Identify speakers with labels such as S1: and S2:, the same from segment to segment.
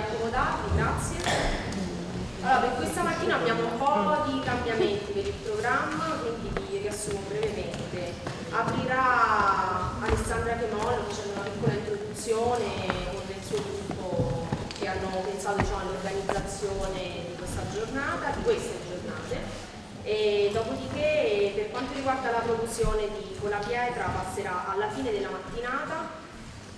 S1: accomodati, grazie. Allora, per questa mattina abbiamo un po' di cambiamenti per il programma, quindi vi riassumo brevemente. Aprirà Alessandra Chemolo c'è una piccola introduzione con il suo gruppo che hanno pensato diciamo, all'organizzazione di questa giornata, di queste giornate. E dopodiché per quanto riguarda la produzione di Cola Pietra passerà alla fine della mattinata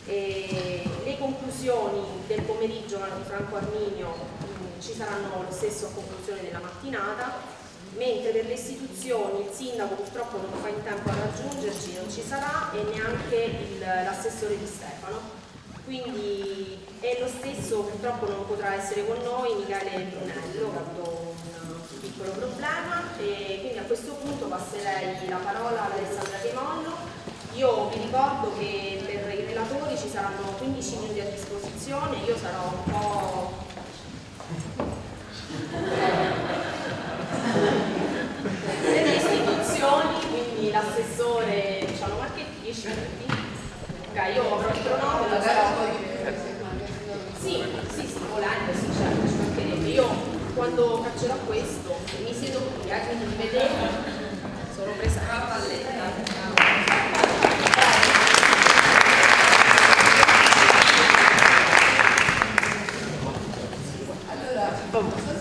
S1: e le conclusioni del pomeriggio di Franco Arminio mm, ci saranno lo stesso a conclusione della mattinata mentre per le istituzioni il sindaco purtroppo non fa in tempo a raggiungerci, non ci sarà e neanche l'assessore di Stefano. Quindi è lo stesso purtroppo non potrà essere con noi Michele Brunello, che ha avuto un piccolo problema e quindi a questo punto passerei la parola ad Alessandra Chemollo. Io vi ricordo che saranno 15 minuti a disposizione, io sarò un po'... delle istituzioni, quindi l'assessore Luciano Marchetti 10 minuti. Ok, io avrò il cronometro, sarò... Sì, sì, sì, volendo, sì, certo, ci mancherebbe. Io quando faccerò questo mi siedo qui, eh, quindi mi vedete, sono presa a palletta.
S2: 不不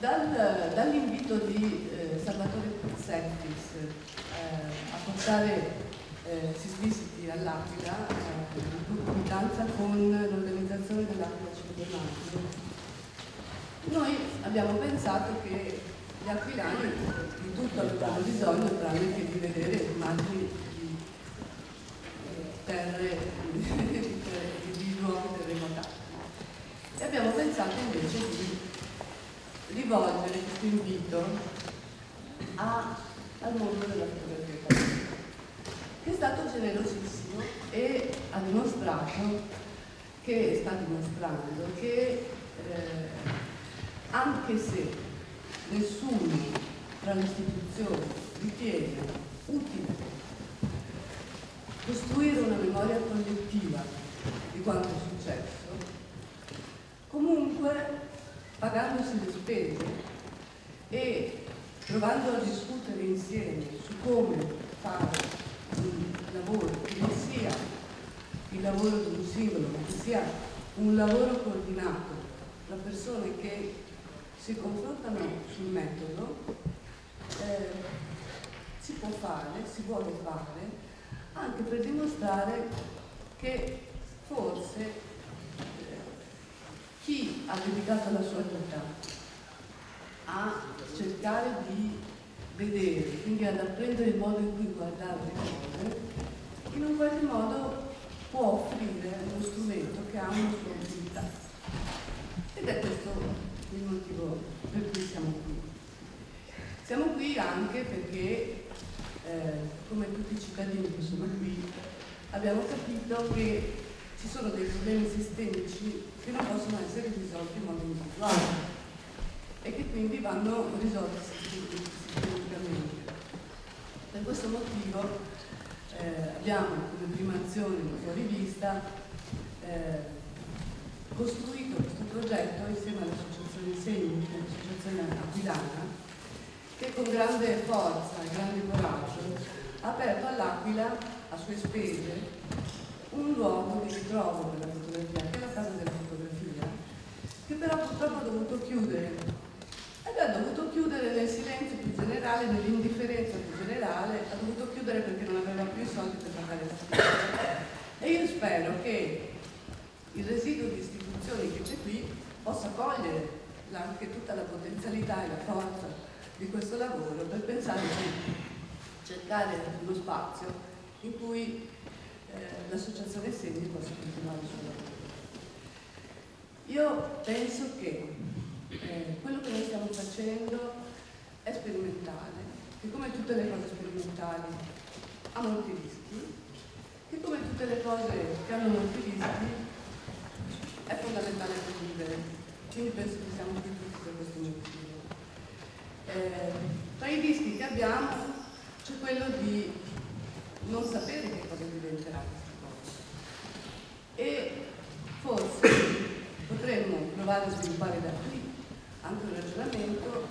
S2: Dal, dall'invito di eh, Salvatore Pezzettis eh, a portare eh, Sisvisiti all'Aquila eh, in danza con l'organizzazione dell'Aquila Cinque noi abbiamo pensato che gli aquilani di tutto avevano bisogno tranne che di vedere immagini di terre di luoghi terremotati e abbiamo pensato invece di rivolgere questo invito a, al mondo della fotografia. Che è stato generosissimo e ha dimostrato che sta dimostrando che eh, anche se nessuno tra le istituzioni ritiene utile costruire una memoria collettiva di quanto è successo, comunque pagandosi le spese e provando a discutere insieme su come fare un lavoro che non sia il lavoro di un singolo, ma che sia un lavoro coordinato. Tra persone che si confrontano sul metodo, eh, si può fare, si vuole fare, anche per dimostrare che forse chi ha dedicato la sua vita a cercare di vedere, quindi ad apprendere il modo in cui guardare le cose, in un qualche modo può offrire uno strumento che ha una sua utilità. Ed è questo il motivo per cui siamo qui. Siamo qui anche perché, eh, come tutti i cittadini che sono qui, abbiamo capito che ci sono dei problemi sistemici che non possono essere risolti in modo individuale e che quindi vanno risolti sistemicamente. Per questo motivo eh, abbiamo come prima azione fuori vista eh, costruito questo progetto insieme all'associazione Insegni, l'associazione aquilana, che con grande forza e grande coraggio ha aperto all'Aquila, a sue spese, un luogo di ritrovo della fotografia, che è la casa della fotografia, però purtroppo ha dovuto chiudere. Ed ha dovuto chiudere nel silenzio più generale, nell'indifferenza più generale, ha dovuto chiudere perché non aveva più i soldi per pagare la spesa. E io spero che il residuo di istituzioni che c'è qui possa cogliere anche tutta la potenzialità e la forza di questo lavoro per pensare di cercare uno spazio in cui eh, l'associazione Segni possa continuare il suo lavoro. Io penso che eh, quello che noi stiamo facendo è sperimentale, che come tutte le cose sperimentali ha molti rischi, che come tutte le cose che hanno molti rischi è fondamentale convivere quindi penso che siamo qui tutti per questo motivo. Eh, tra i rischi che abbiamo c'è quello di non sapere che cosa diventerà questa cosa. E forse potremmo provare a sviluppare da qui anche un ragionamento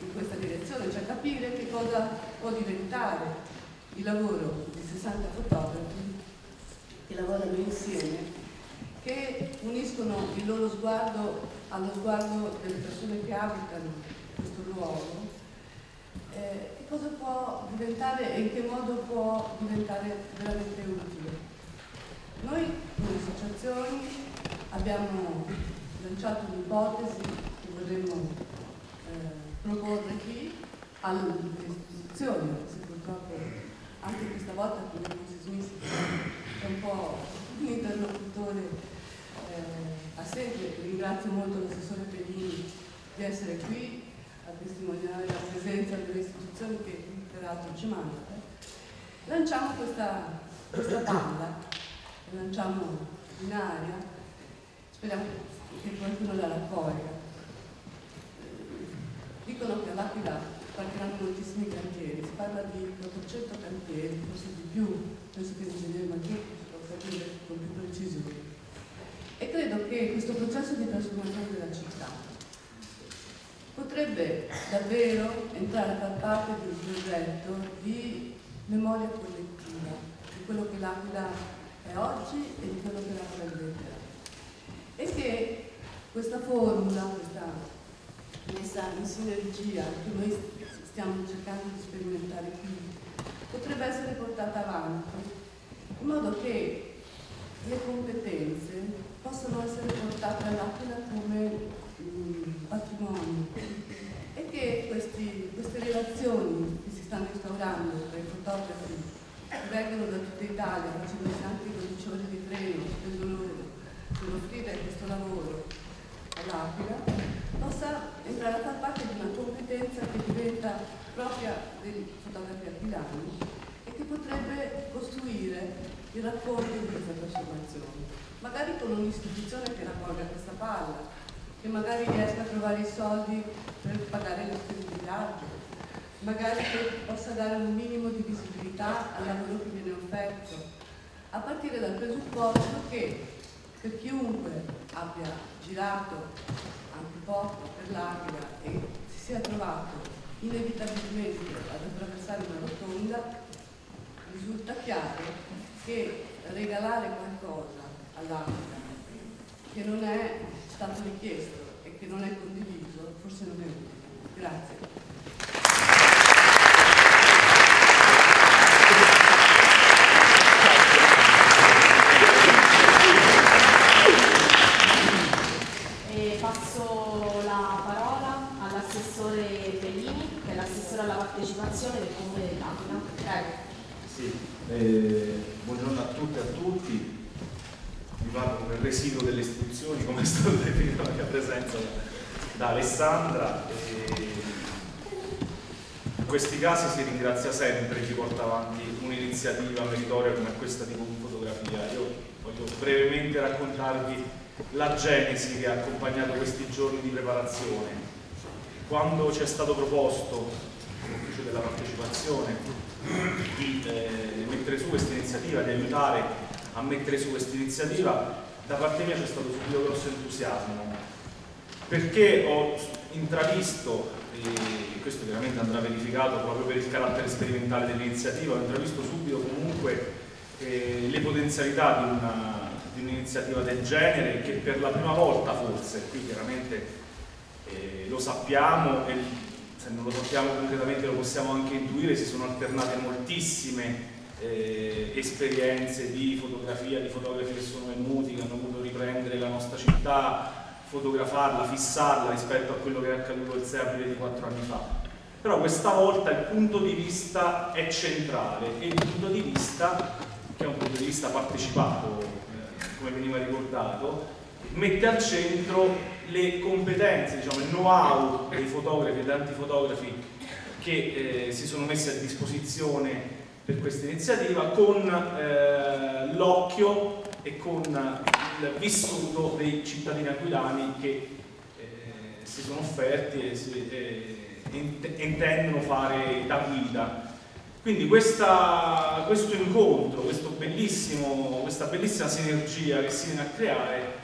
S2: in questa direzione, cioè capire che cosa può diventare il lavoro di 60 fotografi che lavorano insieme che uniscono il loro sguardo allo sguardo delle persone che abitano questo luogo, eh, che cosa può diventare e in che modo può diventare veramente utile. Noi come associazioni abbiamo lanciato un'ipotesi che vorremmo eh, proporre qui alle istituzioni, se purtroppo anche questa volta con il sismisti è un po' un interlocutore eh, assente. Ringrazio molto l'assessore Pedini di essere qui a testimoniare la presenza delle istituzioni che peraltro ci mancano. Lanciamo questa, questa palla, lanciamo in aria, speriamo che qualcuno la raccolga. Dicono che all'Aquila partiranno moltissimi cantieri, si parla di 800 cantieri, forse di più, penso che l'ingegnere Maggiore possa dire con più precisione. E credo che questo processo di trasformazione della città potrebbe davvero entrare a far parte di un progetto di memoria collettiva, di quello che l'Aquila è oggi e di quello che l'Aquila diventerà. E che questa formula, questa messa in sinergia che noi stiamo cercando di sperimentare qui, potrebbe essere portata avanti in modo che le competenze possano essere portate all'Aquila come um, patrimonio. E che questi, queste relazioni che si stanno instaurando tra i fotografi che vengono da tutta Italia, facendosi anche 12 ore di treno, spendo loro per offrire questo lavoro all'Aquila, possa entrare a far parte di una competenza che diventa propria dei fotografi aquilani e che potrebbe costruire il racconto di questa trasformazione. Magari con un'istituzione che raccolga questa palla, che magari riesca a trovare i soldi per pagare le spese di viaggio, magari che possa dare un minimo di visibilità al lavoro che viene offerto, a partire dal presupposto che per chiunque abbia girato anche poco per l'Aquila e si sia trovato inevitabilmente ad attraversare una rotonda, risulta chiaro che regalare qualcosa all'Africa, che non è stato richiesto e che non è condiviso, forse non è utile. Grazie.
S1: passo la parola all'assessore Bellini, che è l'assessore partecipazione del Comune dell'Aquila. Prego.
S3: Sì, eh, buongiorno a tutte e a tutti mi parlo come residuo delle istituzioni, come è stato definito la mia presenza da, Alessandra. In questi casi si ringrazia sempre chi porta avanti un'iniziativa meritoria come questa di fotografia. Io voglio brevemente raccontarvi la genesi che ha accompagnato questi giorni di preparazione. Quando ci è stato proposto l'ufficio della partecipazione di eh, mettere su questa iniziativa, di aiutare a mettere su questa iniziativa, da parte mia c'è stato subito grosso entusiasmo, perché ho intravisto, e questo chiaramente andrà verificato proprio per il carattere sperimentale dell'iniziativa, ho intravisto subito comunque eh, le potenzialità di un'iniziativa un del genere che per la prima volta forse, qui chiaramente eh, lo sappiamo e se non lo sappiamo concretamente lo possiamo anche intuire, si sono alternate moltissime eh, esperienze di fotografia, di fotografi che sono venuti, che hanno voluto riprendere la nostra città, fotografarla, fissarla rispetto a quello che è accaduto il 6 aprile di quattro anni fa. Però questa volta il punto di vista è centrale e il punto di vista, che è un punto di vista partecipato, eh, come veniva ricordato, mette al centro le competenze, diciamo, il know-how dei fotografi e degli antifotografi che eh, si sono messi a disposizione per questa iniziativa con eh, l'occhio e con il vissuto dei cittadini aquilani che eh, si sono offerti e, si, eh, intendono fare da guida. Quindi questa, questo incontro, questo questa bellissima sinergia che si viene a creare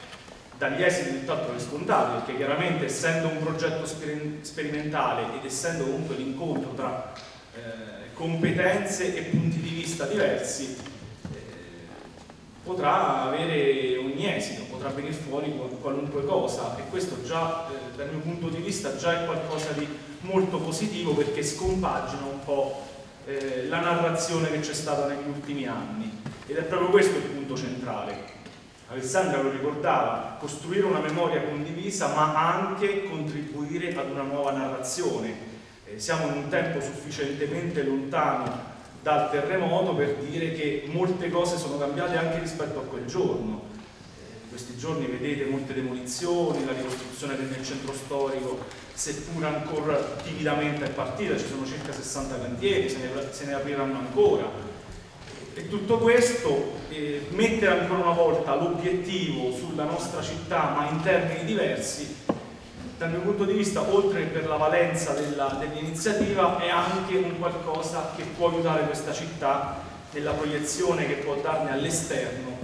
S3: dagli esiti tutt'altro che scontati, perché chiaramente essendo un progetto sperimentale ed essendo comunque l'incontro tra eh, competenze e punti di vista diversi, eh, potrà avere ogni esito, potrà venire fuori qualunque cosa e questo già eh, dal mio punto di vista già è qualcosa di molto positivo perché scompagina un po' eh, la narrazione che c'è stata negli ultimi anni ed è proprio questo il punto centrale. Alessandra lo ricordava, costruire una memoria condivisa ma anche contribuire ad una nuova narrazione eh, siamo in un tempo sufficientemente lontano dal terremoto per dire che molte cose sono cambiate anche rispetto a quel giorno. Eh, in questi giorni vedete molte demolizioni, la ricostruzione del centro storico, seppur ancora timidamente è partita, ci sono circa 60 cantieri, se ne, se ne apriranno ancora. E tutto questo eh, mettere ancora una volta l'obiettivo sulla nostra città, ma in termini diversi, dal mio punto di vista, oltre che per la valenza dell'iniziativa, è anche un qualcosa che può aiutare questa città nella proiezione che può darne all'esterno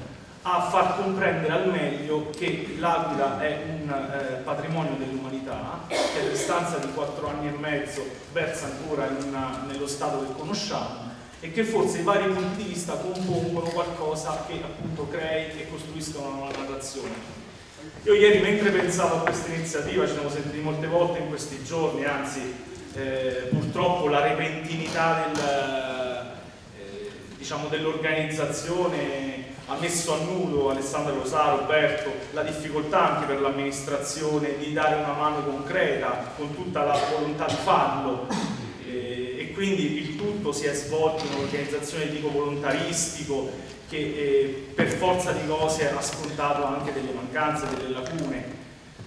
S3: a far comprendere al meglio che l'Aquila è un eh, patrimonio dell'umanità che a distanza di quattro anni e mezzo versa ancora una, nello stato che conosciamo e che forse i vari punti di vista compongono qualcosa che appunto crei e costruisca una nuova narrazione. Io ieri mentre pensavo a questa iniziativa, ci siamo sentiti molte volte in questi giorni, anzi eh, purtroppo la repentinità del, eh, diciamo dell'organizzazione ha messo a nudo Alessandro Rosaro, Roberto, la difficoltà anche per l'amministrazione di dare una mano concreta con tutta la volontà di farlo quindi il tutto si è svolto in un'organizzazione dico volontaristico che eh, per forza di cose ha scontato anche delle mancanze, delle lacune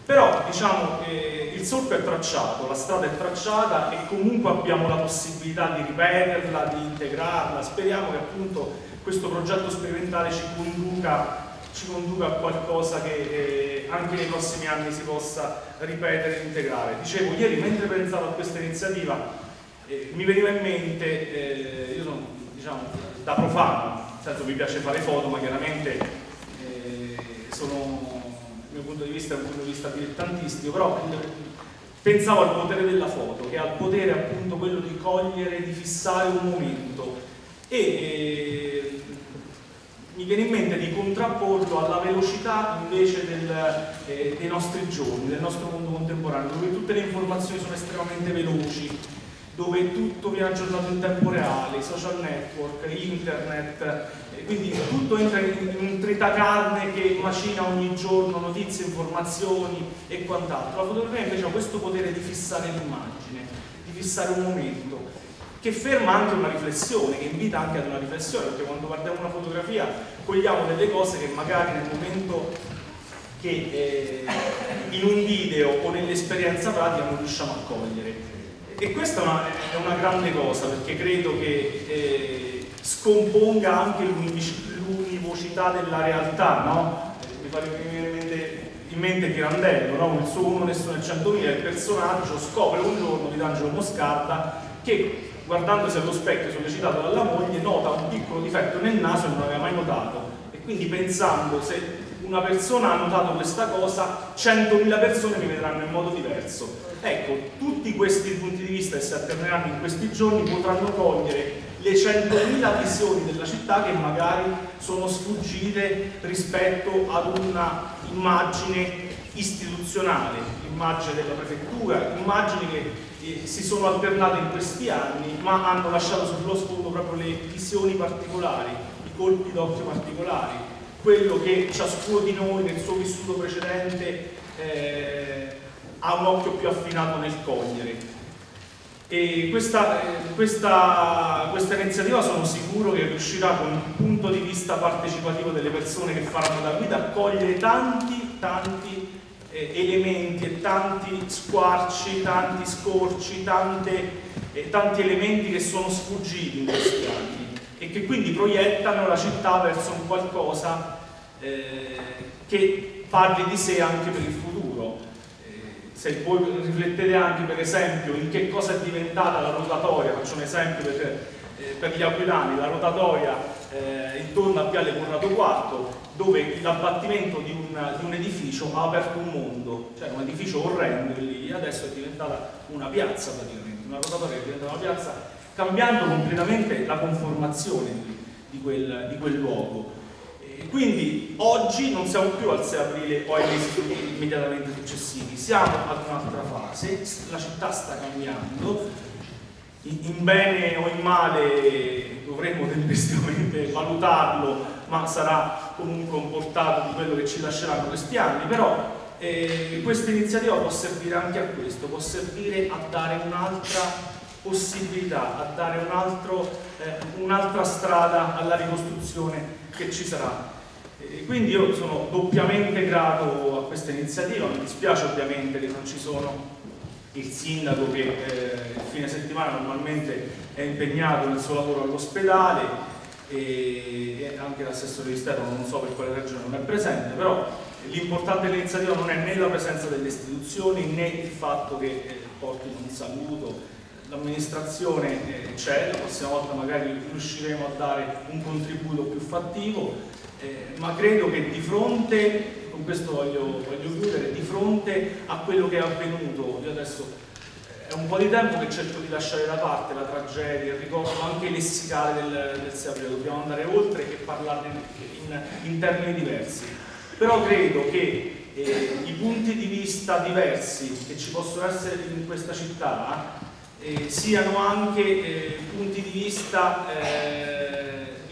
S3: però diciamo eh, il solco è tracciato, la strada è tracciata e comunque abbiamo la possibilità di ripeterla, di integrarla, speriamo che appunto questo progetto sperimentale ci conduca, ci conduca a qualcosa che eh, anche nei prossimi anni si possa ripetere e integrare. Dicevo, ieri mentre pensavo a questa iniziativa eh, mi veniva in mente, eh, io sono diciamo, da profano, senso mi piace fare foto, ma chiaramente eh, sono mio punto di vista è un punto di vista dilettantistico, però pensavo al potere della foto, che ha il potere appunto quello di cogliere, di fissare un momento. E eh, mi viene in mente di contrapporlo alla velocità invece del, eh, dei nostri giorni, del nostro mondo contemporaneo, dove tutte le informazioni sono estremamente veloci, dove tutto viene aggiornato in tempo reale, i social network, internet, quindi tutto entra in un tritacarne che macina ogni giorno notizie, informazioni e quant'altro. La fotografia invece ha questo potere di fissare l'immagine, di fissare un momento, che ferma anche una riflessione, che invita anche ad una riflessione, perché quando guardiamo una fotografia cogliamo delle cose che magari nel momento che eh, in un video o nell'esperienza pratica non riusciamo a cogliere. E questa è una, grande cosa, perché credo che eh, scomponga anche l'univocità della realtà, no? Che mi viene in mente Pirandello, no? il suo uno nessuno nel 100.000, il personaggio scopre un giorno di D'Angelo Moscarda che guardandosi allo specchio sollecitato dalla moglie nota un piccolo difetto nel naso e non aveva mai notato e quindi pensando se una persona ha notato questa cosa 100.000 persone mi vedranno in modo diverso ecco tutti questi punti di vista che si alterneranno in questi giorni potranno cogliere le 100.000 visioni della città che magari sono sfuggite rispetto ad una immagine istituzionale, immagine della prefettura, immagini che eh, si sono alternate in questi anni ma hanno lasciato sullo sfondo proprio le visioni particolari, i colpi d'occhio particolari, quello che ciascuno di noi nel suo vissuto precedente eh, ha un occhio più affinato nel cogliere. E questa, questa, questa, iniziativa sono sicuro che riuscirà con un punto di vista partecipativo delle persone che faranno da guida a cogliere tanti, tanti eh, elementi e tanti squarci, tanti scorci, tante, eh, tanti elementi che sono sfuggiti in questi anni e che quindi proiettano la città verso un qualcosa eh, che parli di sé anche per il futuro se voi riflettete anche per esempio in che cosa è diventata la rotatoria, faccio un esempio per, eh, per gli aquilani, la rotatoria eh, intorno a Piale Corrado IV, dove l'abbattimento di, di, un edificio ha aperto un mondo, cioè un edificio orrendo lì, adesso è diventata una piazza praticamente, una rotatoria è diventata una piazza, cambiando completamente la conformazione di, quel, di quel luogo. Quindi oggi non siamo più al 6 aprile o ai mesi immediatamente successivi, siamo ad un'altra fase, la città sta cambiando, in bene o in male dovremo tempestivamente valutarlo, ma sarà comunque un portato di quello che ci lasceranno questi anni, però eh, questa iniziativa può servire anche a questo, può servire a dare un'altra possibilità, a dare un'altra un eh, strada alla ricostruzione che ci sarà. E quindi io sono doppiamente grato a questa iniziativa, mi dispiace ovviamente che non ci sono il sindaco che eh, il fine settimana normalmente è impegnato nel suo lavoro all'ospedale e anche l'assessore di Stefano non so per quale ragione non è presente, però l'importante dell'iniziativa non è né la presenza delle istituzioni né il fatto che eh, portino un saluto. L'amministrazione eh, c'è, la prossima volta magari riusciremo a dare un contributo più fattivo, eh, ma credo che di fronte, con questo voglio, voglio, chiudere, di fronte a quello che è avvenuto, io adesso eh, è un po' di tempo che cerco di lasciare da parte la tragedia, il ricordo anche lessicale del, del 6 aprile, dobbiamo andare oltre e parlarne in, in termini diversi, però credo che eh, i punti di vista diversi che ci possono essere in questa città eh, siano anche eh, punti di vista eh,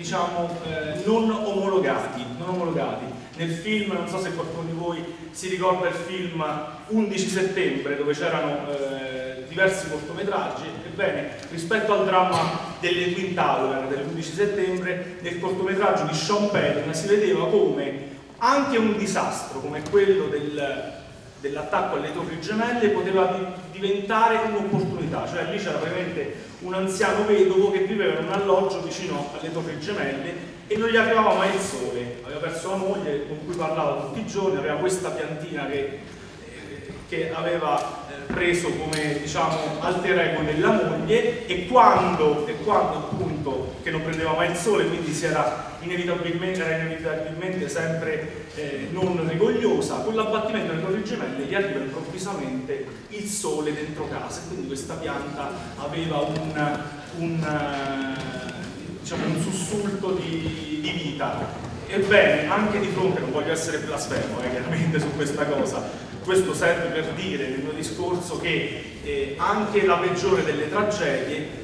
S3: diciamo eh, non omologati, non omologati. Nel film, non so se qualcuno di voi si ricorda il film 11 settembre dove c'erano eh, diversi cortometraggi, ebbene rispetto al dramma delle Twin Tower dell'11 settembre, nel cortometraggio di Sean Penn si vedeva come anche un disastro come quello del, dell'attacco alle torri gemelle poteva diventare un'opportunità, cioè lì c'era veramente un anziano vedovo che viveva in un alloggio vicino alle torri gemelle e non gli arrivava mai il sole, aveva perso la moglie con cui parlava tutti i giorni, aveva questa piantina che, eh, che aveva preso come diciamo alter ego della moglie e quando, e quando appunto che non prendeva mai il sole quindi si era inevitabilmente, era inevitabilmente sempre eh, non rigogliosa, con l'abbattimento delle torri gemelle gli arriva improvvisamente il sole dentro casa e quindi questa pianta aveva un, un, eh, diciamo, un sussulto di, di, vita. Ebbene, anche di fronte, non voglio essere blasfemo eh, chiaramente su questa cosa, questo serve per dire nel mio discorso che eh, anche la peggiore delle tragedie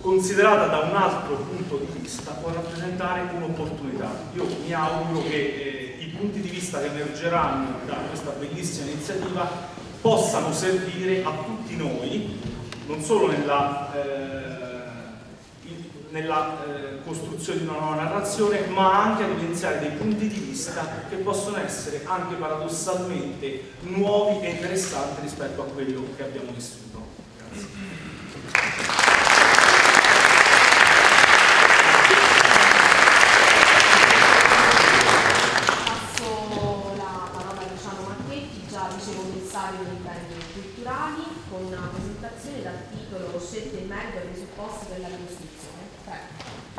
S3: considerata da un altro punto di vista può rappresentare un'opportunità. Io mi auguro che eh, i punti di vista che emergeranno da questa bellissima iniziativa possano servire a tutti noi, non solo nella, eh, nella eh, costruzione di una nuova narrazione, ma anche ad evidenziare dei punti di vista che possono essere anche paradossalmente nuovi e interessanti rispetto a quello che abbiamo vissuto.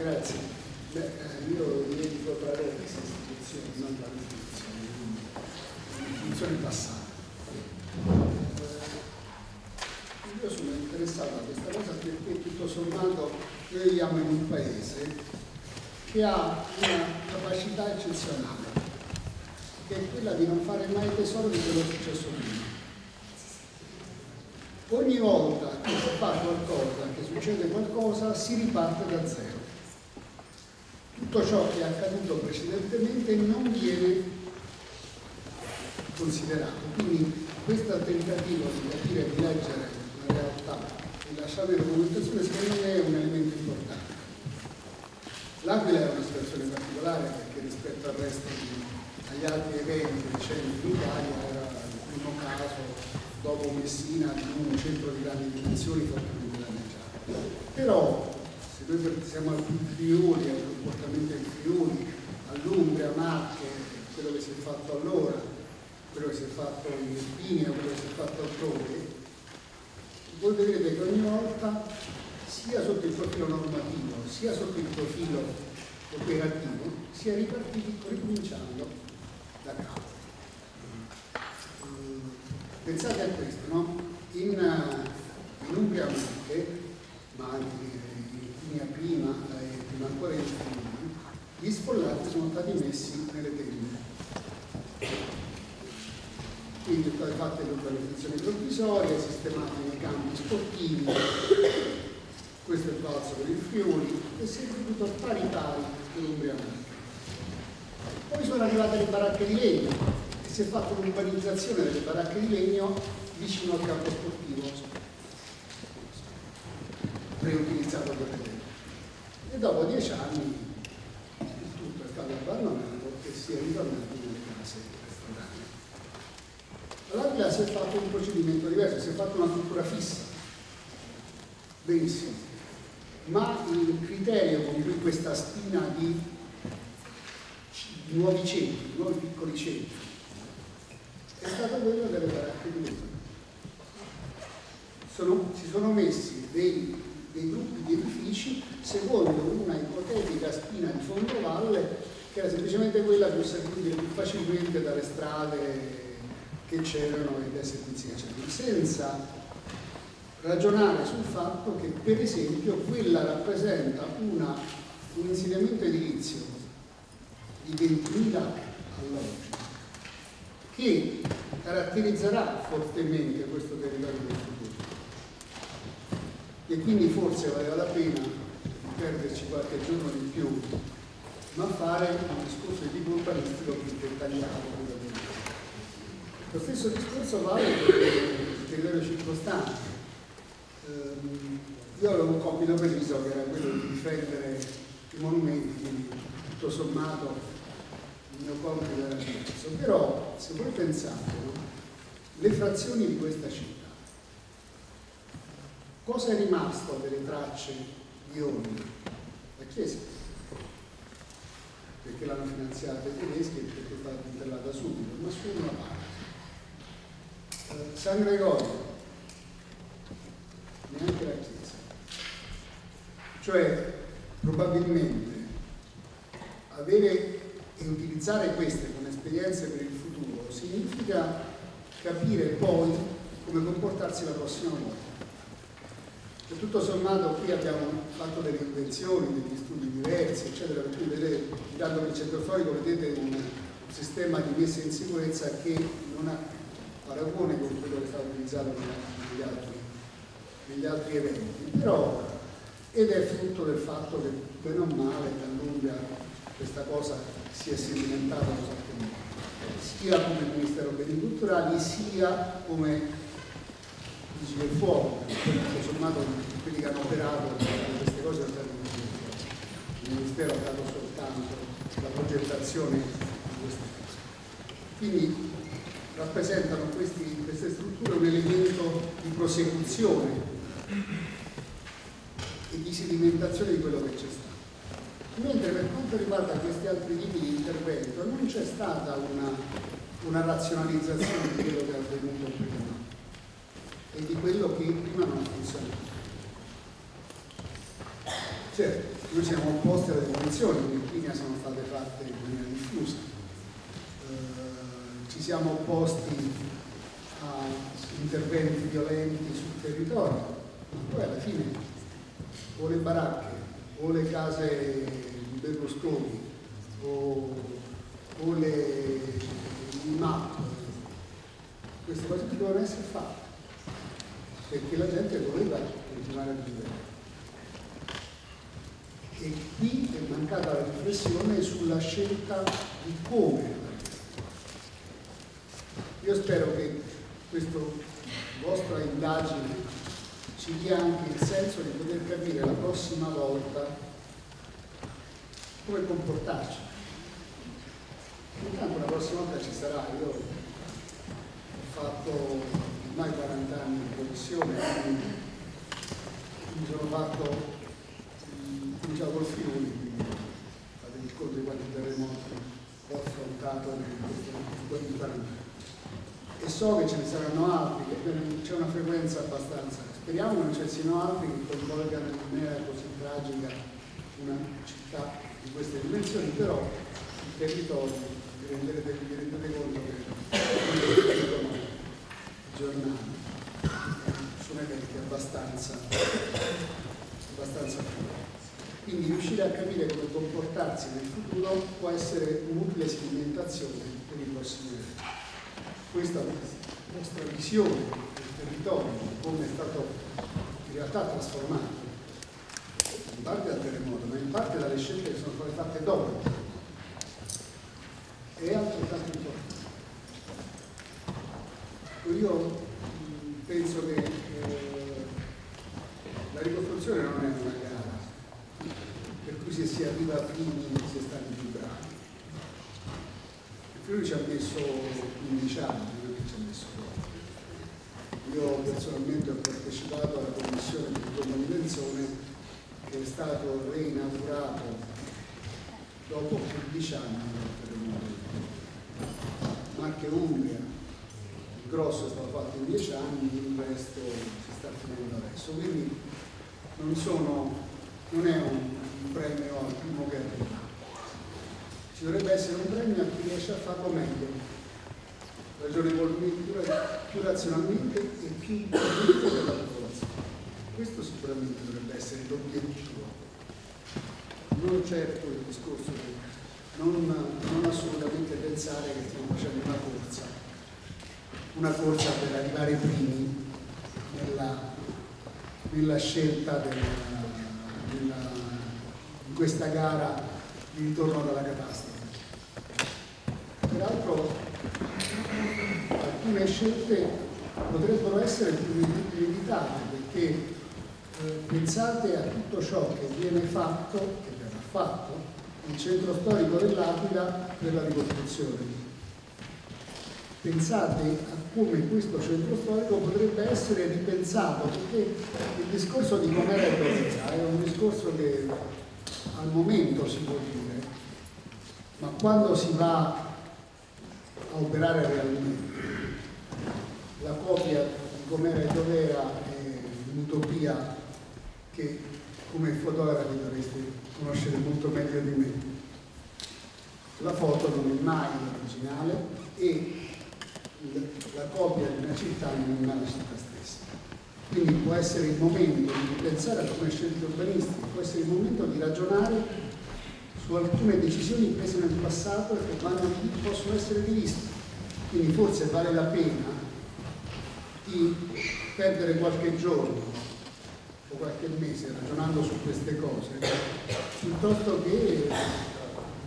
S3: Grazie.
S4: Beh, eh, io mi dedico a parlare di queste istituzioni, non dalle istituzioni, istituzioni passate. Eh, io sono interessato a questa cosa perché tutto sommato noi viviamo in un paese che ha una capacità eccezionale, che è quella di non fare mai tesoro di quello che è successo prima. Ogni volta che si fa qualcosa, che succede qualcosa, si riparte da zero tutto ciò che è accaduto precedentemente non viene considerato. Quindi questo tentativo di capire, di leggere la realtà e lasciare documentazione secondo me è un elemento importante. L'Aquila è una situazione particolare perché rispetto al resto di, agli altri eventi recenti in Italia era il primo caso dopo Messina di un centro di grandi dimensioni fortemente danneggiato. Però se noi pensiamo al Friuli, al comportamento del Friuli, all'Umbria, a Marche, quello che si è fatto allora, quello che si è fatto in Irpinia, quello che si è fatto altrove, voi vedrete che ogni volta, sia sotto il profilo normativo, sia sotto il profilo operativo, si è ripartiti ricominciando da capo. Pensate a questo, no? In, in Umbria Marche, ma anche Virginia prima e eh, prima ancora in Friuli, gli sfollati sono stati messi nelle tende. Quindi sono state fatte le urbanizzazioni provvisorie, sistemate nei campi sportivi, questo è il palazzo per il Friuli, e si è venuto pari pari l'Umbria Poi sono arrivate le baracche di legno e si è fatta un'urbanizzazione delle baracche di legno vicino al campo sportivo. Reutilizzato per le e dopo dieci anni tutto è stato abbandonato e si è ritornato nelle case stradali. All'Aquila si è fatto un procedimento diverso, si è fatta una struttura fissa, benissimo, ma il criterio con cui questa spina di nuovi centri, nuovi piccoli centri, è stato quello delle baracche di legno. si sono messi dei dei gruppi di edifici secondo una ipotetica spina di fondovalle che era semplicemente quella più servibile più facilmente dalle strade che c'erano e dai servizi che c'erano, senza ragionare sul fatto che per esempio quella rappresenta una, un insediamento edilizio di 20.000 alloggi che caratterizzerà fortemente questo territorio del futuro. E quindi forse valeva la pena perderci qualche giorno di più, ma fare un discorso di tipo urbanistico più dettagliato. Lo stesso discorso vale per il territorio circostante. Ehm, io avevo un compito preciso che era quello di difendere i monumenti, quindi tutto sommato il mio compito era questo. Però se voi pensate, le frazioni di questa città, cosa è rimasto delle tracce di Oni? La chiesa. Perché l'hanno finanziata i tedeschi e perché è stata interrata subito, ma su una parte. Eh, San Gregorio, neanche la chiesa. Cioè, probabilmente avere e utilizzare queste come esperienze per il futuro significa capire poi come comportarsi la prossima volta. E tutto sommato qui abbiamo fatto delle invenzioni, degli studi diversi, eccetera, per cui vedete, girando il centro storico vedete un sistema di messa in sicurezza che non ha paragone con quello che è stato utilizzato negli altri, negli altri eventi, però ed è frutto del fatto che bene o male dall'Umbria questa cosa si è sedimentata sia come Ministero Beni Culturali sia come Vigili del Fuoco, tutto sommato quelli che hanno operato queste cose sono stati il Ministero ha dato soltanto la progettazione di queste cose. Quindi rappresentano questi, queste strutture un elemento di prosecuzione e di sedimentazione di quello che c'è stato. Mentre per quanto riguarda questi altri tipi di intervento non c'è stata una, una razionalizzazione di quello che è avvenuto prima e di quello che prima non ha funzionato. Certo, noi siamo opposti alle convenzioni, che prima sono state fatte in maniera diffusa. Eh, ci siamo opposti a interventi violenti sul territorio, ma poi alla fine o le baracche o le case di Berlusconi o, o le, i map, queste cose dovevano essere fatte perché la gente voleva continuare a vivere. E qui è mancata la riflessione sulla scelta di come. Io spero che questa vostra indagine ci dia anche il senso di poter capire la prossima volta come comportarci. Intanto la prossima volta ci sarà, io ho fatto ormai 40 anni di commissione, quindi mi sono fatto, cominciato col Friuli, quindi fate il conto di quanti terremoti ho affrontato in questi 40 anni. E so che ce ne saranno altri, c'è una frequenza abbastanza Speriamo che non ci siano altri che coinvolgano in maniera così tragica una città di queste dimensioni, però il territorio, vi rendete, vi che dicono i giornali sono eventi abbastanza, abbastanza. Quindi riuscire a capire come comportarsi nel futuro può essere un'utile sedimentazione per i prossimi anni. Questa nostra visione territorio, come è stato in realtà trasformato, in parte dal terremoto, ma in parte dalle scelte che sono state fatte dopo, è altrettanto importante. Io penso che eh, la ricostruzione non è una gara, per cui se si arriva primi si è stati più bravi. Friuli ci ha messo 15 anni, non che ci ha messo poco io personalmente ho partecipato alla commissione di ritorno di Menzone che è stato reinaugurato dopo 15 anni dal terremoto. Marche Umbria, grosso è stato fatto in 10 anni, il resto si sta finendo adesso. Quindi non, sono, non è un, un premio al primo che arriva. Ci dovrebbe essere un premio a chi riesce a farlo meglio ragionevolmente, più razionalmente e più utile per la popolazione. Questo sicuramente dovrebbe essere l'obiettivo, non certo il discorso di non, non assolutamente pensare che stiamo facendo una corsa una corsa per arrivare primi nella, nella scelta di questa gara di ritorno dalla catastrofe. Peraltro alcune scelte potrebbero essere più evitate perché eh, pensate a tutto ciò che viene fatto, che verrà fatto, nel centro storico dell'Aquila per la ricostruzione. Pensate a come questo centro storico potrebbe essere ripensato, perché il discorso di com'era Ecozia è un discorso che al momento si può dire, ma quando si va a operare realmente, la copia di com'era e dov'era è un'utopia che come fotografi dovreste conoscere molto meglio di me. La foto non è mai l'originale e la copia di una città mai la città stessa. Quindi può essere il momento di pensare a come scelte urbanistiche, può essere il momento di ragionare su alcune decisioni prese nel passato e che vanno, possono essere riviste. Quindi forse vale la pena di perdere qualche giorno o qualche mese ragionando su queste cose, piuttosto che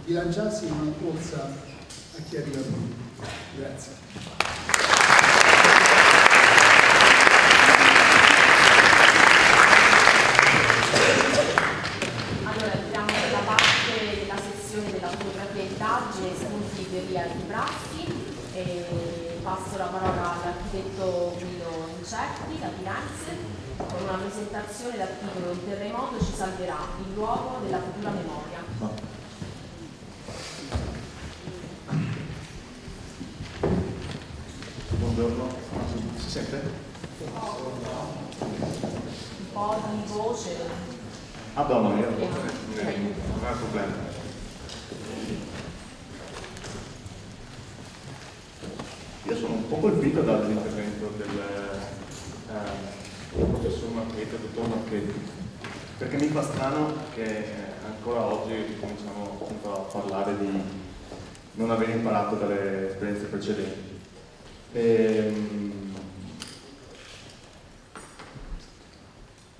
S4: bilanciarsi in una corsa a chi arriva prima. Grazie.
S1: Passo la parola all'architetto Guido Incerti da Firenze con una presentazione dal Il terremoto ci salverà, il luogo della futura memoria.
S5: Buongiorno, si sente?
S1: Un po' di voce.
S5: Ah, no, no, io non è problema. Io sono un po' colpito dall'intervento del eh, professor Marchetti, dottor Marchetti, perché mi fa strano che ancora oggi cominciamo appunto a parlare di non aver imparato dalle esperienze precedenti. Ehm,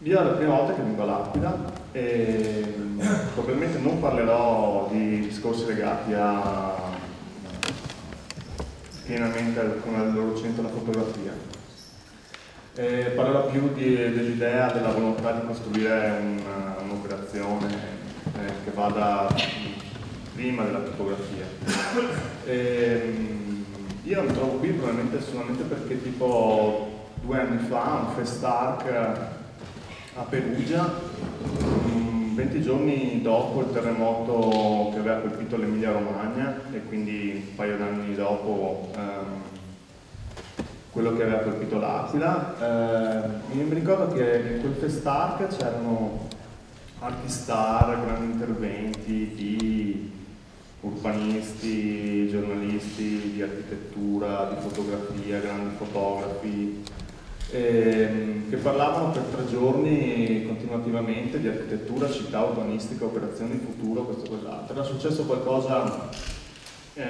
S5: io è la prima volta che vengo all'Aquila e probabilmente non parlerò di discorsi legati a pienamente come al loro centro la fotografia. E parlerò più dell'idea, della volontà di costruire un'operazione eh, che vada prima della fotografia. E, io mi trovo qui probabilmente solamente perché tipo due anni fa un Festark a Perugia, 20 giorni dopo il terremoto che aveva colpito l'Emilia Romagna e quindi un paio d'anni dopo ehm, quello che aveva colpito l'Aquila. Eh, mi ricordo che in quel Festark c'erano archistar, grandi interventi di urbanisti, giornalisti di architettura, di fotografia, grandi fotografi, ehm, che parlavano per tre giorni continuativamente di architettura, città, urbanistica, operazioni futuro, questo e quell'altro. Era successo qualcosa eh,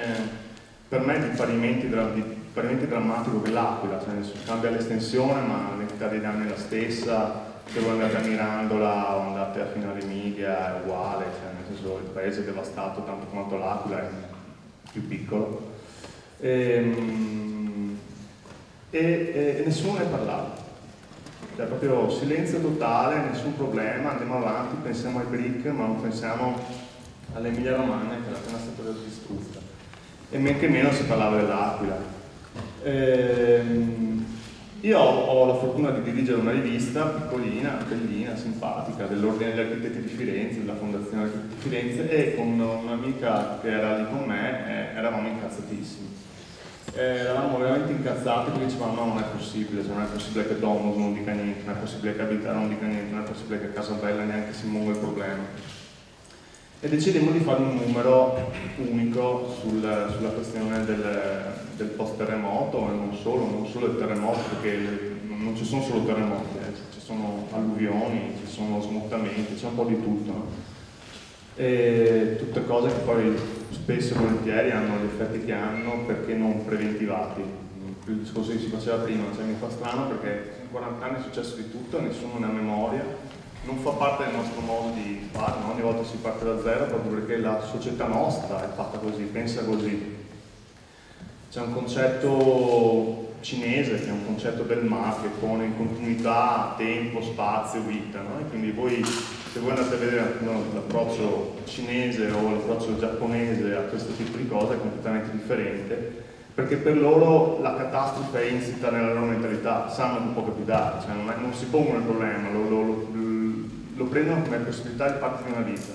S5: per me di parimenti, di parimenti drammatico che l'Aquila, cioè cambia l'estensione ma l'entità dei danni è la stessa, se voi andate a Mirandola o andate a Finale Emilia è uguale, cioè senso il paese devastato tanto quanto l'Aquila è più piccolo. Ehm, e, e, e nessuno ne parlava. Cioè proprio silenzio totale, nessun problema, andiamo avanti, pensiamo ai brick, ma non pensiamo all'Emilia Romagna che era appena stata distrutta. E men che meno si parlava dell'Aquila. Ehm, io ho, la fortuna di dirigere una rivista piccolina, bellina, simpatica, dell'Ordine degli Architetti di Firenze, della Fondazione Architetti di Firenze e con un'amica che era lì con me eh, eravamo incazzatissimi. Eh, eravamo veramente incazzati perché dicevamo no, non è possibile, cioè, non è possibile che Domus non dica niente, non è possibile che Abitare non dica niente, non è possibile che Casabella neanche si muova il problema. E decidemmo di fare un numero unico sul, sulla questione del, del post-terremoto e non solo, non solo il terremoto, perché non ci sono solo terremoti, eh, ci sono alluvioni, ci sono smottamenti, c'è un po' di tutto. No? E tutte cose che poi spesso e volentieri hanno gli effetti che hanno perché non preventivati. il discorso che si faceva prima, cioè mi fa strano perché in 40 anni è successo di tutto, nessuno ne ha memoria, non fa parte del nostro modo di fare, no? ogni volta si parte da zero proprio perché la società nostra è fatta così, pensa così. C'è un concetto cinese che è un concetto del ma che pone in continuità tempo, spazio, vita, no? e quindi voi se voi andate a vedere no, l'approccio cinese o l'approccio giapponese a questo tipo di cose è completamente differente perché per loro la catastrofe è insita nella loro mentalità, sanno che può capitare, cioè non, è, non, si pongono il problema, lo, lo, lo, lo prendono come possibilità di parte di una vita.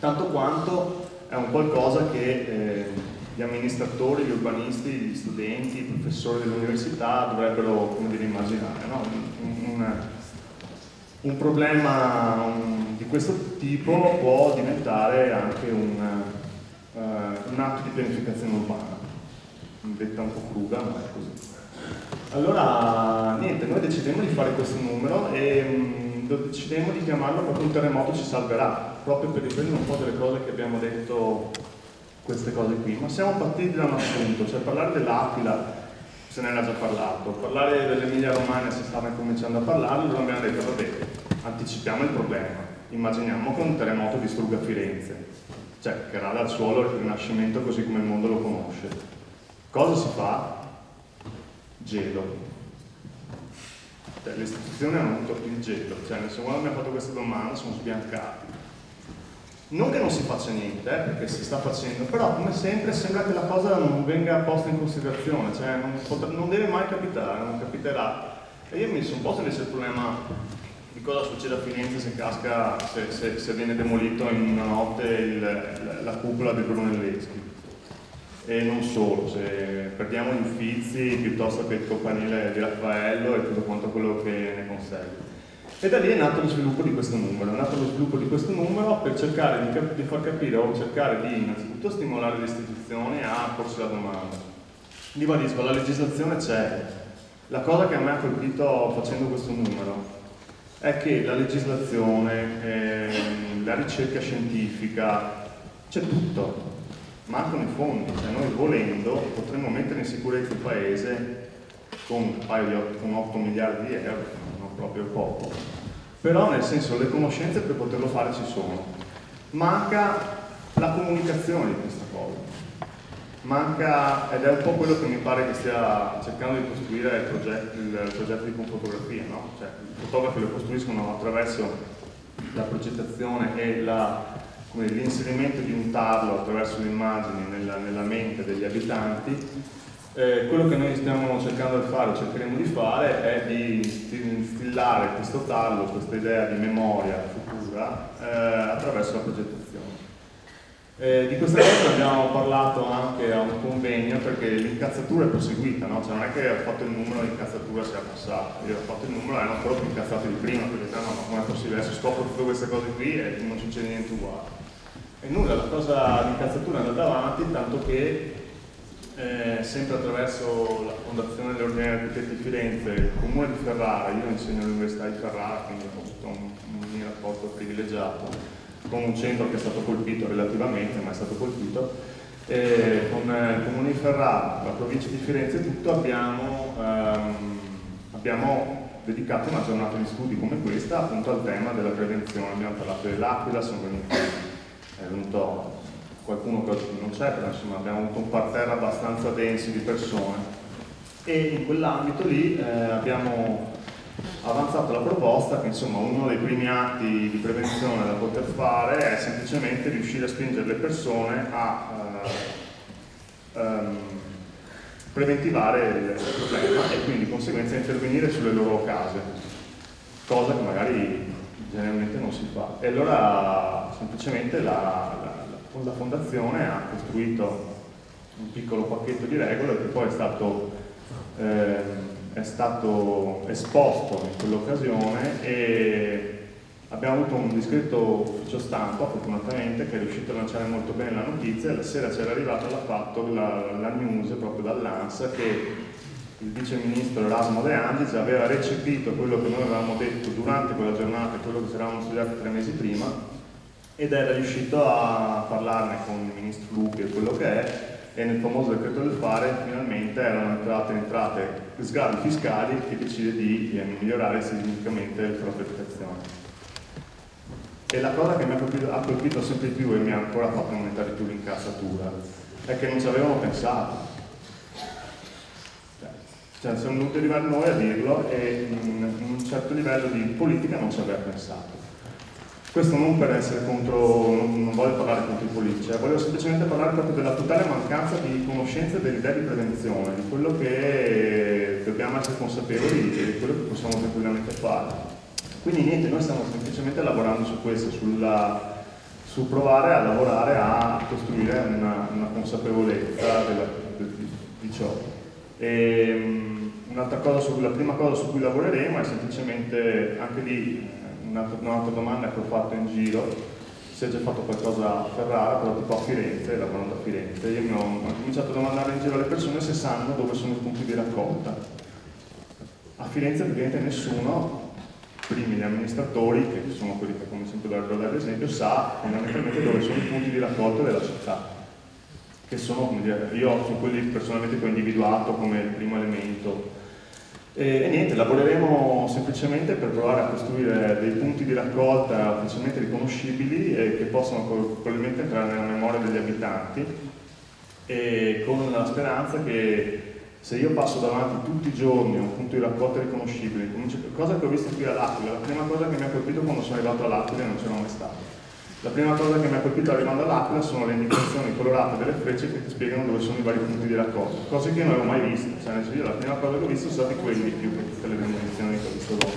S5: Tanto quanto è un qualcosa che eh, gli amministratori, gli urbanisti, gli studenti, i professori dell'università dovrebbero dire, immaginare. No? Un, un, un, problema un, di questo tipo può diventare anche un, uh, un atto di pianificazione urbana detta un po' cruda, ma è così. Allora, niente, noi decidemmo di fare questo numero e mh, decidemmo di chiamarlo proprio un terremoto ci salverà, proprio per riprendere un po' delle cose che abbiamo detto, queste cose qui. Ma siamo partiti da un assunto, cioè parlare dell'Aquila se ne era già parlato, parlare dell'Emilia Romagna si stava cominciando a parlare, allora abbiamo detto, vabbè, anticipiamo il problema, immaginiamo che un terremoto distrugga Firenze, cioè che rada al suolo il rinascimento così come il mondo lo conosce Cosa si fa? Gelo. Cioè, le istituzioni hanno avuto il gelo, cioè nel senso quando abbiamo fatto questa domanda sono sbiancati. Non che non si faccia niente, eh, perché si sta facendo, però come sempre sembra che la cosa non venga posta in considerazione, cioè non, non deve mai capitare, non capiterà. E io mi sono posto invece il problema di cosa succede a Firenze se casca, se, se, se viene demolito in una notte il, la, la cupola del Brunelleschi e non solo, se perdiamo gli uffizi piuttosto che il campanile di Raffaello e tutto quanto quello che ne consegue. E da lì è nato lo sviluppo di questo numero, è nato lo sviluppo di questo numero per cercare di, di far capire o cercare di innanzitutto stimolare le istituzioni a porsi la domanda. Ribadisco, la legislazione c'è, la cosa che a me ha colpito facendo questo numero è che la legislazione, eh, la ricerca scientifica, c'è tutto, mancano i fondi, cioè noi volendo potremmo mettere in sicurezza il paese con di con 8 miliardi di euro, non proprio poco, però nel senso le conoscenze per poterlo fare ci sono. Manca la comunicazione di questa cosa, manca, ed è un po' quello che mi pare che stia cercando di costruire il progetto, il progetto di fotografia, no? cioè i fotografi lo costruiscono attraverso la progettazione e la l'inserimento di un tarlo attraverso le immagini nella, nella mente degli abitanti, eh, quello che noi stiamo cercando di fare, cercheremo di fare, è di instillare questo tarlo, questa idea di memoria futura eh, attraverso la progettazione. Eh, di questa cosa abbiamo parlato anche a un convegno perché l'incazzatura è proseguita, no? cioè non è che ho fatto il numero e l'incazzatura sia passata, io ho fatto il numero e erano ancora più incazzati di prima perché no, ma com'è possibile? Adesso scopro tutte queste cose qui e non succede niente uguale. E nulla, la cosa di incazzatura è andata avanti, tanto che eh, sempre attraverso la Fondazione dell'Ordine Architetti di Firenze, il Comune di Ferrara, io insegno all'Università di Ferrara, quindi ho avuto un, un mio rapporto privilegiato con un centro che è stato colpito relativamente, ma è stato colpito, e con il Comune di Ferrara, la provincia di Firenze e tutto abbiamo, ehm, abbiamo dedicato una giornata di studi come questa appunto al tema della prevenzione, abbiamo parlato dell'aquila, sono venuti è venuto qualcuno che oggi non c'è, però insomma abbiamo avuto un parterre abbastanza denso di persone. E in quell'ambito lì eh, abbiamo avanzato la proposta che insomma uno dei primi atti di prevenzione da poter fare è semplicemente riuscire a spingere le persone a eh, ehm, preventivare il problema e quindi di conseguenza intervenire sulle loro case, cosa che magari generalmente non si fa. E allora semplicemente la, la, la fondazione ha costruito un piccolo pacchetto di regole che poi è stato, eh, è stato esposto in quell'occasione e abbiamo avuto un discreto ufficio stampa fortunatamente che è riuscito a lanciare molto bene la notizia e la sera c'era arrivata la, fatto, la, la news proprio dall'ANSA che il vice ministro Erasmo De Angelis aveva recepito quello che noi avevamo detto durante quella giornata e quello che ci eravamo studiati tre mesi prima ed era riuscito a parlarne con il ministro Lupi e quello che è e nel famoso decreto del fare finalmente erano entrate, entrate sgravi fiscali che decide di migliorare significativamente la propria abitazione. E la cosa che mi ha colpito, ha colpito, sempre di più e mi ha ancora fatto aumentare più l'incassatura è che non ci avevano pensato. Cioè, siamo venuti arrivare noi a dirlo e in un certo livello di politica non ci aveva pensato. Questo non per essere contro, non, non voglio parlare contro i politici, eh, voglio semplicemente parlare proprio della totale mancanza di conoscenza dell'idea di prevenzione, di quello che dobbiamo essere consapevoli e di quello che possiamo tranquillamente fare. Quindi niente, noi stiamo semplicemente lavorando su questo, sulla, su provare a lavorare a costruire una, una consapevolezza della, di, di, ciò. E, um, un'altra cosa su, la prima cosa su cui lavoreremo è semplicemente anche lì un'altra, un'altra domanda che ho fatto in giro. Se ha già fatto qualcosa a Ferrara, però tipo a Firenze, lavorando a Firenze, io mi ho, ho cominciato a domandare in giro alle persone se sanno dove sono i punti di raccolta. A Firenze praticamente nessuno primi gli amministratori, che sono quelli che come sempre dovrebbero dare l'esempio, sa fondamentalmente dove sono i punti di raccolta della città, che sono, come dire, io sono quelli personalmente che ho individuato come primo elemento. E, e, niente, lavoreremo semplicemente per provare a costruire dei punti di raccolta facilmente riconoscibili e che possano probabilmente entrare nella memoria degli abitanti e con la speranza che se io passo davanti tutti i giorni un punto di raccolta riconoscibile, cosa che ho visto qui all'Aquila, la prima cosa che mi ha colpito quando sono arrivato all'Aquila e non c'era mai stato. La prima cosa che mi ha colpito arrivando all'Aquila sono le indicazioni colorate delle frecce che ti spiegano dove sono i vari punti di raccolta, cose che non avevo mai visto, cioè io la prima cosa che ho visto sono stati quelli più che tutte le demolizioni che ho visto dopo.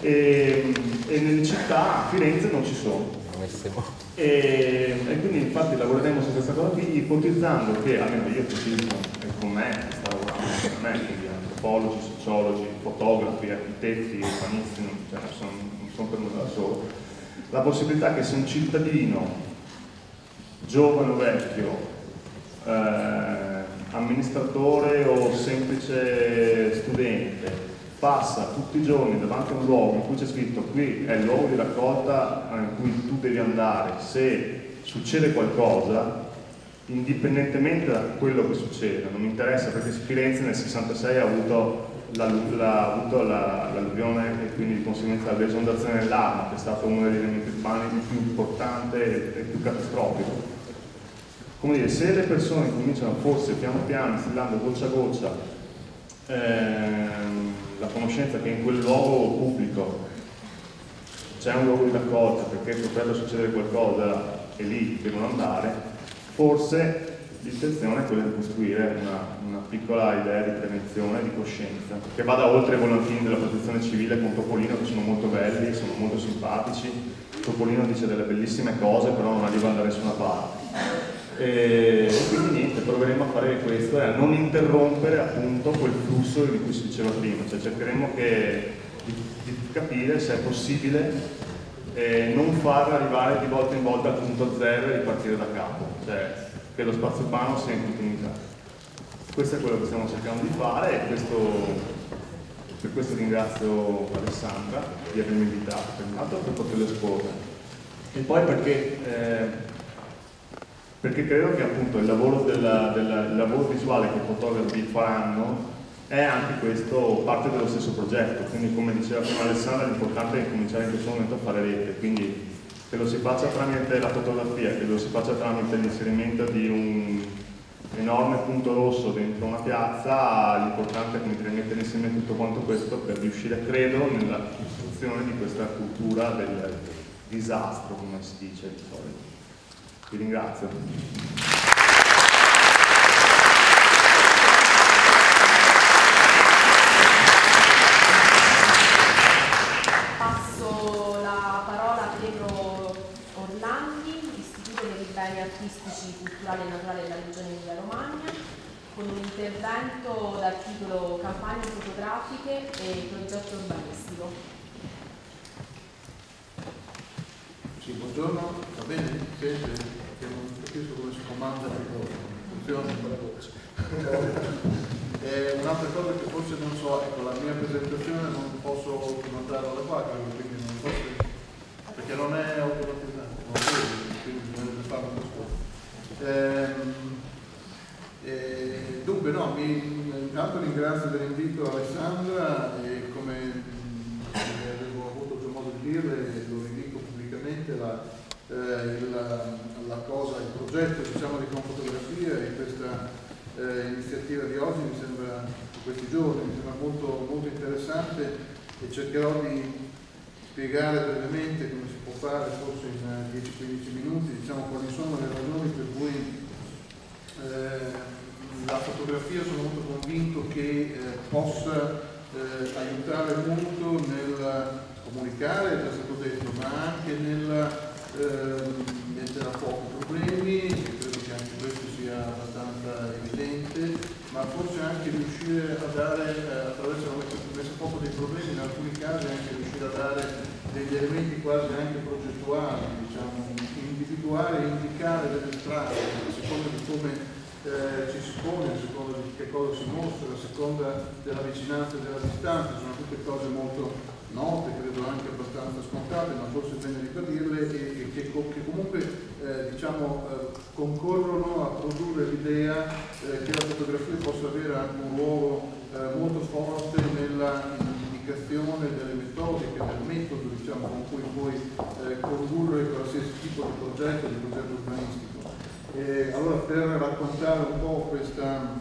S5: E, e nelle città, a Firenze non ci sono. E, e, quindi infatti lavoreremo su questa cosa qui ipotizzando che, almeno io ipotizzo con me, che sta lavorando con me, quindi antropologi, sociologi, fotografi, architetti, urbanisti, cioè, non, sono, non sono per nulla da solo, la possibilità che se un cittadino, giovane o vecchio, eh, amministratore o semplice studente, passa tutti i giorni davanti a un luogo in cui c'è scritto qui è il luogo di raccolta in cui tu devi andare, se succede qualcosa, indipendentemente da quello che succede, non mi interessa perché Firenze nel 66 ha avuto l'alluvione e quindi di conseguenza l'esondazione dell'arma, che è stato uno degli elementi urbani più importanti e più catastrofico. Come dire, se le persone cominciano forse piano piano, instillando goccia a goccia, ehm, la conoscenza che in quel luogo pubblico c'è un luogo di raccolta perché potrebbe succedere qualcosa e lì devono andare, forse l'intenzione è quella di costruire una, una, piccola idea di prevenzione, di coscienza, che vada oltre i volantini della protezione civile con Topolino che sono molto belli, sono molto simpatici, Topolino dice delle bellissime cose però non arriva da nessuna parte e quindi niente, proveremo a fare questo e a non interrompere appunto quel flusso di cui si diceva prima, cioè cercheremo che, di, di, capire se è possibile eh, non far arrivare di volta in volta al punto zero e ripartire da capo, cioè che lo spazio urbano sia in continuità. Questo è quello che stiamo cercando di fare e questo, per questo ringrazio Alessandra di avermi invitato, per intanto per poterlo esporre. E poi perché eh, perché credo che appunto il lavoro, della, della, il lavoro visuale che i fotografi faranno è anche questo parte dello stesso progetto, quindi come diceva prima Alessandra l'importante è cominciare in questo momento a fare rete, quindi che lo si faccia tramite la fotografia, che lo si faccia tramite l'inserimento di un enorme punto rosso dentro una piazza, l'importante è quindi mettere insieme tutto quanto questo per riuscire, credo, nella costruzione di questa cultura del disastro, come si dice di solito. Vi ringrazio.
S1: Passo la parola a Pietro Orlandi, Istituto per i beni artistici, culturali e naturali della Regione Emilia Romagna, con un intervento dal titolo Campagne fotografiche e progetto urbanistico.
S6: Sì, buongiorno, va bene? Sente? capisco come si comanda il microfono, funziona voce. un'altra cosa che forse non so, ecco, la mia presentazione non posso mandarla da qua, quindi non posso, perché non è automatizzata, l'anno scorso. dunque, no, mi, intanto ringrazio dell'invito Alessandra e come eh, avevo avuto già modo di dire, lo ridico pubblicamente, la, la, la cosa, il progetto diciamo, di Confotografia e questa eh, iniziativa di oggi mi sembra, di questi giorni, mi sembra molto, molto interessante e cercherò di spiegare brevemente come si può fare, forse in 10-15 minuti, diciamo quali sono le ragioni per cui eh, la fotografia sono molto convinto che eh, possa eh, aiutare molto nel comunicare, è già stato detto, ma anche nel eh, mettere a poco problemi, credo che anche questo sia abbastanza evidente, ma forse anche riuscire a dare, eh, attraverso la messa a poco dei problemi, in alcuni casi anche riuscire a dare degli elementi quasi anche progettuali, diciamo, individuare e indicare delle strade, a seconda di come eh, ci si pone, a seconda di che cosa si mostra, a seconda della vicinanza e della distanza, sono tutte cose molto note, credo anche abbastanza scontate, ma forse è bene ribadirle e, e che, che, comunque eh, diciamo, eh, concorrono a produrre l'idea eh, che la fotografia possa avere anche un ruolo eh, molto forte nella indicazione delle metodiche, del metodo diciamo, con cui puoi eh, condurre qualsiasi tipo di progetto, di progetto urbanistico. E allora per raccontare un po' questa,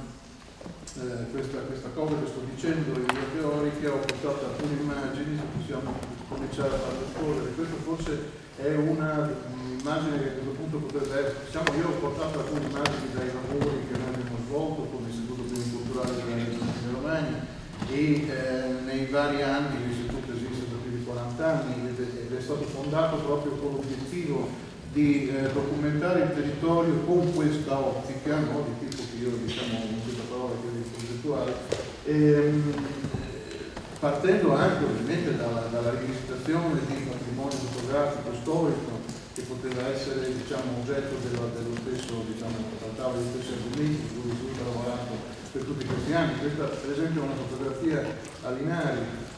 S6: eh, questa, questa, cosa che sto dicendo in via teorica ho portato alcune immagini, se possiamo cominciare a farle scorrere. Questa forse è un'immagine che a questo punto potrebbe essere, diciamo io ho portato alcune immagini dai lavori che abbiamo svolto come Istituto Beni Culturale della Romagna e eh, nei vari anni l'istituto esiste da più di 40 anni ed è, stato fondato proprio con l'obiettivo di eh, documentare il territorio con questa ottica, no? di tipo che io diciamo in questa parola che è progettuale, ehm, partendo anche ovviamente dalla, dalla rivisitazione di patrimonio fotografico storico che poteva essere diciamo, oggetto dello, dello stesso, diciamo, trattava gli stessi argomenti su cui si è lavorato per tutti questi anni. Questa per esempio è una fotografia a Linari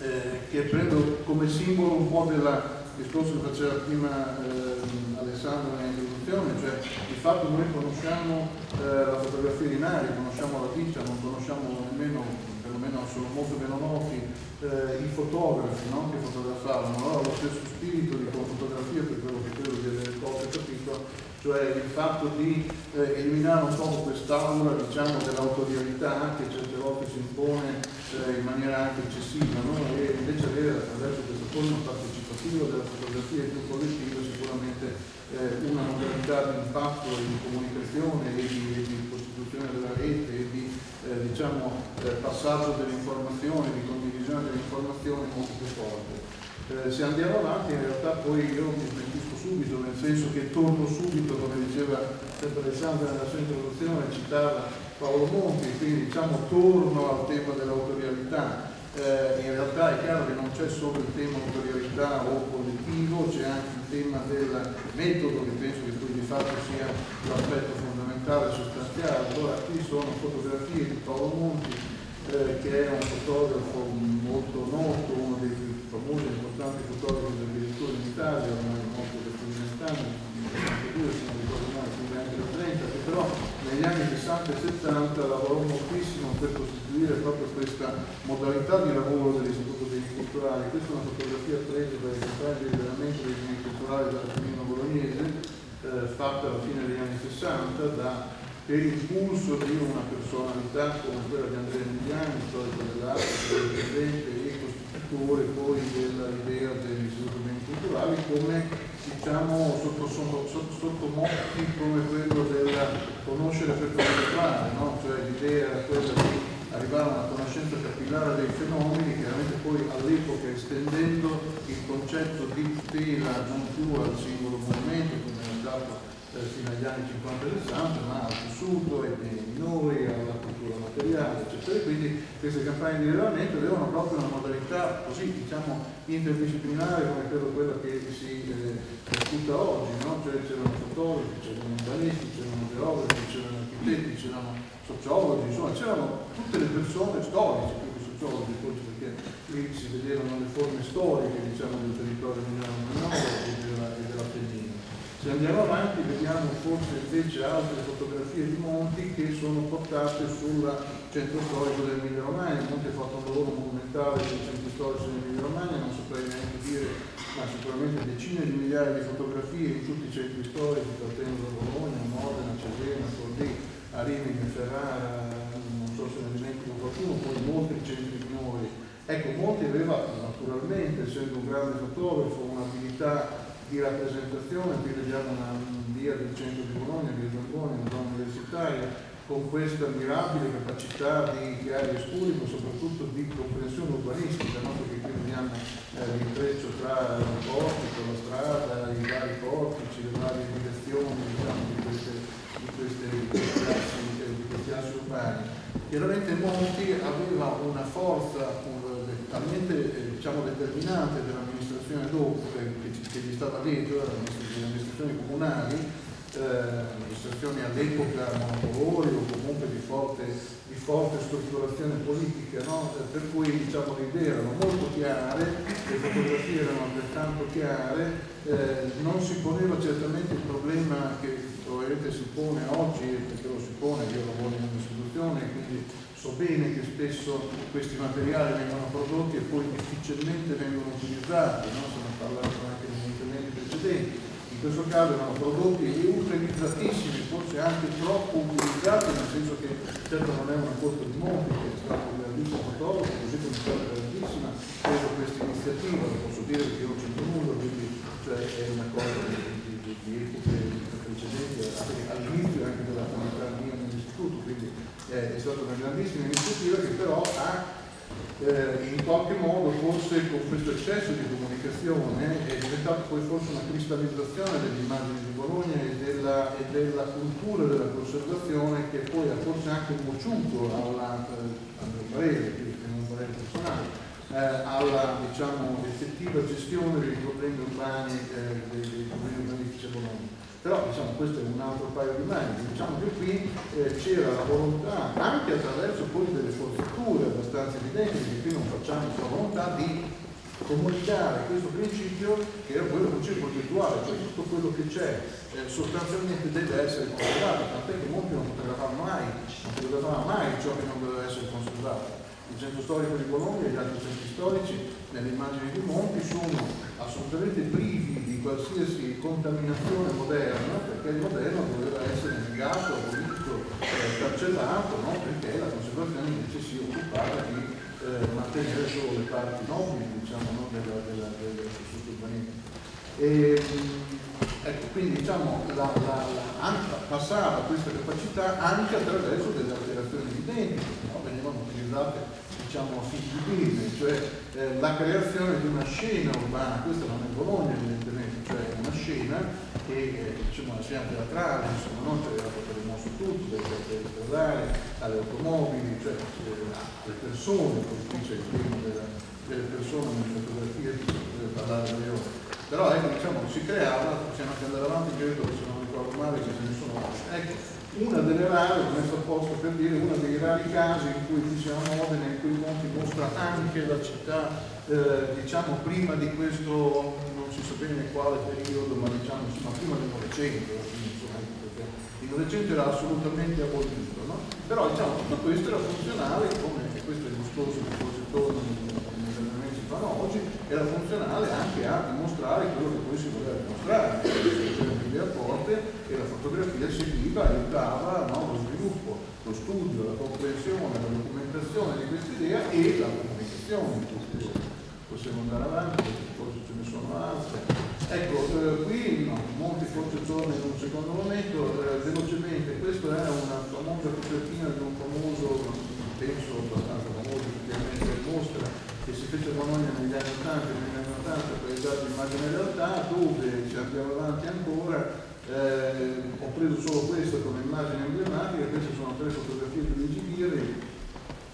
S6: eh, che prendo come simbolo un po' della discorso che faceva prima eh, Alessandro nell'introduzione, cioè di fatto noi conosciamo eh, la fotografia di Nari, conosciamo la ditta, non conosciamo nemmeno, perlomeno sono molto meno noti, eh, i fotografi no? che fotografavano, allora lo stesso spirito di fotografia, per quello che credo di aver colto e capito, cioè il fatto di eh, eliminare un po' quest'aura diciamo, dell'autorialità che certe volte si impone eh, in maniera anche eccessiva no? e invece avere attraverso questa forma partecipativa della fotografia più collettiva sicuramente eh, una modalità di impatto e di comunicazione e di, di costituzione della rete e di eh, diciamo, eh, passaggio delle informazioni, di condivisione delle informazioni molto più forte. Eh, se andiamo avanti in realtà poi io mi smentisco subito, nel senso che torno subito, come diceva sempre Alessandro nella sua introduzione, citava Paolo Monti, quindi diciamo torno al tema dell'autorialità. Eh, in realtà è chiaro che non c'è solo il tema autorialità o collettivo, c'è anche il tema del metodo che penso che poi di fatto sia l'aspetto fondamentale sostanziale. Allora qui sono fotografie di Paolo Monti, eh, che è un fotografo molto noto, uno dei più famosi e importanti fotografi addirittura in Italia, ormai morto da più di vent'anni, nel 92 se non ricordo male, quindi anche da 30, che però negli anni 60 e 70 lavorò moltissimo per costituire proprio questa modalità di lavoro dell'Istituto dei culturali. Questa è una fotografia presa dai dettagli di allenamento dei beni culturali della Camino Bolognese, eh, fatta alla fine degli anni 60 da per impulso di una personalità come quella di Andrea Emiliani, storico dell'arte, presidente e costitutore poi dell'idea dell'Istituto Beni Culturali come diciamo sotto, sotto, sotto, come quello del conoscere per contemplare, no? cioè l'idea era quella di arrivare a una conoscenza capillare dei fenomeni, chiaramente poi all'epoca estendendo il concetto di tutela non più al singolo movimento, come era stato eh, fino agli anni 50 e 60, ma al tessuto, ai beni minori, alla materiale, eccetera. E quindi queste campagne di rilevamento avevano proprio una modalità così, diciamo, interdisciplinare come credo quella che si eh, discuta oggi, no? cioè c'erano fotografi, c'erano urbanisti, c'erano geografi, c'erano architetti, c'erano sociologi, insomma c'erano tutte le persone storici, più che sociologi, forse perché lì si vedevano le forme storiche diciamo, del territorio emiliano e della, e della Pennina. Se andiamo avanti vediamo forse invece altre fotografie di monti che sono portate sul centro storico dell'Emilia Romagna. Monti ha fatto un lavoro monumentale sui centri storici dell'Emilia Romagna, non saprei neanche dire migliaia di fotografie in tutti i centri storici, partendo da Bologna, Modena, Cesena, Forlì, a Rimini, Ferrara, non so se ne dimentico qualcuno, poi molti centri minori. Ecco, Monti aveva naturalmente, essendo un grande fotografo, un'abilità di rappresentazione, qui vediamo una via del centro di Bologna, via Zamboni, una zona universitaria, con questa mirabile capacità di chiari e scuri, ma soprattutto di comprensione urbanistica, no? perché qui vediamo eh, l'intreccio tra il portico, la strada, i vari portici, le varie direzioni diciamo, di, queste, di, queste, di questi assi urbani. Chiaramente Monti aveva una forza un, talmente eh, diciamo, determinante dell'amministrazione dopo, che, che gli stava dietro, delle amministrazioni comunali, eh, amministrazioni all'epoca monopolori o comunque di forte, di forte strutturazione politica, no? Per cui diciamo, le idee erano molto chiare, le fotografie erano altrettanto chiare, eh, non si poneva certamente il problema che probabilmente si pone oggi, perché lo si pone, io lavoro in un'istituzione, quindi so bene che spesso questi materiali vengono prodotti e poi difficilmente vengono utilizzati, no? se ne parlato anche precedenti in questo caso erano prodotti utilizzatissimi, forse anche troppo utilizzati, nel senso che certo non è una corte di Monti, che è stato un grandissimo fotografo, così come è stata grandissima, credo questa iniziativa, posso dire perché io c'entro nulla, quindi cioè, è una cosa di, di, di, epoche precedenti, all'inizio anche della comunità mia nell'istituto, quindi è, è stata una grandissima iniziativa che però ha eh, in qualche modo forse con questo eccesso di comunicazione è diventato poi forse una cristallizzazione delle immagini di Bologna e della, e della cultura della conservazione che poi ha forse anche mociuto alla, eh, a mio parere, che è parere personale, eh, alla diciamo, effettiva gestione dei problemi urbani, eh, dei, dei problemi urbanistici a Bologna. Però diciamo, questo è un altro paio di mani, diciamo che qui eh, c'era la volontà, anche attraverso poi delle forzature abbastanza evidenti, che qui non facciamo la volontà di comunicare questo principio che è quello del circo virtuale, cioè tutto quello che c'è eh, sostanzialmente deve essere conservato, tant'è che Monti non fotografava mai, non fotografava mai ciò che non doveva essere conservato. Il centro storico di Bologna e gli altri centri storici nelle immagini di Monti sono assolutamente privi di qualsiasi contaminazione moderna, perché il moderno doveva essere negato, abolito, eh, cancellato, no? perché la conservazione invece si occupava di mantenere solo le parti nobili diciamo, no? della, della, del tessuto urbanistico. E, ecco, quindi diciamo, la, la, la, passava questa capacità anche attraverso delle alterazioni evidenti, no? venivano utilizzate diciamo, sostituibile, cioè eh, la creazione di una scena urbana, questa non è Bologna evidentemente, cioè una scena che diciamo, una scena teatrale, insomma, non c'era per rimosso tutto, dai quartieri stradali alle automobili, cioè eh, le persone, come dice il primo della, delle persone nelle fotografie, deve parlare delle ore. Però ecco, diciamo, si creava, possiamo anche andare avanti, credo, se non ricordo male, che ce ne sono ecco, una delle rare, ho messo a posto per dire, uno dei rari casi in cui diciamo Modena in cui Monti mostra anche la città, eh, diciamo prima di questo, non si sa bene quale periodo, ma diciamo insomma prima del Novecento, il Novecento era assolutamente abolito, no? però diciamo tutto questo era funzionale, come questo è il discorso che torna si fanno oggi, era funzionale anche a dimostrare quello che poi si voleva dimostrare, le rapporti e la fotografia seguiva, aiutava no, lo sviluppo, lo studio, la comprensione, la documentazione di questa idea e la comunicazione. Possiamo andare avanti, forse ce ne sono altre. Ecco, eh, qui no, molti forse tornano in un secondo momento, eh, velocemente, questa è una famosa copertina di un famoso, penso abbastanza a Bologna negli anni 80 e negli anni 80 per il dato immagine e realtà, dove ci andiamo avanti ancora, eh, ho preso solo questo come immagine emblematica, queste sono tre fotografie di Luigi Ghirri.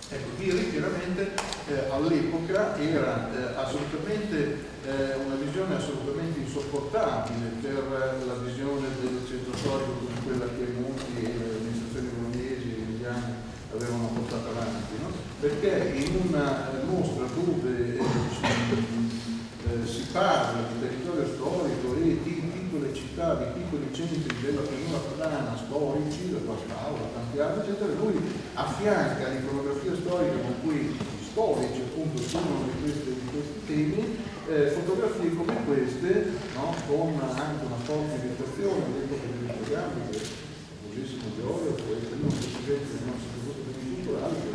S6: Ecco, Ghirri chiaramente eh, all'epoca era eh, assolutamente eh, una visione assolutamente insopportabile per la visione del centro storico come quella che Monti e le amministrazioni bolognesi e emiliane avevano? Perché in una mostra dove eh, eh, si parla di territorio storico e di piccole città, di piccoli centri della pianura padana storici, la Paspaola, tanti altri, eccetera, lui affianca l'iconografia storica con cui gli storici appunto sono di, queste, di questi temi eh, fotografie come queste, no? con anche una forte irritazione all'epoca dei programmi che famosissimo Giorgio, poi uno dei presidenti del nostro istituto per i culturali, che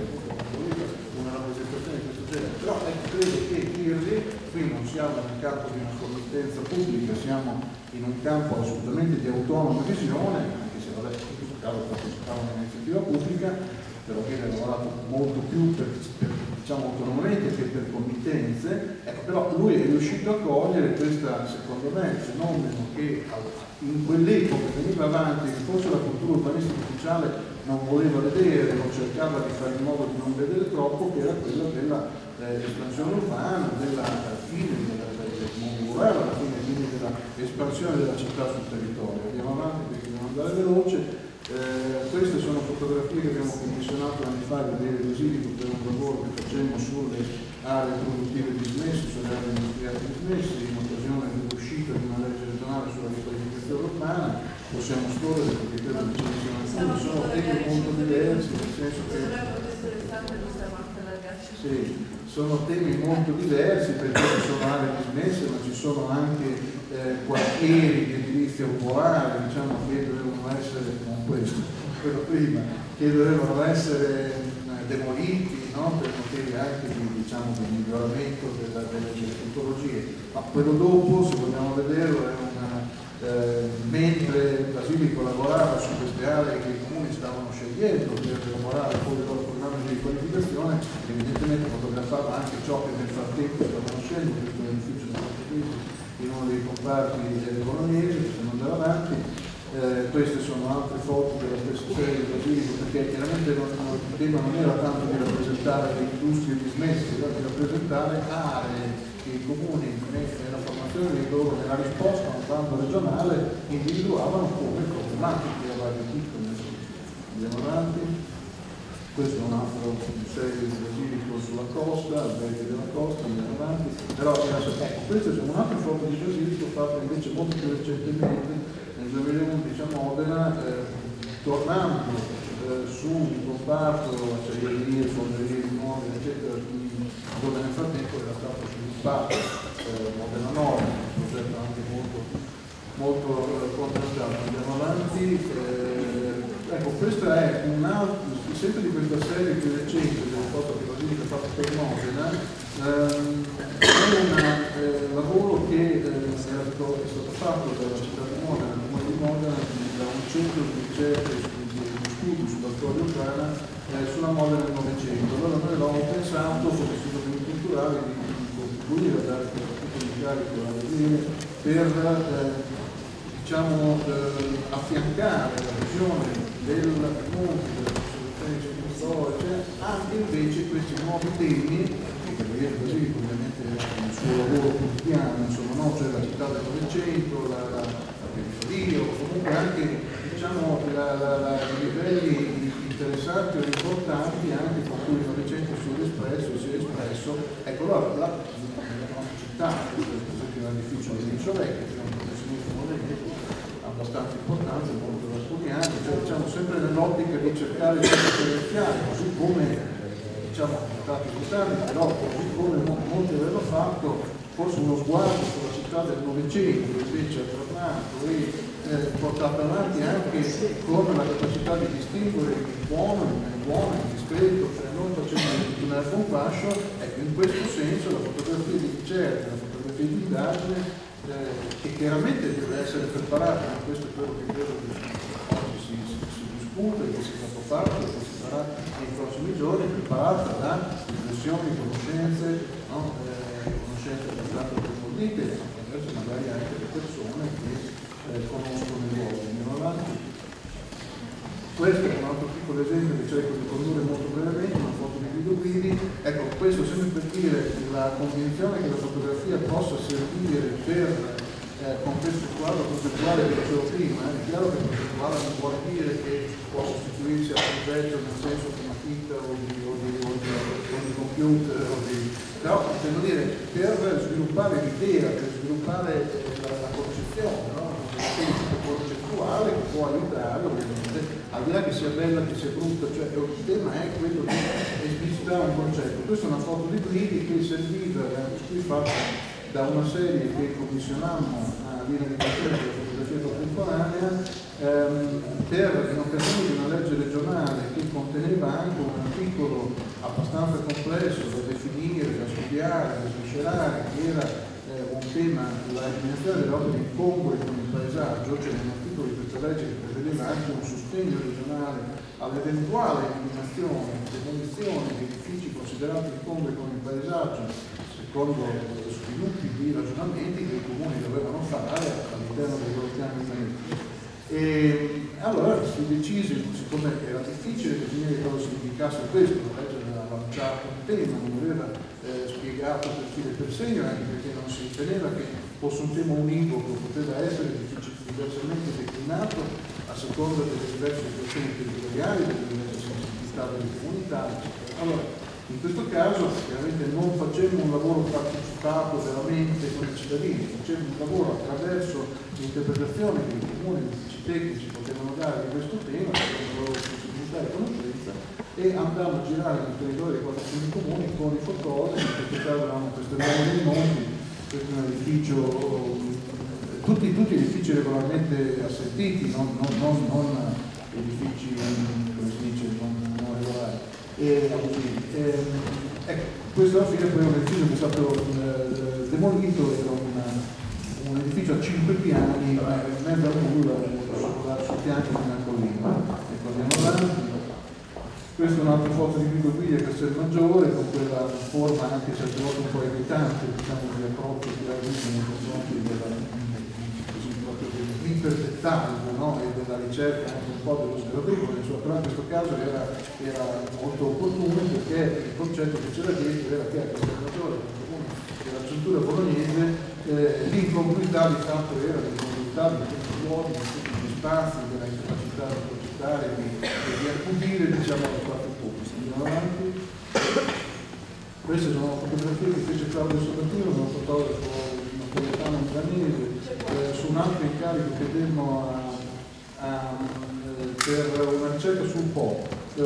S6: voleva una rappresentazione di questo genere. Però ecco, credo che dirvi, qui non siamo nel campo di una committenza pubblica, siamo in un campo assolutamente di autonoma visione, anche se vabbè, in questo caso partecipava a un'iniziativa pubblica, però che ha lavorato molto più per, per diciamo autonomamente che per committenze, ecco, però lui è riuscito a cogliere questa, secondo me, fenomeno che in quell'epoca veniva avanti, forse la cultura urbanistica ufficiale non voleva vedere o cercava di fare in modo di non vedere troppo, che era quello dell'espansione eh, urbana, della fine della, rurale, alla fine, quindi dell'espansione della città sul territorio. Andiamo avanti perché dobbiamo andare veloce. Eh, queste sono fotografie che abbiamo commissionato anni fa di vedere Basilico per un lavoro che facciamo sulle aree produttive dismesse, sulle aree industriali dismesse, in occasione dell'uscita di una legge regionale sulla riqualificazione urbana. Possiamo scorrere perché credo che ce ne siano alcuni, sono temi molto diversi, nel senso che... Sì, sono temi molto diversi perché ci sono aree dismesse, ma ci sono anche eh, quartieri di edilizia popolare, diciamo che dovevano essere questo, quello prima, che dovevano essere eh, demoliti no? per motivi anche di, diciamo, di miglioramento della, delle tecnologie, ma quello dopo, se vogliamo vederlo, è una, eh, mentre Basilico lavorava su queste aree che i comuni stavano scegliendo per lavorare poi i loro programmi di qualificazione, evidentemente fotografava anche ciò che nel frattempo stavano scegliendo, questo è l'ufficio di in uno dei comparti dell'economia, se non andava avanti, eh, queste sono altre foto della serie di Basilico perché chiaramente non, non, il tema non era tanto di rappresentare le industrie dismesse, ma di rappresentare aree che i comuni nella formazione dei loro, nella risposta a un bando regionale individuavano come problematiche a vario titolo. Andiamo avanti. Questo è un altro serie di basilico sulla costa, al verde della costa, andiamo avanti. Però ecco, queste sono un'altra foto di basilico fatta invece molto più recentemente nel 2011 a Modena, eh, tornando eh, su un comparto, acciaierie, fonderie Modena, eccetera, dove nel frattempo era stato sviluppato eh, Modena Nord, un progetto anche molto, molto eh, contrastato. Andiamo avanti. Eh, ecco, questa è un altro, sempre di questa serie più recente delle foto che Basilica ha fatto per Modena, ehm, è un eh, lavoro che è stato fatto dalla città di Modena Modena da un centro di ricerca e di studi sulla storia urbana eh, sulla moda del Novecento. Allora noi avevamo pensato come istituto culturale di, di contribuire a dare questo tipo di alle linee per eh, diciamo, eh, affiancare la visione del monte, storica, anche invece questi nuovi temi che Gabriele Basilico ovviamente il suo lavoro quotidiano, insomma, no? cioè la città del Novecento, la, la periferie o comunque anche diciamo, la, la, la, i livelli interessanti o importanti anche con cui il Novecento si è espresso, si è espresso, ecco allora la, nostra città, per esempio l'edificio di Vincio Vecchio, che è un professionista abbastanza importante, molto da studiare, cioè diciamo sempre nell'ottica di cercare di differenziare, così come diciamo stati importanti, però così come molti avevano fatto, forse uno sguardo sulla città del Novecento invece ha tornato e eh, portato avanti anche con la capacità di distinguere il buono, il buono, il discreto, cioè non facendo un buon fascio, ecco in questo senso la fotografia di ricerca, la fotografia di indagine, eh, che chiaramente deve essere preparata, questo è quello che credo si, discute, che si è stato fatto, che si farà nei prossimi giorni, preparata da riflessioni, conoscenze, no? eh, conoscenze abbastanza approfondite e magari anche le persone che eh, conoscono il luogo. Andiamo avanti. Questo è un altro piccolo esempio che cerco di condurre molto brevemente, una foto di Guido Guidi. Ecco, questo sempre per dire la convinzione che la fotografia possa servire per eh, contesto quadro concettuale che dicevo prima, è chiaro che il concettuale non vuol dire che può sostituirsi al progetto nel senso di matita o di, o di, o di, o di computer o di però intendo dire per sviluppare l'idea, per sviluppare la, la concezione, no? concettuale che può aiutare ovviamente, al di là che sia bella, che sia brutta, cioè il tema è quello di esplicitare un concetto. Questa è una foto di Bridi che serviva, eh, qui fa da una serie che commissionammo a linea di Consiglio della fotografia contemporanea ehm, per in occasione di una legge regionale che conteneva anche un articolo abbastanza complesso da definire, da studiare, da sviscerare, che era eh, un tema, la eliminazione delle opere incongrue con il paesaggio, cioè un articolo di questa legge che prevedeva anche un sostegno regionale all'eventuale eliminazione, demolizione di edifici considerati incongrui con il paesaggio, secondo sviluppi di ragionamenti che i comuni dovevano fare all'interno dei loro piani urbanistica. E allora si decise, siccome era difficile definire cosa significasse questo, la legge aveva lanciato un tema, non aveva eh, spiegato per filo e per segno, anche perché non si riteneva che fosse un tema univoco, poteva essere diversamente declinato a seconda delle diverse situazioni territoriali, delle diverse sensibilità delle comunità, eccetera. Allora, in questo caso chiaramente non facemmo un lavoro partecipato veramente con i cittadini, facemmo un lavoro attraverso l'interpretazione che i comuni tecnici potevano dare di questo tema, la loro possibilità e conoscenza, e andavamo a girare nel territorio dei 400 comuni con i fotografi, in questo caso avevamo questo nuovo dei monti, questo è un edificio tutti, tutti edifici regolarmente assentiti, non, non, non, non edifici, come si dice, non, non regolari. E, e, ecco, questo alla fine poi è un edificio che è stato eh, demolito, era una, un edificio a cinque piani, ma in mezzo al muro sul piano di una collina. Ecco, andiamo avanti. Questa è un'altra foto di Guido Guiglia che è il maggiore, con quella forma anche certe volte un po' irritante, diciamo, di approccio di realismo nei confronti iperdettaglio no? e della ricerca anche un po' dello sgradevole, però in questo caso era, era, molto opportuno perché il concetto che c'era dietro era che a Castelmaggiore, della struttura bolognese, eh, l'incongruità di fatto era l'incongruità di questi luoghi, di tutti gli spazi, della incapacità di progettare, di, di accudire diciamo, lo spazio pubblico. Andiamo avanti. Queste sono fotografie che fece Claudio Sodatino, un fotografo napoletano milanese, eh, su un altro incarico che demmo a, a, eh, per una ricerca sul Po. Eh,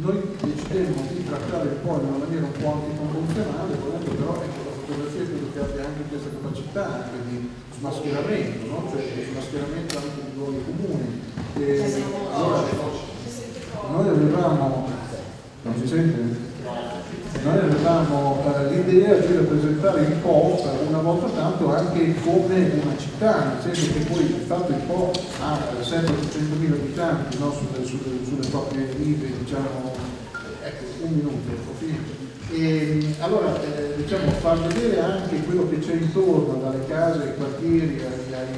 S6: noi decidemmo di trattare il Po in una maniera un po' anticonvenzionale, volendo però ecco, la fotografia credo che abbia anche questa capacità anche di smascheramento, no? cioè di smascheramento anche di luoghi comuni. E, allora, noi avevamo, non si sente? Noi avevamo eh, l'idea di rappresentare il Po una volta tanto anche come una città, nel senso che poi di fatto il Po ha 700.000 abitanti no? sulle, sulle, sulle, proprie rive, diciamo, ecco, un minuto, ho finito. E allora eh, diciamo far vedere anche quello che c'è intorno, dalle case ai quartieri, ai, ai,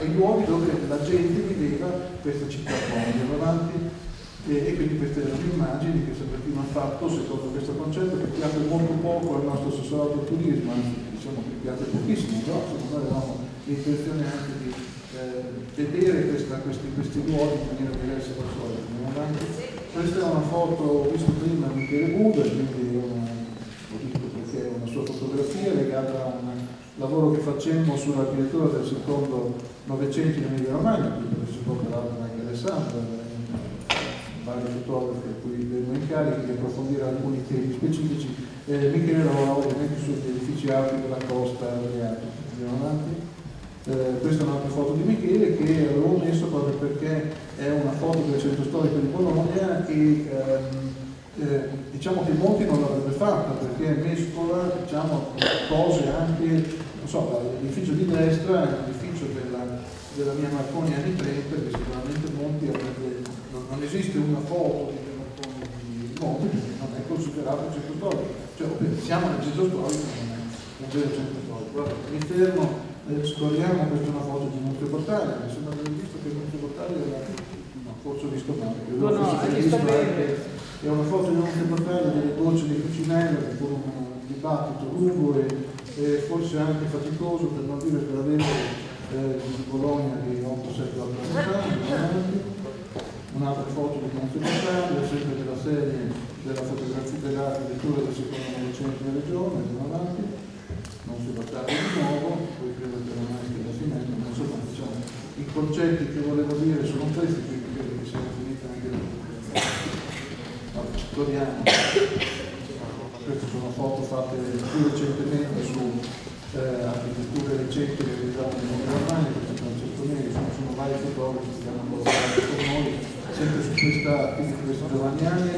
S6: ai, luoghi dove la gente viveva questa città. Andiamo avanti e, e quindi queste erano le immagini che Sabatino ha fatto secondo questo concetto che piace molto poco al nostro assessorato al turismo, anzi diciamo che piace pochissimo, però secondo noi avevamo l'intenzione anche di eh, vedere questa, questi, questi, luoghi in maniera diversa dal solito. Questa è una foto, ho visto prima Michele Buda, quindi una, perché è una sua fotografia legata a un lavoro che facemmo sull'architettura del secondo Novecento in Emilia Romagna, quindi partecipò peraltro anche Alessandro, vari fotografi a cui vengo incarichi di approfondire alcuni temi specifici. Eh, Michele lavora ovviamente sugli edifici alti della costa adriatica. Andiamo avanti. Eh, questa è un'altra foto di Michele che avevo messo proprio perché è una foto del centro storico di Bologna e ehm, eh, diciamo che molti non l'avrebbe fatta perché mescola diciamo, cose anche, non so, l'edificio di destra è della, della mia Marconi anni 30 che sicuramente non esiste una foto di Monti perché non è considerato centro storico. Cioè, siamo nel centro storico, ma non è un vero centro storico. Guarda, mi fermo, eh, scorriamo, questa è una foto di Monte Battaglia, mi sembra di aver visto che Monte Battaglia era, no, forse ho visto male,
S2: no, no, visto bene.
S6: È una foto di Monte Battaglia delle gocce di Cucinello, che fu un dibattito lungo e, e, forse anche faticoso, per non dire veramente eh, di Bologna di 8-7 anni un'altra foto di Battaglia, sempre della serie della fotografia dell'architettura del secondo novecento in regione, andiamo avanti, non si battaglia di nuovo, poi credo che ormai sia da finendo, ma insomma diciamo, i concetti che volevo dire sono questi, quindi credo che siamo finiti anche lì. Allora, torniamo. Queste sono foto fatte più recentemente su eh, architetture recenti realizzate in questo è Francesco Neri, sono, sono vari fotografi che hanno lavorato questa, quindi questi Giovanniani,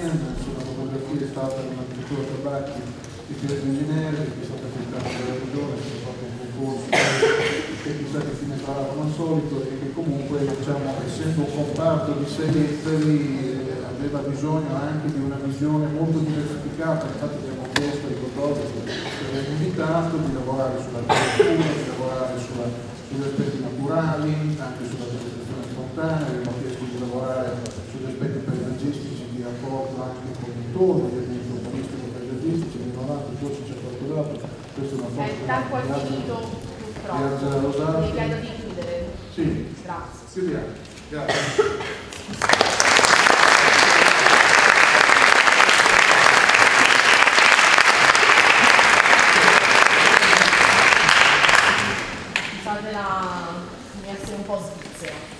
S6: sulla fotografia è stata un'architettura Tabacchi di Pietro Ingegnere, che è stata presentata dalla Regione, che è fatto un concorso che chissà che fine farà come al solito e che comunque diciamo, essendo un comparto di sei ettari eh, aveva bisogno anche di una visione molto diversificata, infatti abbiamo chiesto ai fotografi che abbiamo invitato di lavorare sull'architettura, di lavorare sulla, sugli aspetti naturali, anche sulla vegetazione spontanea, abbiamo chiesto di lavorare sugli aspetti paesaggistici di rapporto anche con l'intorno, gli ambienti urbanistico-paesaggistici, di 90 forse c'è qualcos'altro, questa è una
S1: Eh, il tempo è finito purtroppo. Vi chiedo di chiudere.
S6: Sì,
S1: Grazie.
S6: chiudiamo. Grazie.
S1: Salve la... mi essere un po' svizzera.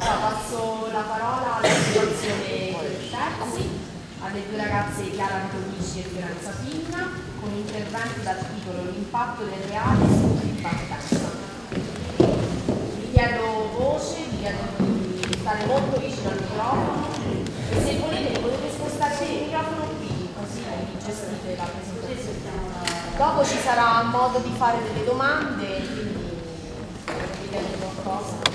S1: Allora, passo la parola all'associazione Terzi, ragazze Chiara Antonici e Fiorenza Pinna, con intervento dal titolo L'impatto del reale sull'impartenza. Vi chiedo voce, vi chiedo di stare molto vicino al microfono e se volete potete spostare il microfono qui, così gestite la presentazione. Dopo ci sarà modo di fare delle domande, quindi chiedo qualcosa.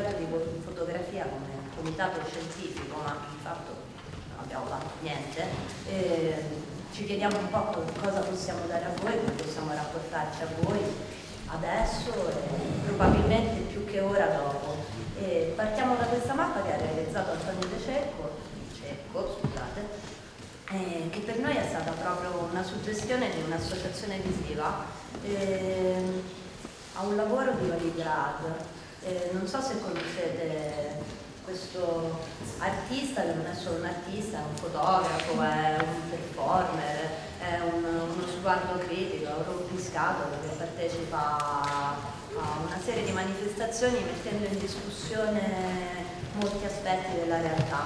S7: Progetto di fotografia come comitato scientifico, ma di fatto non abbiamo fatto niente. E ci chiediamo un po' cosa possiamo dare a voi, come possiamo rapportarci a voi adesso e probabilmente più che ora dopo. E partiamo da questa mappa che ha realizzato Antonio De Cecco, Cecco scusate, eh, che per noi è stata proprio una suggestione di un'associazione visiva eh, a un lavoro di Valigrad. Eh, non so se conoscete questo artista che non è solo un artista, è un fotografo, è un performer, è un, uno sguardo critico, è un rompiscatole che partecipa a una serie di manifestazioni mettendo in discussione molti aspetti della realtà.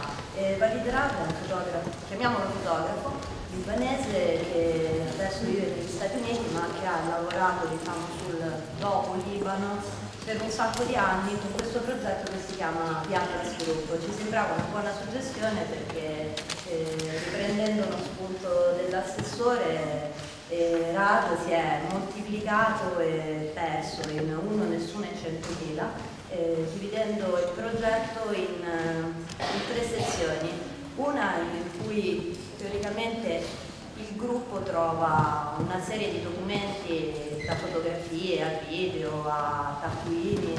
S7: Valid Rad è un fotografo, chiamiamolo fotografo, libanese che adesso vive negli Stati Uniti ma che ha lavorato diciamo, sul dopo Libano per un sacco di anni con questo progetto che si chiama Pianta Sviluppo. Ci sembrava una buona suggestione perché eh, riprendendo uno spunto dell'assessore eh, Rad si è moltiplicato e perso in uno, nessuno e centomila, eh, dividendo il progetto in, eh, in tre sezioni. Una in cui teoricamente il gruppo trova una serie di documenti da fotografie a video a taccuini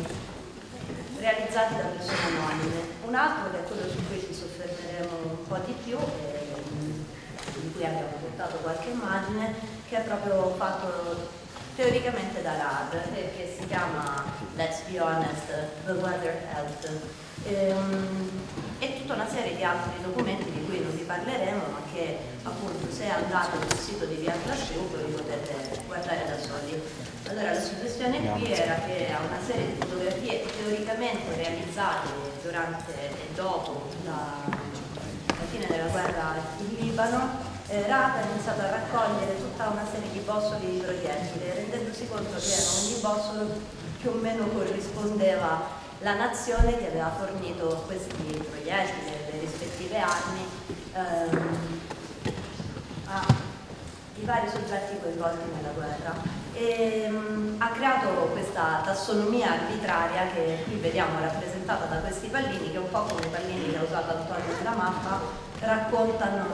S7: realizzati da persone anonime. Un altro che è quello su cui ci soffermeremo un po' di più, eh, di cui abbiamo portato qualche immagine, che è proprio fatto teoricamente da RAD e che si chiama Let's Be Honest, The Weather Health e tutta una serie di altri documenti di cui non vi parleremo ma che appunto se andate sul sito di Viaggio Asciugo li potete guardare da soli. Allora la suggestione qui era che a una serie di fotografie teoricamente realizzate durante e dopo la, la fine della guerra in Libano eh, Rata ha iniziato a raccogliere tutta una serie di bossoli di proiettili rendendosi conto che ogni bossolo più o meno corrispondeva la nazione che aveva fornito questi proiettili le rispettive armi ehm, ai vari soggetti coinvolti nella guerra e ehm, ha creato questa tassonomia arbitraria che qui vediamo rappresentata da questi pallini che un po' come i pallini che ha usato Antonio nella mappa raccontano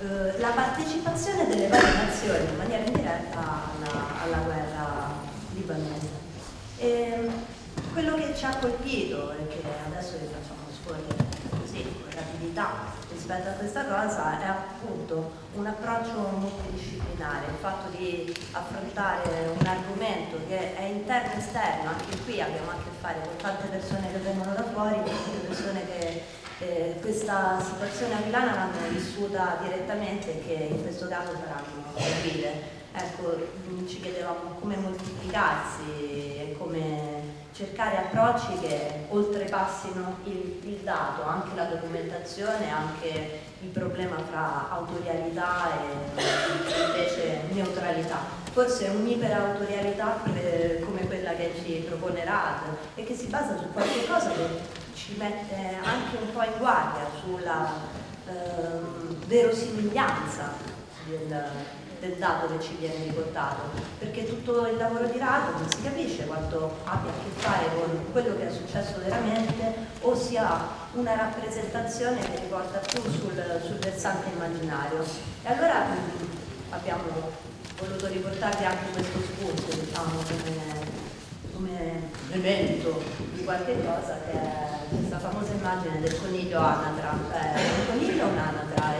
S7: eh, la partecipazione delle varie nazioni in maniera indiretta alla, alla guerra libanese. E, ehm, quello che ci ha colpito e che adesso vi facciamo scorrere così con rapidità rispetto a questa cosa è appunto un approccio multidisciplinare, il fatto di affrontare un argomento che è interno e esterno, anche qui abbiamo a che fare con tante persone che vengono da fuori, tante persone che eh, questa situazione aquilana l'hanno vissuta direttamente e che in questo caso saranno capire. Ecco, ci chiedevamo come moltiplicarsi e come cercare approcci che oltrepassino il, il, dato, anche la documentazione, anche il problema fra autorialità e invece neutralità. Forse un'iperautorialità eh, come quella che ci propone RAD e che si basa su qualche cosa che ci mette anche un po' in guardia sulla eh, verosimiglianza del, del dato che ci viene riportato, perché tutto il lavoro di Rato non si capisce quanto abbia a che fare con quello che è successo veramente o sia una rappresentazione che riporta più sul, sul versante immaginario. E allora abbiamo voluto riportarvi anche questo spunto, diciamo, come, evento di qualche cosa che è questa famosa immagine del coniglio anatra. Eh, un coniglio o un'anatra?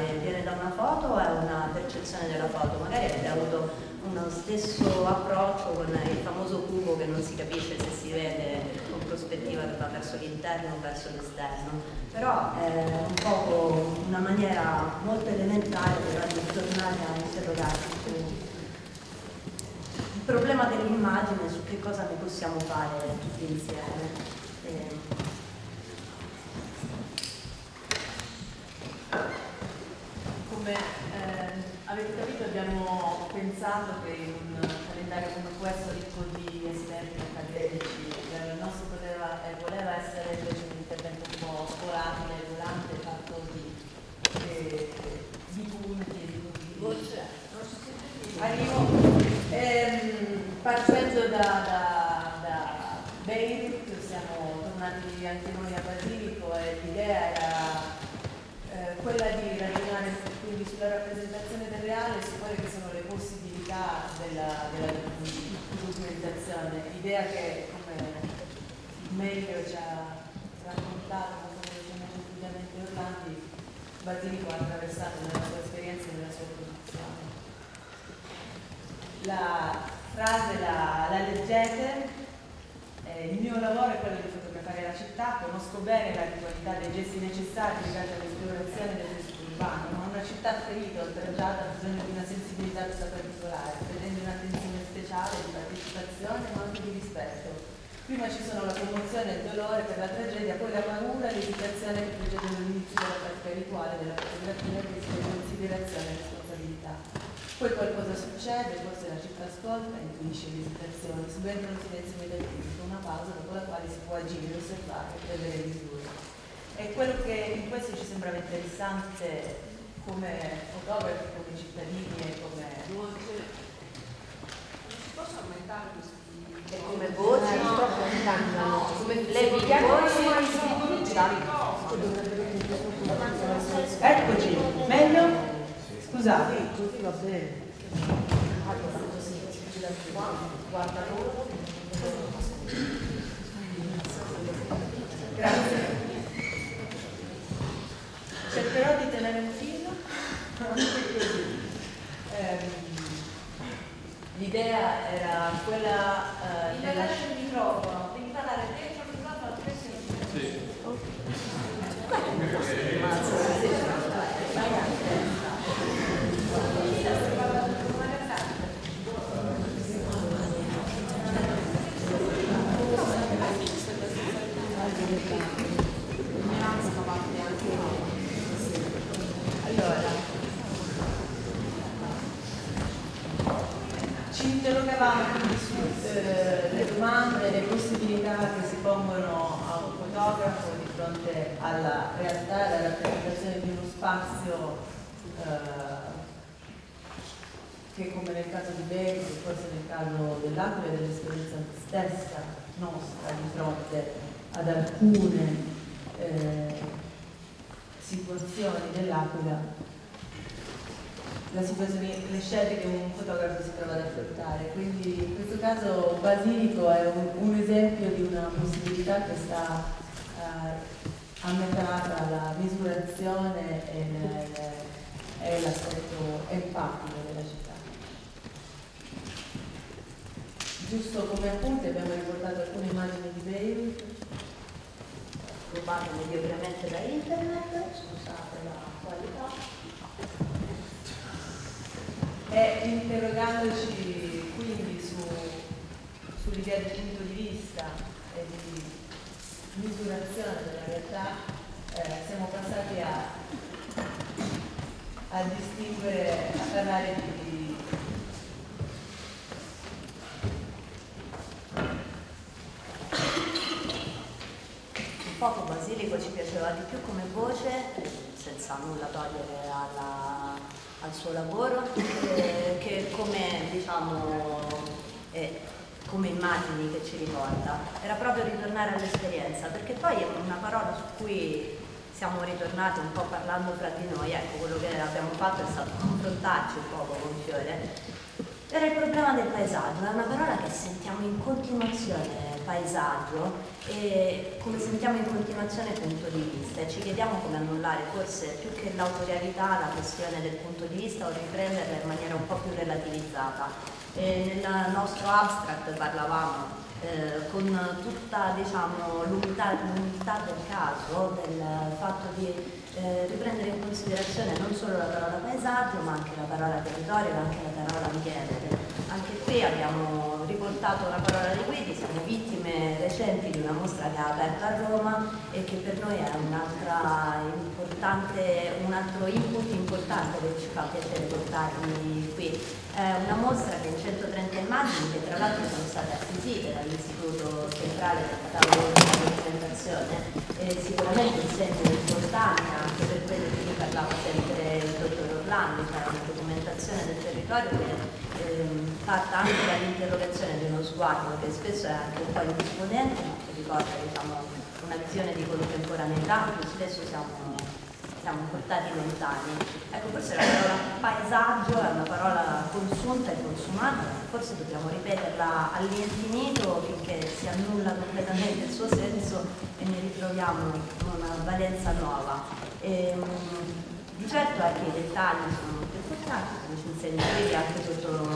S7: Foto è una percezione della foto? Magari avete avuto uno stesso approccio con il famoso cubo che non si capisce se si vede con prospettiva che va verso l'interno o verso l'esterno, però è un po' una maniera molto elementare però di tornare a interrogarsi su il problema dell'immagine, su che cosa ne possiamo fare tutti insieme. E
S8: come eh, avete capito abbiamo pensato che in un calendario come questo ricco di esterni accademici il nostro poteva, eh, voleva essere invece un intervento un po' volatile, volante, fatto di, eh, di punti e di punti di voce. Arrivo ehm, partendo da, da, da Beirut, siamo tornati anche noi a Basilico e l'idea era eh, quella di quindi sulla rappresentazione del reale su quelle che sono le possibilità della, della documentazione. L'idea che, come meglio ci ha raccontato, come diceva ampiamente Orlandi, Basilico ha attraversato nella sua esperienza e nella sua produzione. La frase la, la leggete eh, il mio lavoro è quello di fotografare la città, conosco bene la ritualità dei gesti necessari legati all'esplorazione del urbano, ma una città ferita, oltraggiata, ha bisogno di una sensibilità tutta particolare, chiedendo un'attenzione speciale di partecipazione ma anche di rispetto. Prima ci sono la commozione e il dolore per la tragedia, poi la paura e l'esitazione che precedono l'inizio della pratica rituale della fotografia che in considerazione e responsabilità. Poi qualcosa succede, forse la città ascolta, intuisce l'esitazione, subentra un silenzio meditativo, una pausa dopo la quale si può agire, osservare, prendere misure. E quello che in questo ci sembrava interessante come fotografi, come cittadini e come voce.
S1: Posso aumentare questi
S7: E come voci,
S1: come
S7: le voci,
S8: Eccoci, meglio? Scusate. Così va bene. Grazie. Cercherò di tenere un filo. Ehm, L'idea era quella eh, della...
S1: il microfono, devi parlare dentro il microfono altrimenti
S8: Allora, ci interrogavamo quindi sulle domande e le possibilità che si pongono a un fotografo di fronte alla realtà e alla rappresentazione di uno spazio eh, che come nel caso di Bevi, forse nel caso dell'Aquila è dell'esperienza stessa nostra di fronte ad alcune eh, situazioni dell'Aquila le scelte che un fotografo si trova ad affrontare. Quindi in questo caso Basilico è un, un esempio di una possibilità che sta eh, a metà tra la misurazione e l'aspetto empatico della città. Giusto come appunti abbiamo riportato alcune immagini di Beirut,
S7: rubate mediocremente da internet, scusate la qualità.
S8: e interrogandoci quindi su, sull'idea del punto di vista e di misurazione della realtà, eh, siamo passati a, a distinguere, a parlare di,
S7: Un poco Basilico ci piaceva di più come voce, senza nulla togliere alla- al suo lavoro, che come diciamo eh, come immagini che ci ricorda. Era proprio ritornare all'esperienza, perché poi è una parola su cui siamo ritornati un po' parlando fra di noi, ecco quello che abbiamo fatto è stato confrontarci un po' con Fiore. Era il problema del paesaggio, è una parola che sentiamo in continuazione, paesaggio, e come sentiamo in continuazione punto di vista e ci chiediamo come annullare forse più che l'autorialità la questione del punto di vista o riprenderla in maniera un po' più relativizzata. E nel nostro abstract parlavamo eh, con tutta diciamo, l'umiltà, del caso, del fatto di eh, riprendere in considerazione non solo la parola paesaggio ma anche la parola territorio e anche la parola ambiente. Anche qui abbiamo riportato una parola di Guidi, siamo vittime recenti di una mostra che ha aperto a Roma e che per noi è un altro input importante che ci fa piacere portarvi qui. È una mostra che in 130 immagini, che tra l'altro sono state acquisite dall'Istituto Centrale Catalogo della Documentazione, e sicuramente un segno importante anche per quello di cui parlava sempre il dottor Orlando, cioè una documentazione del territorio che parta anche dall'interrogazione di uno sguardo che spesso è anche un po' indisponente, ma che ricorda diciamo, visione di contemporaneità, cui spesso siamo siamo portati lontani. Ecco, forse la parola paesaggio è una parola consunta e consumata, forse dobbiamo ripeterla all'infinito finché si annulla completamente il suo senso e ne ritroviamo una valenza nuova. Ehm, di certo anche i dettagli sono come ci insegna qui anche sotto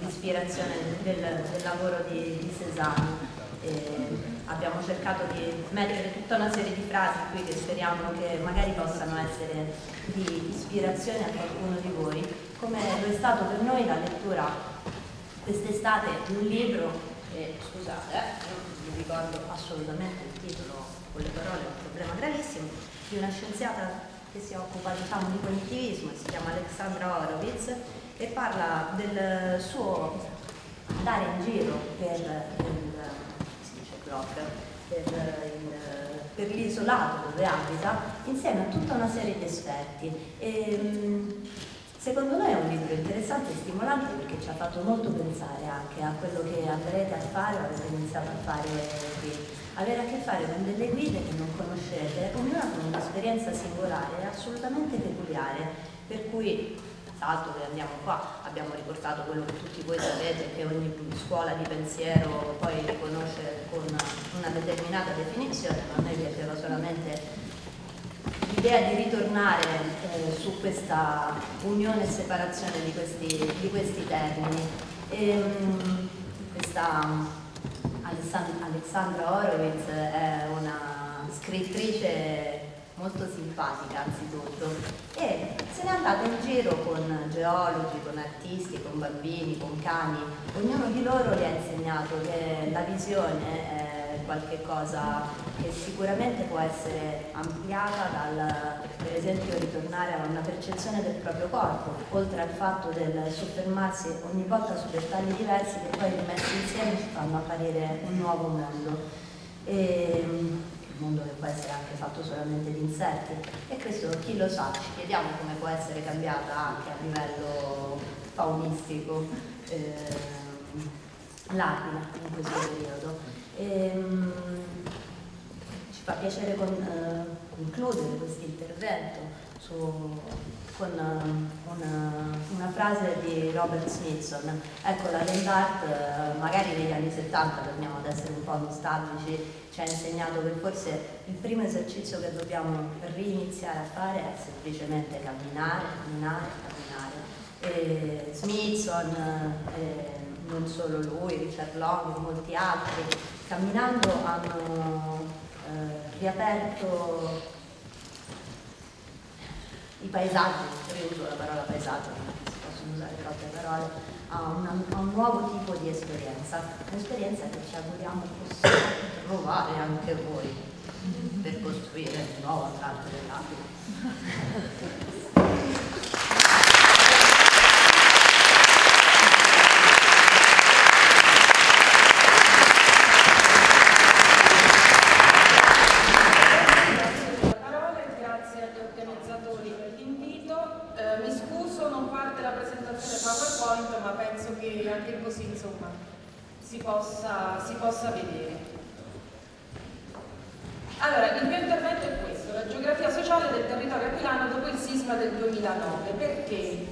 S7: l'ispirazione del, del lavoro di, di Cézanne. E abbiamo cercato di mettere tutta una serie di frasi qui che speriamo che magari possano essere di ispirazione a qualcuno di voi, come lo è stato per noi la lettura quest'estate di un libro, e scusate, eh, non mi ricordo assolutamente il titolo con le parole, è un problema gravissimo, di una scienziata che si occupa diciamo, di cognitivismo, si chiama Alexandra Horowitz e parla del suo andare in giro per l'isolato dove abita insieme a tutta una serie di esperti. E, secondo noi è un libro interessante e stimolante perché ci ha fatto molto pensare anche a quello che andrete a fare o avete iniziato a fare qui avere a che fare con delle guide che non conoscete, ognuna con un'esperienza singolare assolutamente peculiare, per cui salto che andiamo qua, abbiamo riportato quello che tutti voi sapete, che ogni scuola di pensiero poi riconosce con una determinata definizione, ma a noi piaceva solamente l'idea di ritornare eh, su questa unione e separazione di questi, di questi termini. E, ehm, questa Alessandra Horowitz è una scrittrice molto simpatica anzitutto e se n'è andata in giro con geologi, con artisti, con bambini, con cani, ognuno di loro gli ha insegnato che la visione è qualche cosa che sicuramente può essere ampliata dal, per esempio, ritornare a una percezione del proprio corpo, oltre al fatto del soffermarsi ogni volta su dettagli diversi che poi messi insieme ci fanno apparire un nuovo mondo. E, un mondo che può essere anche fatto solamente di insetti e questo chi lo sa, ci chiediamo come può essere cambiata anche a livello faunistico eh, l'aquila in questo periodo. E, um, ci fa piacere con, uh, concludere questo intervento su, con una, una, frase di Robert Smithson. Ecco, la land art, magari negli anni 70, torniamo ad essere un po' nostalgici, ci ha insegnato che forse il primo esercizio che dobbiamo riniziare a fare è semplicemente camminare, camminare, camminare. E Smithson, eh, non solo lui, Richard Long, molti altri, camminando hanno eh, riaperto i paesaggi, riuso la parola paesaggio, si possono usare troppe parole, a, una, a, un nuovo tipo di esperienza, un'esperienza che ci auguriamo possiate trovare anche voi per costruire un nuovo Atlante dell'Aquila.
S9: Si possa, si possa vedere. Allora, il mio intervento è questo, la geografia sociale del territorio aquilano dopo il sisma del 2009. Perché?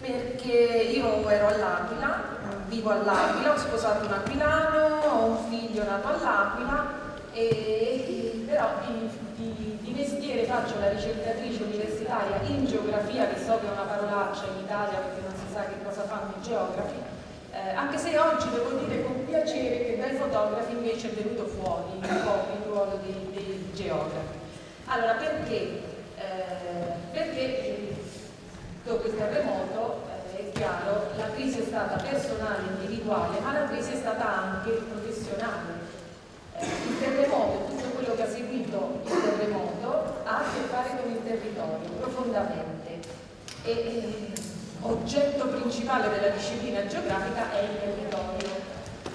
S9: Perché io ero all'Aquila, vivo all'Aquila, ho sposato un aquilano, ho un figlio nato all'Aquila, però di, di, di, mestiere faccio la ricercatrice universitaria in geografia, che so che è una parolaccia in Italia perché non si sa che cosa fanno i geografi, eh, anche se oggi devo dire con piacere che dai fotografi invece è venuto fuori un po' il ruolo dei, dei geografi. Allora, perché? Eh, perché dopo il terremoto, eh, è chiaro, la crisi è stata personale, individuale, ma la crisi è stata anche professionale. Eh, il terremoto, tutto quello che ha seguito il terremoto, ha a che fare con il territorio, profondamente. E, oggetto principale della disciplina geografica è il territorio.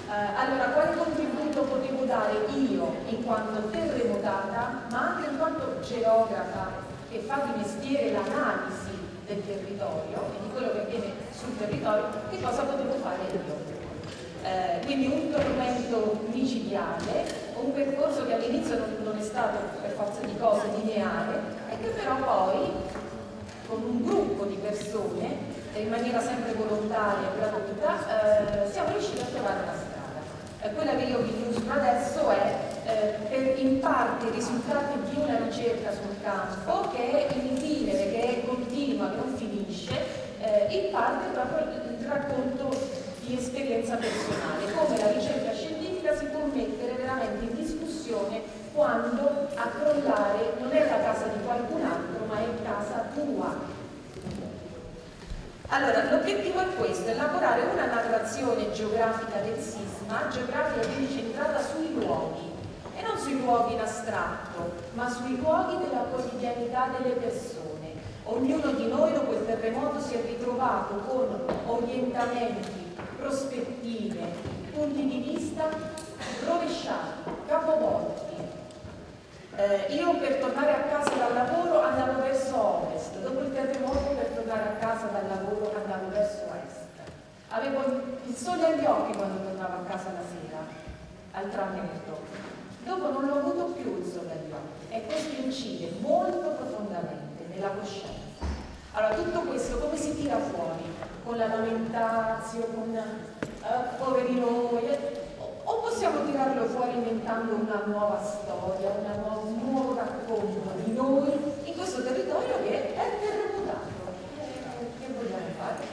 S9: Eh, allora, quale contributo potevo dare io in quanto terremotata, ma anche in quanto geografa che fa di mestiere l'analisi del territorio e di quello che avviene sul territorio, che cosa potevo fare io? Eh, quindi un tormento micidiale, un percorso che all'inizio non, non è stato per forza di cose lineare e che però poi con un gruppo di persone in maniera sempre volontaria e gratuita, eh, siamo riusciti a trovare una strada. Eh, quella che io vi illustro adesso è eh, in parte i risultati di una ricerca sul campo che è in itinere, che è continua, che non finisce, eh, in parte proprio il racconto di esperienza personale, come la ricerca scientifica si può mettere veramente in discussione quando a crollare non è la casa di qualcun altro, ma è casa tua, allora, l'obiettivo è questo, elaborare una narrazione geografica del sisma, geografica quindi centrata sui luoghi e non sui luoghi in astratto, ma sui luoghi della quotidianità delle persone. Ognuno di noi dopo il terremoto si è ritrovato con orientamenti, prospettive, punti di vista rovesciati, capovolti. Eh, io per tornare a casa dal lavoro andavo verso ovest, dopo il terremoto per tornare a casa dal lavoro andavo verso est. Avevo il sole agli occhi quando tornavo a casa la sera, al tramonto. Dopo non l'ho avuto più il sole agli occhi e questo incide molto profondamente nella coscienza. Allora tutto questo come si tira fuori? Con la lamentazio, con uh, poveri noi, o possiamo tirarlo fuori inventando una nuova storia, una nuova, un nuovo racconto di noi in questo territorio che è terremotato. Che vogliamo fare?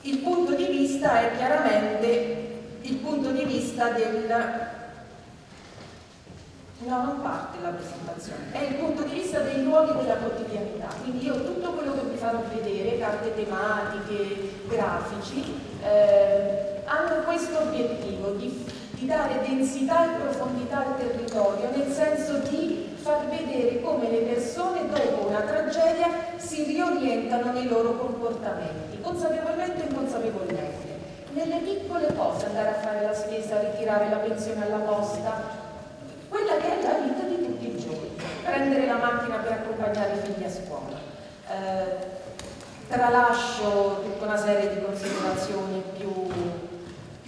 S9: Il punto di vista è chiaramente il punto di vista del... No, non parte la presentazione, è il punto di vista dei luoghi della quotidianità. Quindi io tutto quello che vi farò vedere, carte tematiche, grafici, eh, hanno questo obiettivo di, di dare densità e profondità al territorio, nel senso di far vedere come le persone dopo una tragedia si riorientano nei loro comportamenti, consapevolmente o inconsapevolmente. Nelle piccole cose, andare a fare la spesa, ritirare la pensione alla posta, quella che è la vita di tutti i giorni, prendere la macchina per accompagnare i figli a scuola. Eh, tralascio tutta una serie di considerazioni più,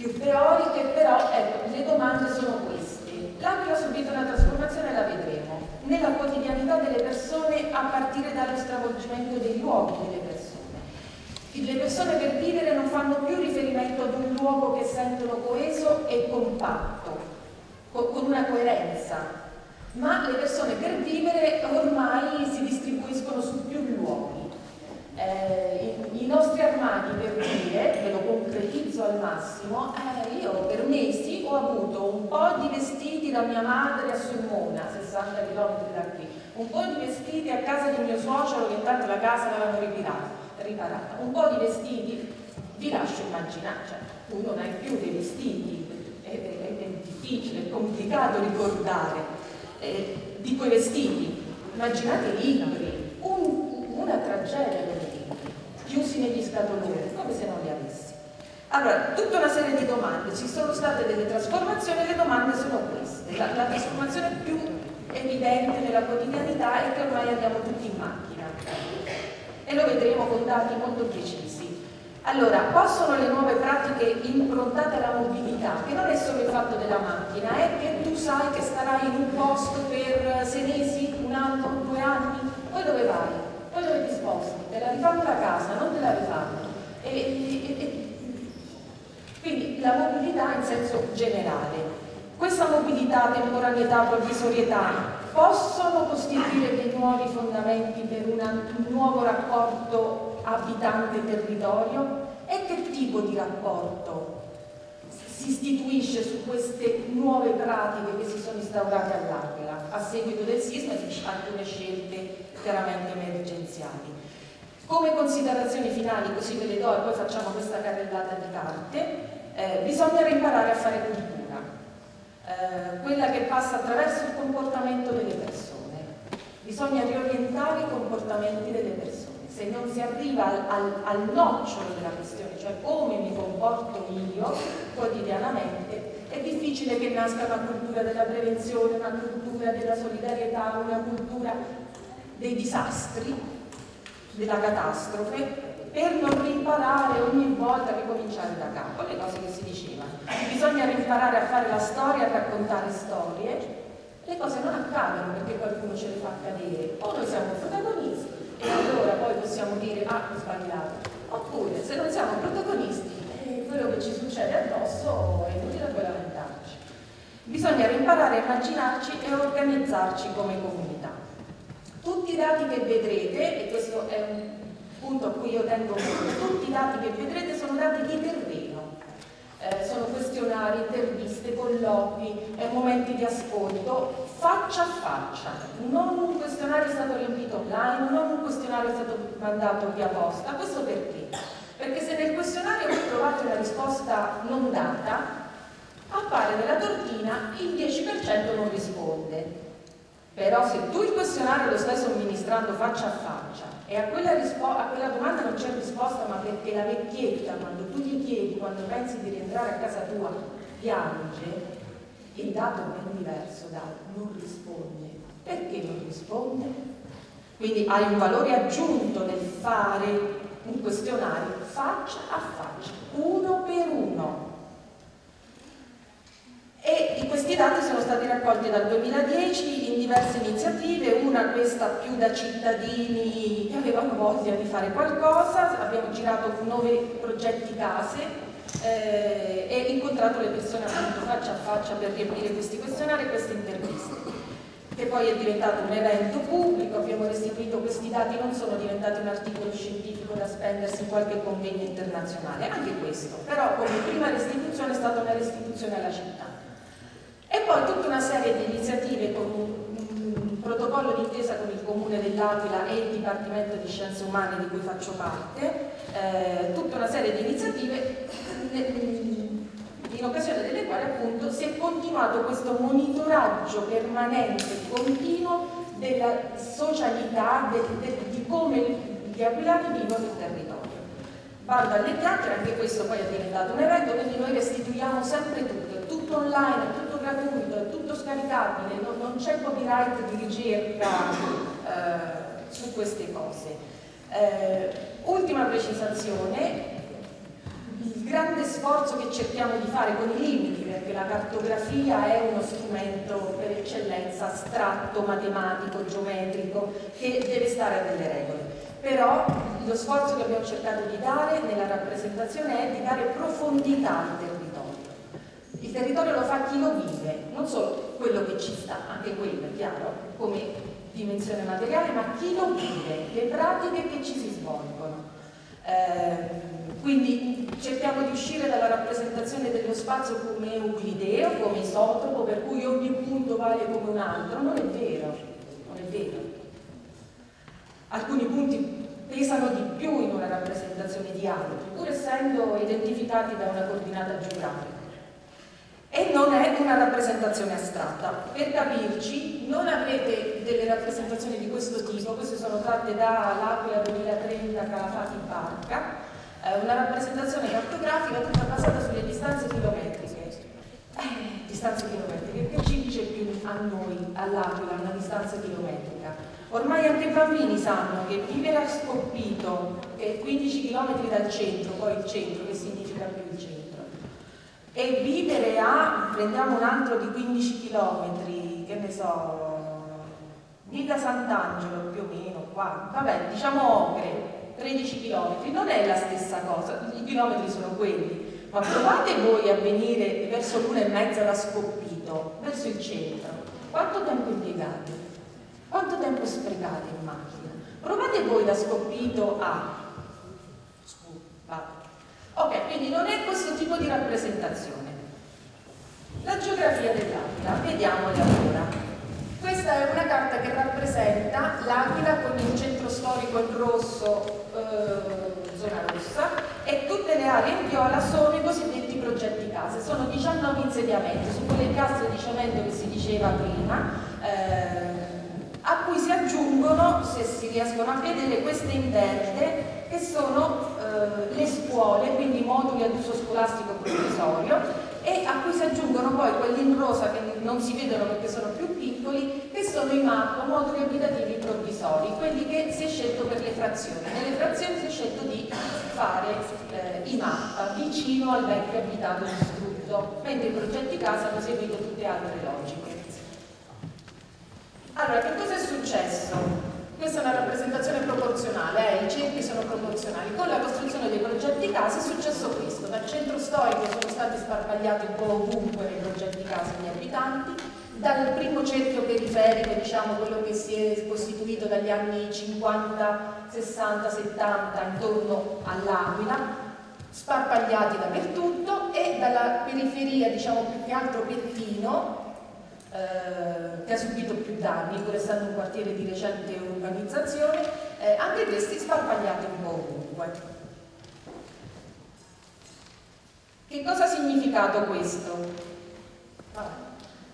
S9: più teoriche, però ecco, le domande sono queste. L'Aquila ha subito una trasformazione, la vedremo, nella quotidianità delle persone a partire dallo stravolgimento dei luoghi delle persone. Le persone per vivere non fanno più riferimento ad un luogo che sentono coeso e compatto, con una coerenza, ma le persone per vivere ormai si distribuiscono su più luoghi. Eh, i, i, nostri armadi per dire, ve lo concretizzo al massimo, eh, io per mesi ho avuto un po' di vestiti da mia madre a Sulmona, 60 km da qui, un po' di vestiti a casa di mio suocero che intanto la casa l'avevano riparata. Un po' di vestiti, vi lascio immaginare, cioè, tu non hai più dei vestiti, è, è, è difficile, è complicato ricordare eh, di quei vestiti. Immaginate i libri, un, una tragedia per i libri, chiusi negli scatoloni, come se non li avessi. Allora, tutta una serie di domande, ci sono state delle trasformazioni e le domande sono queste. La, la trasformazione più evidente nella quotidianità è che ormai andiamo tutti in macchina e lo vedremo con dati molto precisi. Allora, quali sono le nuove pratiche improntate alla mobilità? Che non è solo il fatto della macchina, è che tu sai che starai in un posto per sei mesi, un anno, due anni, poi dove vai? Poi dove ti sposti? Te la rifanno la casa, non te la rifanno. E, e, e, quindi la mobilità in senso generale. Questa mobilità, temporaneità, provvisorietà possono costituire dei nuovi fondamenti per una, un nuovo rapporto abitante-territorio? E che tipo di rapporto si istituisce su queste nuove pratiche che si sono instaurate all'Aquila a seguito del sisma e di alcune scelte chiaramente emergenziali? Come considerazioni finali, così ve le do e poi facciamo questa carrellata di carte, eh, bisogna imparare a fare cultura eh, quella che passa attraverso il comportamento delle persone. Bisogna riorientare i comportamenti delle persone. Se non si arriva al, al, al nocciolo della questione, cioè come mi comporto io quotidianamente, è difficile che nasca una cultura della prevenzione, una cultura della solidarietà, una cultura dei disastri, della catastrofe, per non rimparare ogni volta ricominciare da capo, le cose che si dicevano. Bisogna rimparare a fare la storia, a raccontare storie. Le cose non accadono perché qualcuno ce le fa accadere. O noi siamo protagonisti e allora poi possiamo dire ah, ho sbagliato. Oppure se non siamo protagonisti, eh, quello che ci succede addosso è inutile poi lamentarci. Bisogna rimparare a immaginarci e organizzarci come comunità. Tutti i dati che vedrete, e questo è un punto a cui io tengo molto, tutti i dati che vedrete sono dati di terreno, eh, sono questionari, interviste, colloqui, eh, momenti di ascolto, faccia a faccia, non un questionario è stato riempito online, non un questionario è stato mandato via posta, questo perché? Perché se nel questionario voi trovate una risposta non data, appare nella tortina il 10% non risponde. Però se tu il questionario lo stai somministrando faccia a faccia e a quella, a quella domanda non c'è risposta ma perché la vecchietta quando tu gli chiedi, quando pensi di rientrare a casa tua, piange, il dato è ben diverso da non risponde. Perché non risponde? Quindi hai un valore aggiunto nel fare un questionario faccia a faccia, uno per uno. E questi dati sono stati raccolti dal 2010 in diverse iniziative, una questa più da cittadini che avevano voglia di fare qualcosa, abbiamo girato nove progetti case eh, e incontrato le persone faccia a faccia per riempire questi questionari e queste interviste che poi è diventato un evento pubblico, abbiamo restituito questi dati, non sono diventati un articolo scientifico da spendersi in qualche convegno internazionale, anche questo, però come prima restituzione è stata una restituzione alla città. E poi tutta una serie di iniziative con un, un protocollo d'intesa con il Comune dell'Aquila e il Dipartimento di Scienze Umane di cui faccio parte, eh, tutta una serie di iniziative in occasione delle quali appunto si è continuato questo monitoraggio permanente, continuo della socialità, de, de, di come gli aquilani vivono il territorio. Bando alle chiacchiere, anche questo poi è diventato un evento, quindi noi restituiamo sempre tutto, tutto online, tutto gratuito, è tutto scaricabile, non, non c'è copyright di ricerca eh, su queste cose. Eh, ultima precisazione, il grande sforzo che cerchiamo di fare con i limiti, perché la cartografia è uno strumento per eccellenza astratto, matematico, geometrico, che deve stare a delle regole. Però lo sforzo che abbiamo cercato di dare nella rappresentazione è di dare profondità al territorio. Il territorio lo fa chi lo vive, non solo quello che ci sta, anche quello è chiaro, come dimensione materiale, ma chi lo vive, le pratiche che ci si svolgono. Eh, quindi cerchiamo di uscire dalla rappresentazione dello spazio come euclideo, come isotopo, per cui ogni punto vale come un altro. Non è vero, non è vero. Alcuni punti pesano di più in una rappresentazione di altri, pur essendo identificati da una coordinata geografica. E non è una rappresentazione astratta. Per capirci, non avrete delle rappresentazioni di questo tipo, queste sono tratte dall'Aquila 2030 Calafati Barca, eh, una rappresentazione cartografica tutta basata sulle distanze chilometriche. Eh, distanze chilometriche, che ci dice più a noi, all'Aquila, una distanza chilometrica? Ormai anche i bambini sanno che vivere a Scoppito è 15 km dal centro, poi il centro, che significa più il centro, e vivere a, prendiamo un altro di 15 km, che ne so, Viga Sant'Angelo più o meno, qua, vabbè, diciamo Ocre, 13 km, non è la stessa cosa, i chilometri sono quelli, ma provate voi a venire verso l'una e mezza da Scoppito, verso il centro, quanto tempo impiegate? Quanto tempo sprecate in macchina? Provate voi da Scoppito a... Ok, quindi non è questo tipo di rappresentazione. La geografia dell'Aquila, vediamola allora. Questa è una carta che rappresenta l'Aquila con il centro storico in rosso, eh, zona rossa, e tutte le aree in viola sono i cosiddetti progetti case. Sono 19 insediamenti, su quelle piazze di cemento che si diceva prima, eh, a cui si aggiungono, se si riescono a vedere, queste interne che sono eh, le scuole, quindi moduli ad uso scolastico provvisorio, e a cui si aggiungono poi quelli in rosa che non si vedono perché sono più piccoli, che sono i MAP, moduli abitativi provvisori, quelli che si è scelto per le frazioni. Nelle frazioni si è scelto di fare eh, i MAP vicino al vecchio abitato distrutto, mentre i progetti casa hanno seguito tutte altre logiche. Allora, che cosa è successo? Questa è una rappresentazione proporzionale, eh? i cerchi sono proporzionali. Con la costruzione dei progetti case è successo questo. Dal centro storico sono stati sparpagliati un po' ovunque nei progetti case gli abitanti, dal primo cerchio periferico, diciamo quello che si è costituito dagli anni 50, 60, 70 intorno all'Aquila, sparpagliati dappertutto e dalla periferia, diciamo più che altro Pettino, eh, che ha subito più danni, pur essendo un quartiere di recente urbanizzazione, eh, anche questi sparpagliati un po' ovunque. Che cosa ha significato questo?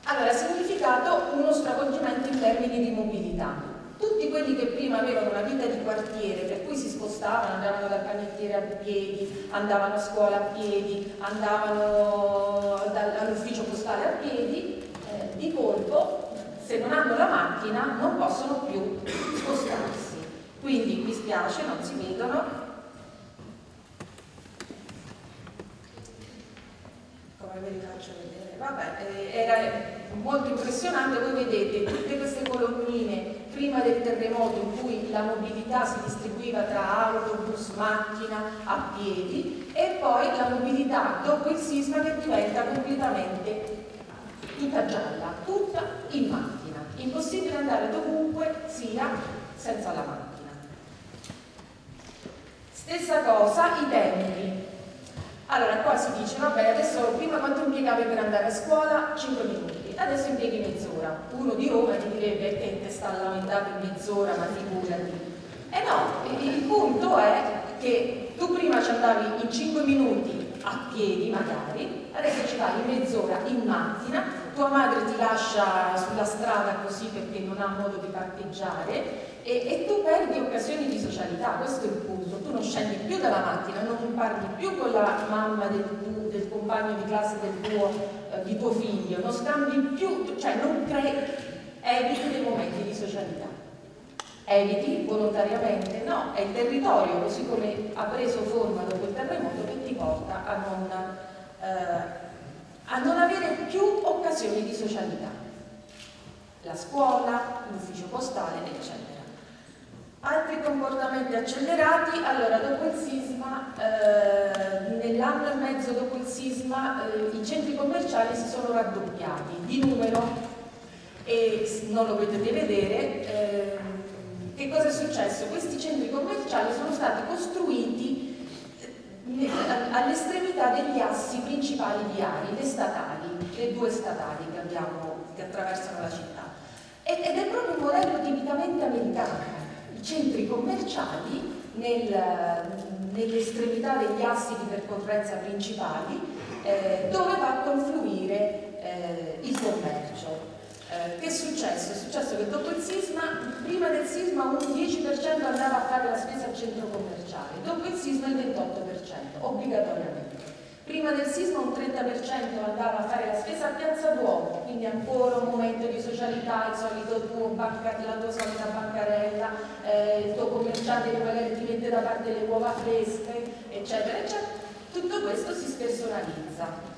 S9: Allora, significato uno stravolgimento in termini di mobilità. Tutti quelli che prima avevano una vita di quartiere, per cui si spostavano, andavano dal panettiere a piedi, andavano a scuola a piedi, andavano all'ufficio postale a piedi, di colpo, se non hanno la macchina, non possono più spostarsi. Quindi mi spiace, non si vedono, come ve li faccio vedere? Vabbè, eh, era molto impressionante, voi vedete tutte queste colonnine prima del terremoto in cui la mobilità si distribuiva tra autobus, macchina, a piedi e poi la mobilità dopo il sisma che diventa completamente tutta gialla, tutta in macchina. Impossibile andare dovunque sia senza la macchina. Stessa cosa i tempi. Allora qua si dice, vabbè, adesso prima quanto impiegavi per andare a scuola? 5 minuti, adesso impieghi mezz'ora. Uno di Roma ti direbbe che te sta lamentato in mezz'ora, ma figurati. Eh no, il punto è che tu prima ci andavi in 5 minuti a piedi magari, adesso ci vai mezz'ora in macchina, tua madre ti lascia sulla strada così perché non ha modo di parcheggiare. E, e, tu perdi occasioni di socialità, questo è il punto, tu non scendi più dalla macchina, non parli più con la mamma del, del compagno di classe del tuo, eh, di tuo figlio, non scambi più, cioè non crei, eviti dei momenti di socialità. Eviti volontariamente? No, è il territorio, così come ha preso forma dopo il terremoto, porta a non, eh, a non avere più occasioni di socialità. La scuola, l'ufficio postale, eccetera. Altri comportamenti accelerati, allora dopo il sisma, eh, nell'anno e mezzo dopo il sisma eh, i centri commerciali si sono raddoppiati di numero e non lo potete vedere. Eh, che cosa è successo? Questi centri commerciali sono stati costruiti all'estremità degli assi principali viari, le statali, le due statali che abbiamo, che attraversano la città. Ed è proprio un modello tipicamente americano i centri commerciali nel, nell'estremità degli assi di percorrenza principali eh, dove va a confluire eh, il commercio. Eh, che è successo? È successo che dopo il sisma, prima del sisma un 10% andava a fare la spesa al centro commerciale, dopo il sisma il 28%, obbligatoriamente. Prima del sisma un 30% andava a fare la spesa a Piazza Duomo, quindi ancora un momento di socialità, il solito tuo banca, la tua solita bancarella, eh, il tuo commerciante che magari ti mette da parte le uova fresche, eccetera, eccetera. Tutto questo si spersonalizza.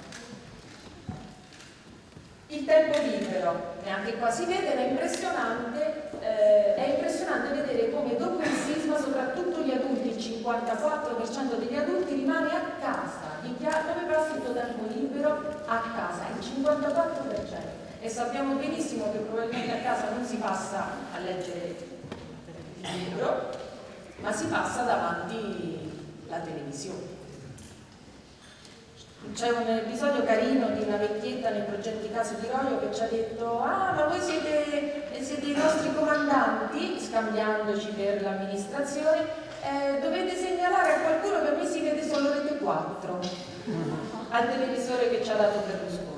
S9: Il tempo libero, neanche qua si vede, è impressionante, eh, è impressionante vedere come dopo il sisma soprattutto gli adulti, il 54% degli adulti rimane a casa, passa il tuo tempo libero? A casa, il 54%. E sappiamo benissimo che probabilmente a casa non si passa a leggere il libro, ma si passa davanti alla televisione. C'è un episodio carino di una vecchietta nei progetti Casa di Roio che ci ha detto ah ma voi siete, siete i nostri comandanti, scambiandoci per l'amministrazione, eh, dovete segnalare a qualcuno che me si vede solo Rete 4 al televisore che ci ha dato Berlusconi.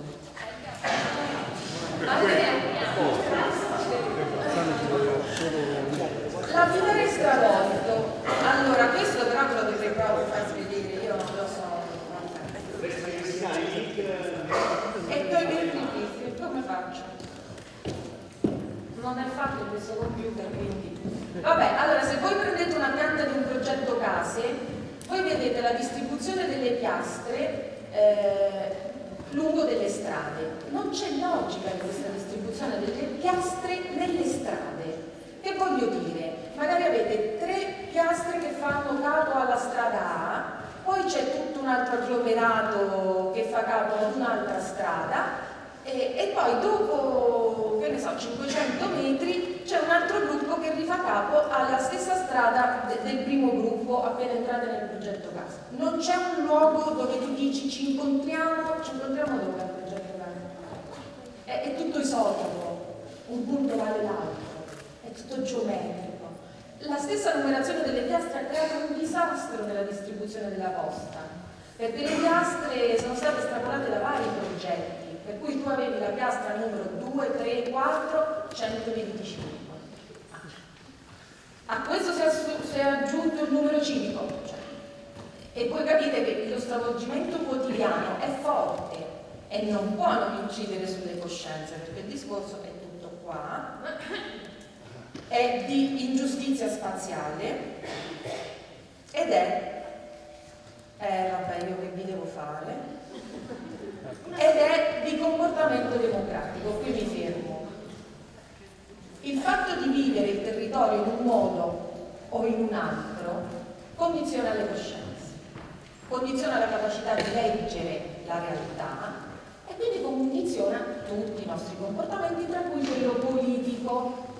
S9: La finestra stravolto. Allora, questo però ve lo dovrei proprio far vedere, io non lo so. E poi per come faccio? Non è fatto questo computer, quindi. Vabbè, allora se voi prendete una pianta di un progetto case, voi vedete la distribuzione delle piastre eh, lungo delle strade. Non c'è logica in questa distribuzione delle piastre nelle strade. Che voglio dire? Magari avete tre piastre che fanno capo alla strada A, poi c'è tutto un altro agglomerato che fa capo ad un'altra strada e, e, poi dopo, che ne so, 500 metri c'è un altro gruppo che rifà capo alla stessa strada de, del primo gruppo appena entrate nel progetto casa. Non c'è un luogo dove tu dici ci incontriamo, ci incontriamo dove al progetto casa? È, è tutto isotopo, un punto vale l'altro, è tutto geometrico. La stessa numerazione delle piastre ha creato un disastro nella distribuzione della posta perché le piastre sono state estrapolate da vari progetti, per cui tu avevi la piastra numero 2, 3, 4, 125. A questo si è, aggiunto il numero civico. Cioè, e voi capite che lo stravolgimento quotidiano è forte e non può non incidere sulle coscienze, perché il discorso è tutto qua, è di ingiustizia spaziale ed è, eh vabbè io che vi devo fare, ed è di comportamento democratico, qui mi fermo. Il fatto di vivere il territorio in un modo o in un altro condiziona le coscienze, condiziona la capacità di leggere la realtà e quindi condiziona tutti i nostri comportamenti, tra cui quello politico,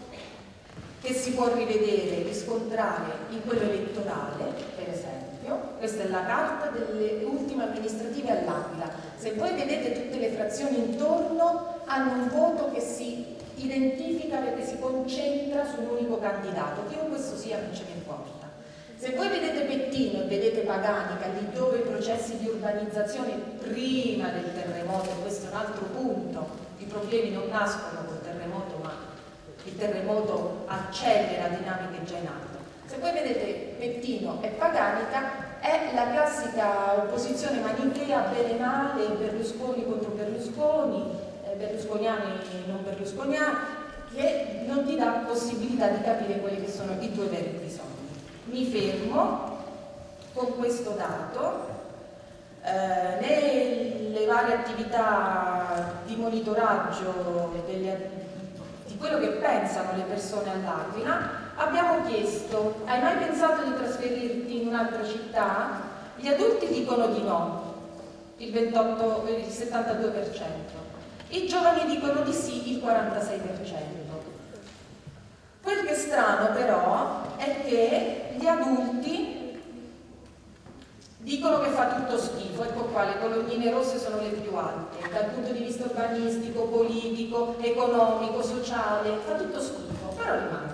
S9: che si può rivedere, riscontrare in quello elettorale, per esempio. Questa è la carta delle ultime amministrative all'Aquila. Se voi vedete tutte le frazioni intorno, hanno un voto che si identifica perché si concentra su un unico candidato, chiunque questo sia non ce ne importa. Se voi vedete Pettino e vedete Paganica, lì dove i processi di urbanizzazione prima del terremoto, questo è un altro punto, i problemi non nascono col terremoto ma il terremoto accelera dinamiche già in atto. Se voi vedete Pettino e Paganica è la classica opposizione manichea bene male, Berlusconi contro Berlusconi, eh, berlusconiani non berlusconiani, che non ti dà possibilità di capire quelli che sono i tuoi veri bisogni. Mi fermo con questo dato. Eh, nelle varie attività di monitoraggio delle di quello che pensano le persone all'Aquila, abbiamo chiesto, hai mai pensato di trasferirti in un'altra città? Gli adulti dicono di no, il, 28, il 72%, i giovani dicono di sì, il 46%. Quel che è strano però è che gli adulti Dicono che fa tutto schifo, ecco qua, le colonnine rosse sono le più alte, dal punto di vista urbanistico, politico, economico, sociale, fa tutto schifo, però rimangono.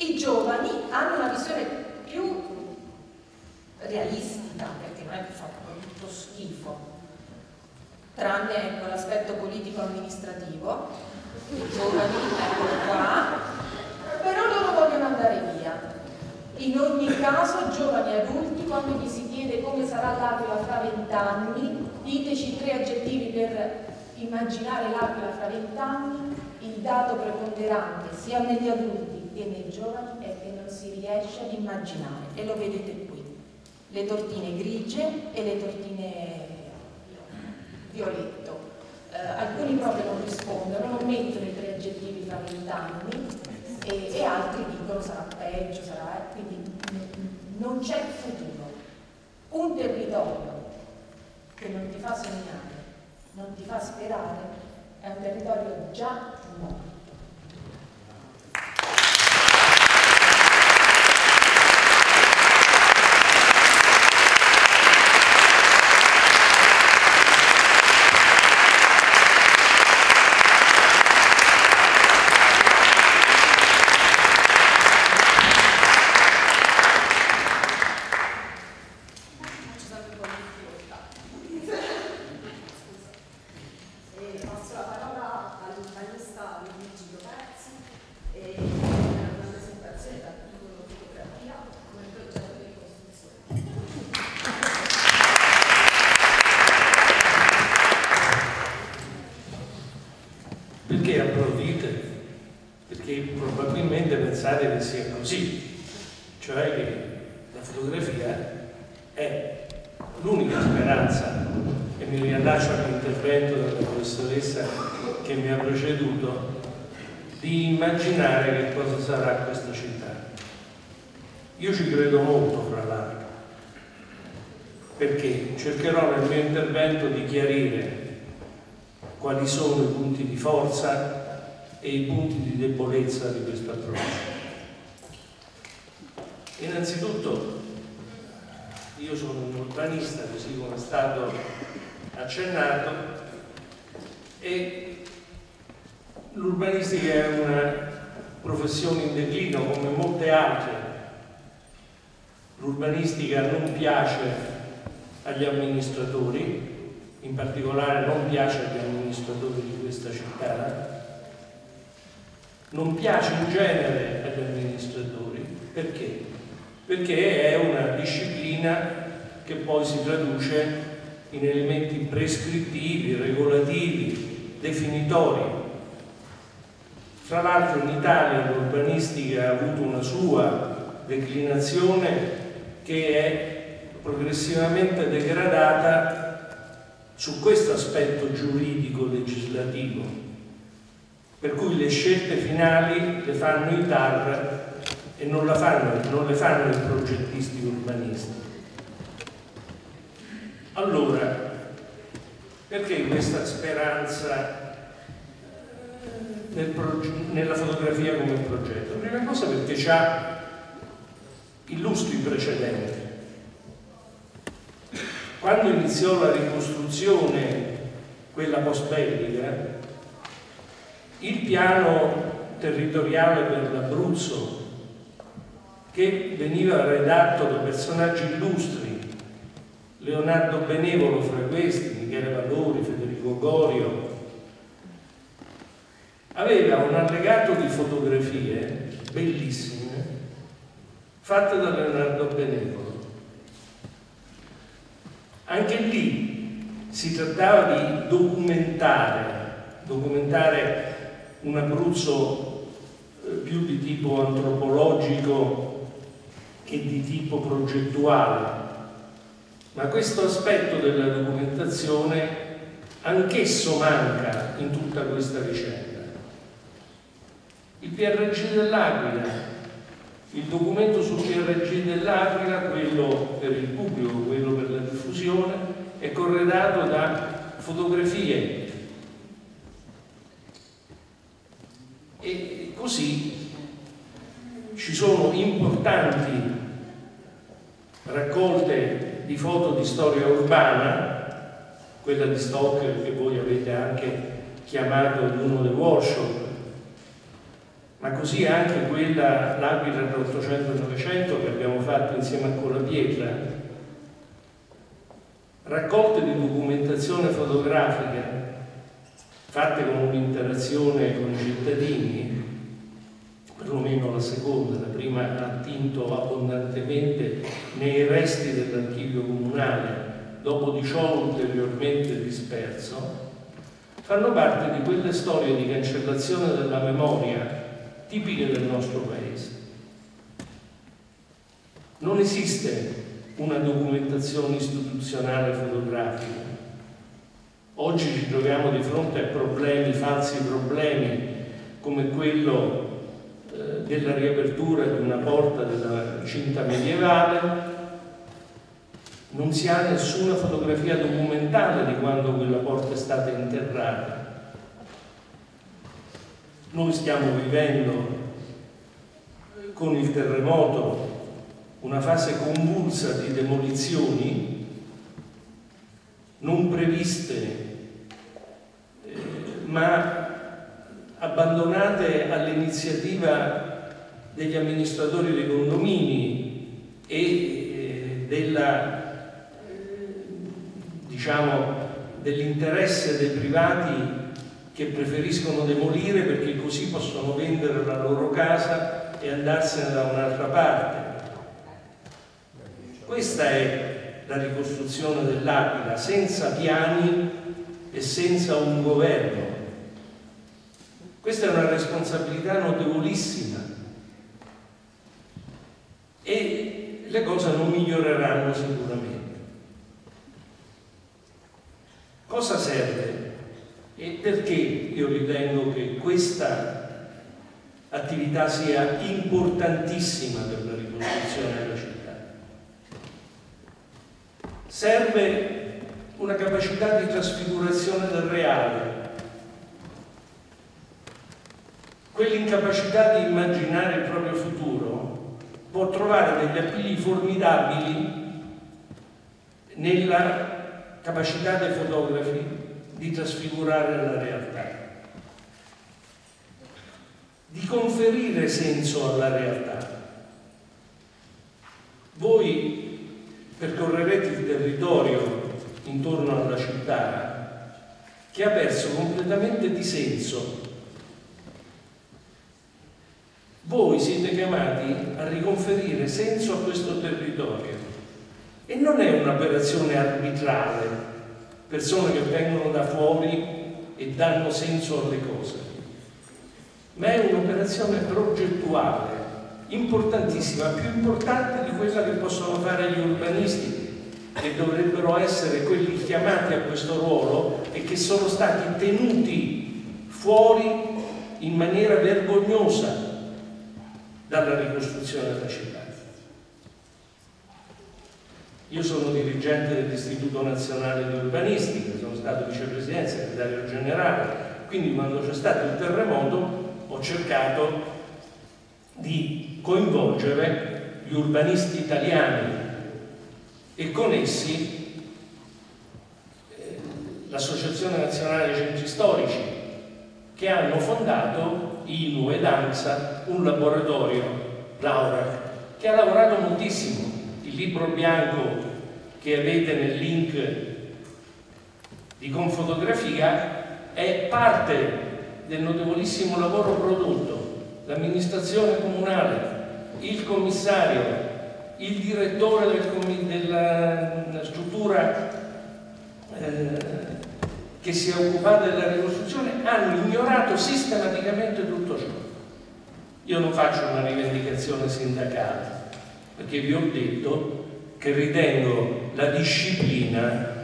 S9: I giovani hanno una visione più realistica, perché non è che fa tutto schifo, tranne ecco, l'aspetto politico-amministrativo, i giovani, eccolo qua, però loro vogliono andare via. In ogni caso, giovani adulti, quando gli si chiede come sarà l'Aquila fra vent'anni, diteci tre aggettivi per immaginare l'Aquila fra vent'anni, il dato preponderante sia negli adulti che nei giovani è che non si riesce ad immaginare, e lo vedete qui, le tortine grigie e le tortine violetto. Eh, alcuni proprio non rispondono, non mettono i tre aggettivi fra vent'anni, e, e altri dicono sarà peggio, sarà, eh, quindi non c'è futuro. Un territorio che non ti fa sognare, non ti fa sperare, è un territorio già morto.
S10: forza e i punti di debolezza di questo approccio. Innanzitutto, io sono un urbanista, così come è stato accennato, e l'urbanistica è una professione in declino come molte altre. L'urbanistica non piace agli amministratori, in particolare non piace agli amministratori di questa città, non piace in genere agli amministratori, perché? Perché è una disciplina che poi si traduce in elementi prescrittivi, regolativi, definitori. Tra l'altro in Italia l'urbanistica ha avuto una sua declinazione che è progressivamente degradata su questo aspetto giuridico legislativo, per cui le scelte finali le fanno i TAR e non, fanno, non le fanno i progettisti urbanisti. Allora, perché questa speranza nel nella fotografia come progetto? Prima cosa perché ha illustri precedenti. Quando iniziò la ricostruzione, quella post-bellica, il piano territoriale per l'Abruzzo, che veniva redatto da personaggi illustri, Leonardo Benevolo fra questi, Michele Valori, Federico Gorio, aveva un allegato di fotografie bellissime fatte da Leonardo Benevolo. Anche lì si trattava di documentare, documentare un Abruzzo eh, più di tipo antropologico che di tipo progettuale, ma questo aspetto della documentazione anch'esso manca in tutta questa vicenda. Il PRG dell'Aquila il documento sul PRG dell'Aquila, quello per il pubblico, quello per diffusione, è corredato da fotografie. E così ci sono importanti raccolte di foto di storia urbana, quella di Stocker che voi avete anche chiamato in uno dei workshop, ma così anche quella, l'Aquila dell'Ottocento e Novecento che abbiamo fatto insieme a Cola Pietra, raccolte di documentazione fotografica fatte con un'interazione con i cittadini, perlomeno la seconda, la prima ha attinto abbondantemente nei resti dell'archivio comunale, dopo di ciò ulteriormente disperso, fanno parte di quelle storie di cancellazione della memoria tipiche del nostro paese. Non esiste una documentazione istituzionale fotografica. Oggi ci troviamo di fronte a problemi, falsi problemi, come quello eh, della riapertura di una porta della cinta medievale. Non si ha nessuna fotografia documentale di quando quella porta è stata interrata noi stiamo vivendo con il terremoto una fase convulsa di demolizioni non previste eh, ma abbandonate all'iniziativa degli amministratori dei condomini e eh, della, eh, diciamo, dell'interesse dei privati che preferiscono demolire perché così possono vendere la loro casa e andarsene da un'altra parte. Questa è la ricostruzione dell'Aquila, senza piani e senza un governo. Questa è una responsabilità notevolissima e le cose non miglioreranno sicuramente. Cosa serve? E perché io ritengo che questa attività sia importantissima per la ricostruzione della città? Serve una capacità di trasfigurazione del reale, quell'incapacità di immaginare il proprio futuro può trovare degli appigli formidabili nella capacità dei fotografi di trasfigurare la realtà, di conferire senso alla realtà. Voi percorrerete il territorio intorno alla città che ha perso completamente di senso. Voi siete chiamati a riconferire senso a questo territorio e non è un'operazione arbitrale, persone che vengono da fuori e danno senso alle cose, ma è un'operazione progettuale importantissima, più importante di quella che possono fare gli urbanisti, che dovrebbero essere quelli chiamati a questo ruolo e che sono stati tenuti fuori in maniera vergognosa dalla ricostruzione della città. Io sono dirigente dell'Istituto Nazionale di Urbanistica, sono stato vicepresidente, segretario generale, quindi quando c'è stato il terremoto ho cercato di coinvolgere gli urbanisti italiani e con essi eh, l'Associazione Nazionale dei Centri Storici che hanno fondato INU ed ANSA un laboratorio, Laura, che ha lavorato moltissimo. Il libro bianco che avete nel link di Confotografia è parte del notevolissimo lavoro prodotto. L'amministrazione comunale, il commissario, il direttore del, della struttura eh, che si è occupata della ricostruzione hanno ignorato sistematicamente tutto ciò. Io non faccio una rivendicazione sindacale, perché vi ho detto che ritengo la disciplina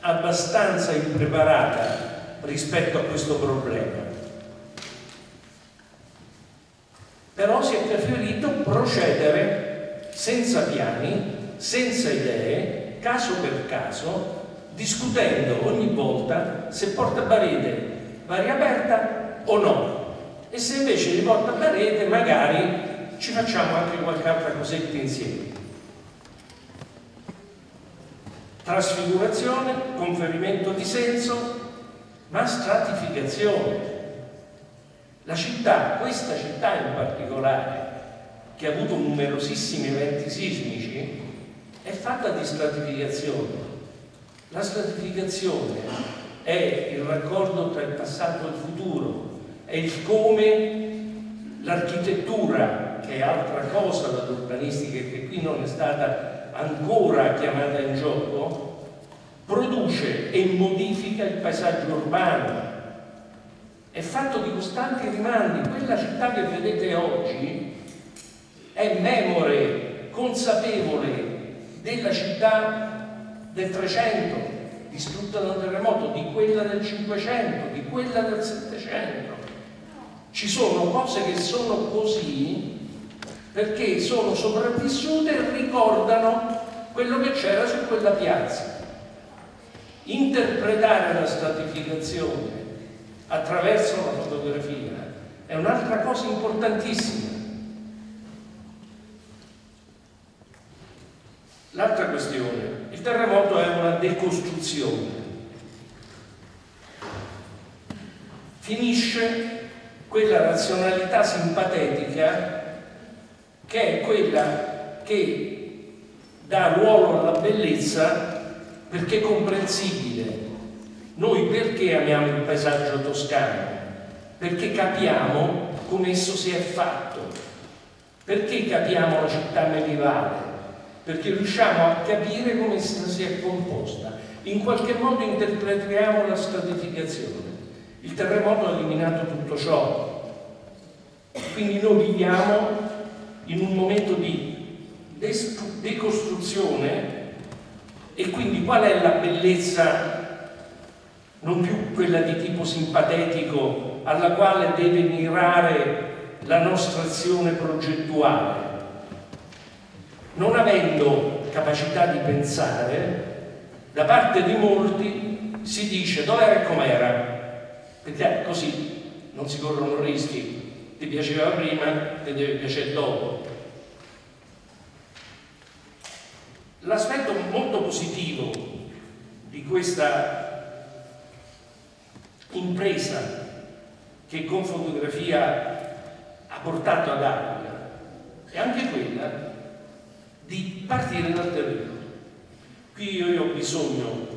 S10: abbastanza impreparata rispetto a questo problema. Però si è preferito procedere senza piani, senza idee, caso per caso, discutendo ogni volta se porta parete va riaperta o no. E se invece di porta parete magari ci facciamo anche qualche altra cosetta insieme. Trasfigurazione, conferimento di senso, ma stratificazione. La città, questa città in particolare, che ha avuto numerosissimi eventi sismici, è fatta di stratificazione. La stratificazione è il raccordo tra il passato e il futuro, è il come l'architettura, che è altra cosa dall'urbanistica e che qui non è stata ancora chiamata in gioco, produce e modifica il paesaggio urbano. È fatto di costanti rimandi. Quella città che vedete oggi è memore, consapevole della città del 300, distrutta da un terremoto, di quella del 500, di quella del 700. Ci sono cose che sono così perché sono sopravvissute e ricordano quello che c'era su quella piazza. Interpretare la stratificazione attraverso la fotografia è un'altra cosa importantissima. L'altra questione, il terremoto è una decostruzione. Finisce quella razionalità simpatetica che è quella che dà ruolo alla bellezza perché comprensibile. Perché amiamo il paesaggio toscano? Perché capiamo come esso si è fatto, perché capiamo la città medievale, perché riusciamo a capire come si è composta. In qualche modo interpretiamo la stratificazione. Il terremoto ha eliminato tutto ciò. Quindi noi viviamo in un momento di decostruzione e quindi qual è la bellezza non più quella di tipo simpatetico alla quale deve mirare la nostra azione progettuale. Non avendo capacità di pensare, da parte di molti si dice dov'era e com'era, perché così non si corrono rischi, ti piaceva prima, ti deve piacere dopo. L'aspetto molto positivo di questa impresa che con fotografia ha portato ad Aquila è anche quella di partire dal territorio. Qui io, ho bisogno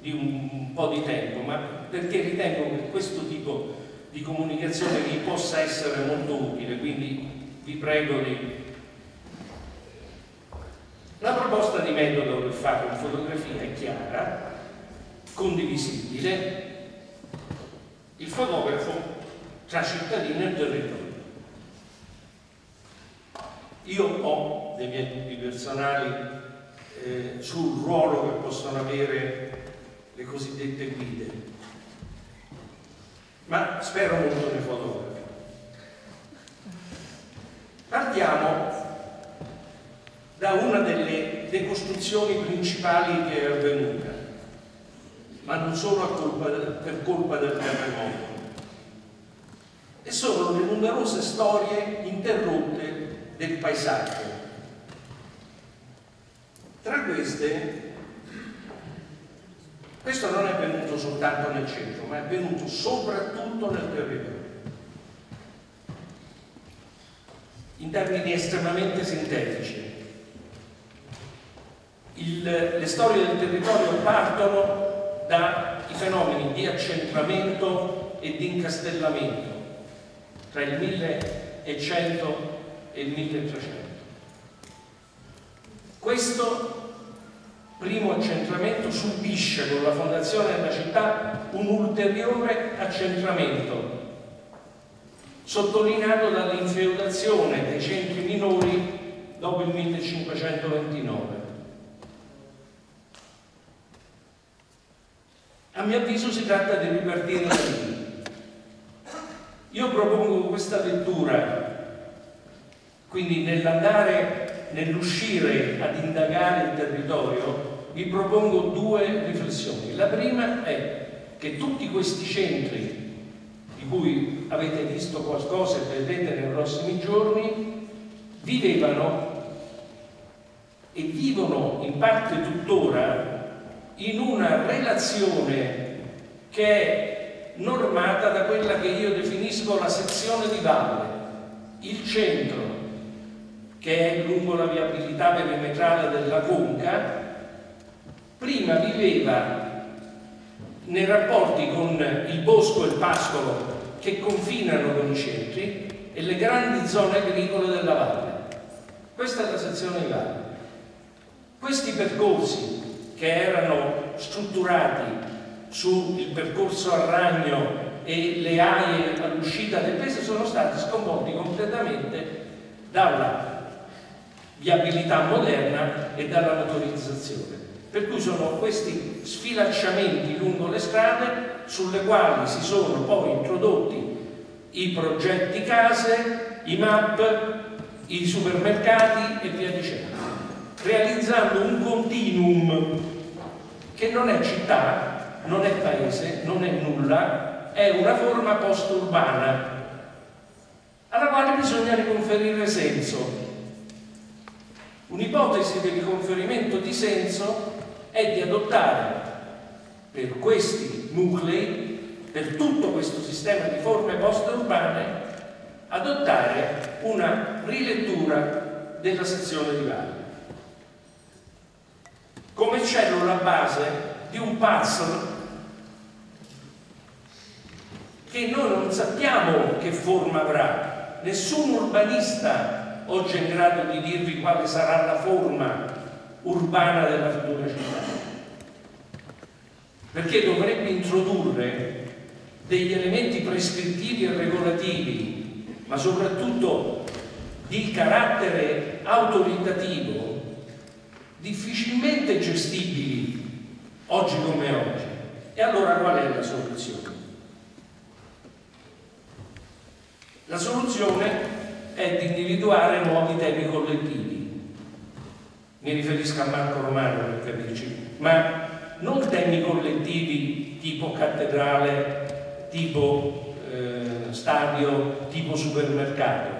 S10: di un po' di tempo, ma perché ritengo che questo tipo di comunicazione vi possa essere molto utile, quindi vi prego di... La proposta di metodo che fa con fotografia è chiara, condivisibile, il fotografo tra cittadino e territorio. Io ho dei miei dubbi personali eh, sul ruolo che possono avere le cosiddette guide, ma spero molto nei fotografi. Partiamo da una delle decostruzioni principali che è avvenuta, ma non solo colpa, per colpa del terremoto, e sono le numerose storie interrotte del paesaggio. Tra queste, questo non è avvenuto soltanto nel centro, ma è avvenuto soprattutto nel territorio. In termini estremamente sintetici, il, le storie del territorio partono dai fenomeni di accentramento e di incastellamento tra il 1100 e il 1300. Questo primo accentramento subisce con la fondazione della città un ulteriore accentramento sottolineato dall'infeudazione dei centri minori dopo il 1529. A mio avviso si tratta di ripartire da lì. Io propongo questa lettura quindi nell'andare, nell'uscire ad indagare il territorio, vi propongo due riflessioni. La prima è che tutti questi centri, di cui avete visto qualcosa e vedrete nei prossimi giorni, vivevano e vivono in parte tuttora in una relazione che è normata da quella che io definisco la sezione di valle, il centro che è lungo la viabilità perimetrale della conca, prima viveva nei rapporti con il bosco e il pascolo che confinano con i centri e le grandi zone agricole della valle. Questa è la sezione di valle. Questi percorsi che erano strutturati sul percorso a ragno e le aie all'uscita del paese sono stati sconvolti completamente dalla viabilità moderna e dalla motorizzazione. Per cui sono questi sfilacciamenti lungo le strade sulle quali si sono poi introdotti i progetti case, i map, i supermercati e via dicendo, realizzando un continuum che non è città, non è paese, non è nulla, è una forma post-urbana alla quale bisogna riconferire senso. Un'ipotesi di riconferimento di senso è di adottare per questi nuclei, per tutto questo sistema di forme post-urbane, adottare una rilettura della sezione di valle come cellula base di un puzzle che noi non sappiamo che forma avrà. Nessun urbanista oggi è in grado di dirvi quale sarà la forma urbana della futura città. Perché dovrebbe introdurre degli elementi prescrittivi e regolativi, ma soprattutto di carattere autoritativo, difficilmente gestibili oggi come oggi. E allora qual è la soluzione? La soluzione è di individuare nuovi temi collettivi. Mi riferisco a Marco Romano per capirci, ma non temi collettivi tipo cattedrale, tipo eh, stadio, tipo supermercato,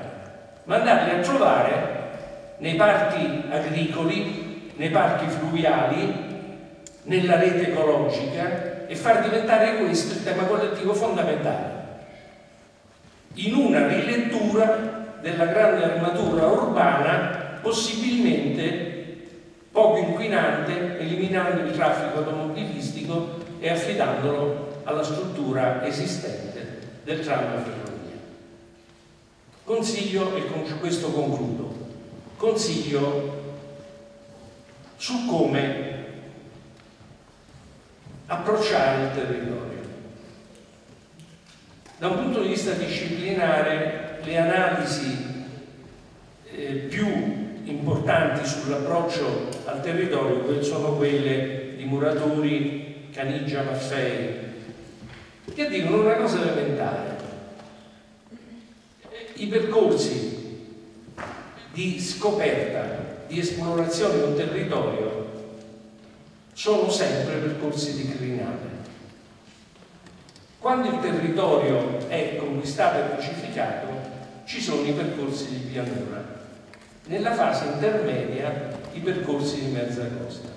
S10: ma andarli a trovare nei parchi agricoli, nei parchi fluviali, nella rete ecologica e far diventare questo il tema collettivo fondamentale. In una rilettura della grande armatura urbana possibilmente poco inquinante, eliminando il traffico automobilistico e affidandolo alla struttura esistente del tram ferrovia. Consiglio, e con questo concludo, consiglio su come approcciare il territorio. Da un punto di vista disciplinare, le analisi eh, più importanti sull'approccio al territorio sono quelle di Muratori, Canigia, Maffei, che dicono una cosa elementare. I percorsi di scoperta, di esplorazione di un territorio sono sempre percorsi di crinale. Quando il territorio è conquistato e pacificato, ci sono i percorsi di pianura. Nella fase intermedia, i percorsi di mezza costa.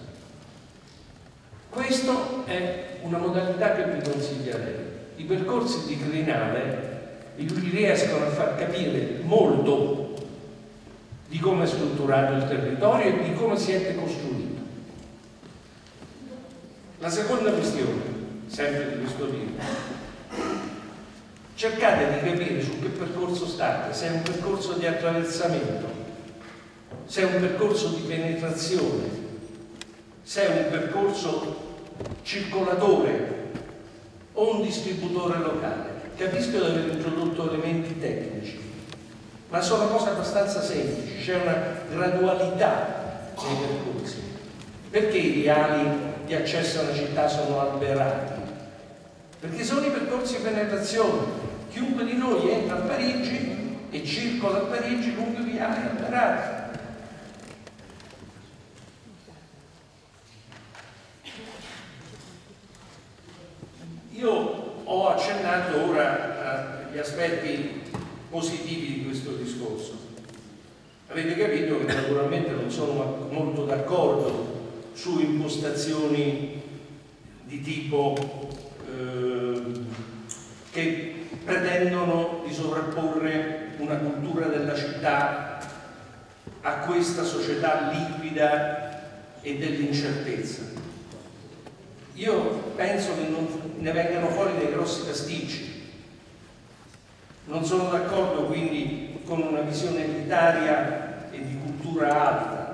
S10: Questa è una modalità che vi consiglierei. I percorsi di crinale vi riescono a far capire molto di come è strutturato il territorio e di come siete costruito. La seconda questione, sempre di questo libro, cercate di capire su che percorso state, se è un percorso di attraversamento, se è un percorso di penetrazione, se è un percorso circolatore o un distributore locale. Capisco di aver introdotto elementi tecnici, ma sono cose abbastanza semplici, c'è una gradualità nei percorsi. Perché i viali di accesso alla città sono alberati, perché sono i percorsi di penetrazione. Chiunque di noi entra a Parigi e circola a Parigi lungo i viali alberati. Io ho accennato ora agli aspetti positivi di questo discorso. Avete capito che naturalmente non sono molto d'accordo su impostazioni di tipo eh, che pretendono di sovrapporre una cultura della città a questa società liquida e dell'incertezza. Io penso che ne vengano fuori dei grossi pasticci. Non sono d'accordo quindi con una visione elitaria e di cultura alta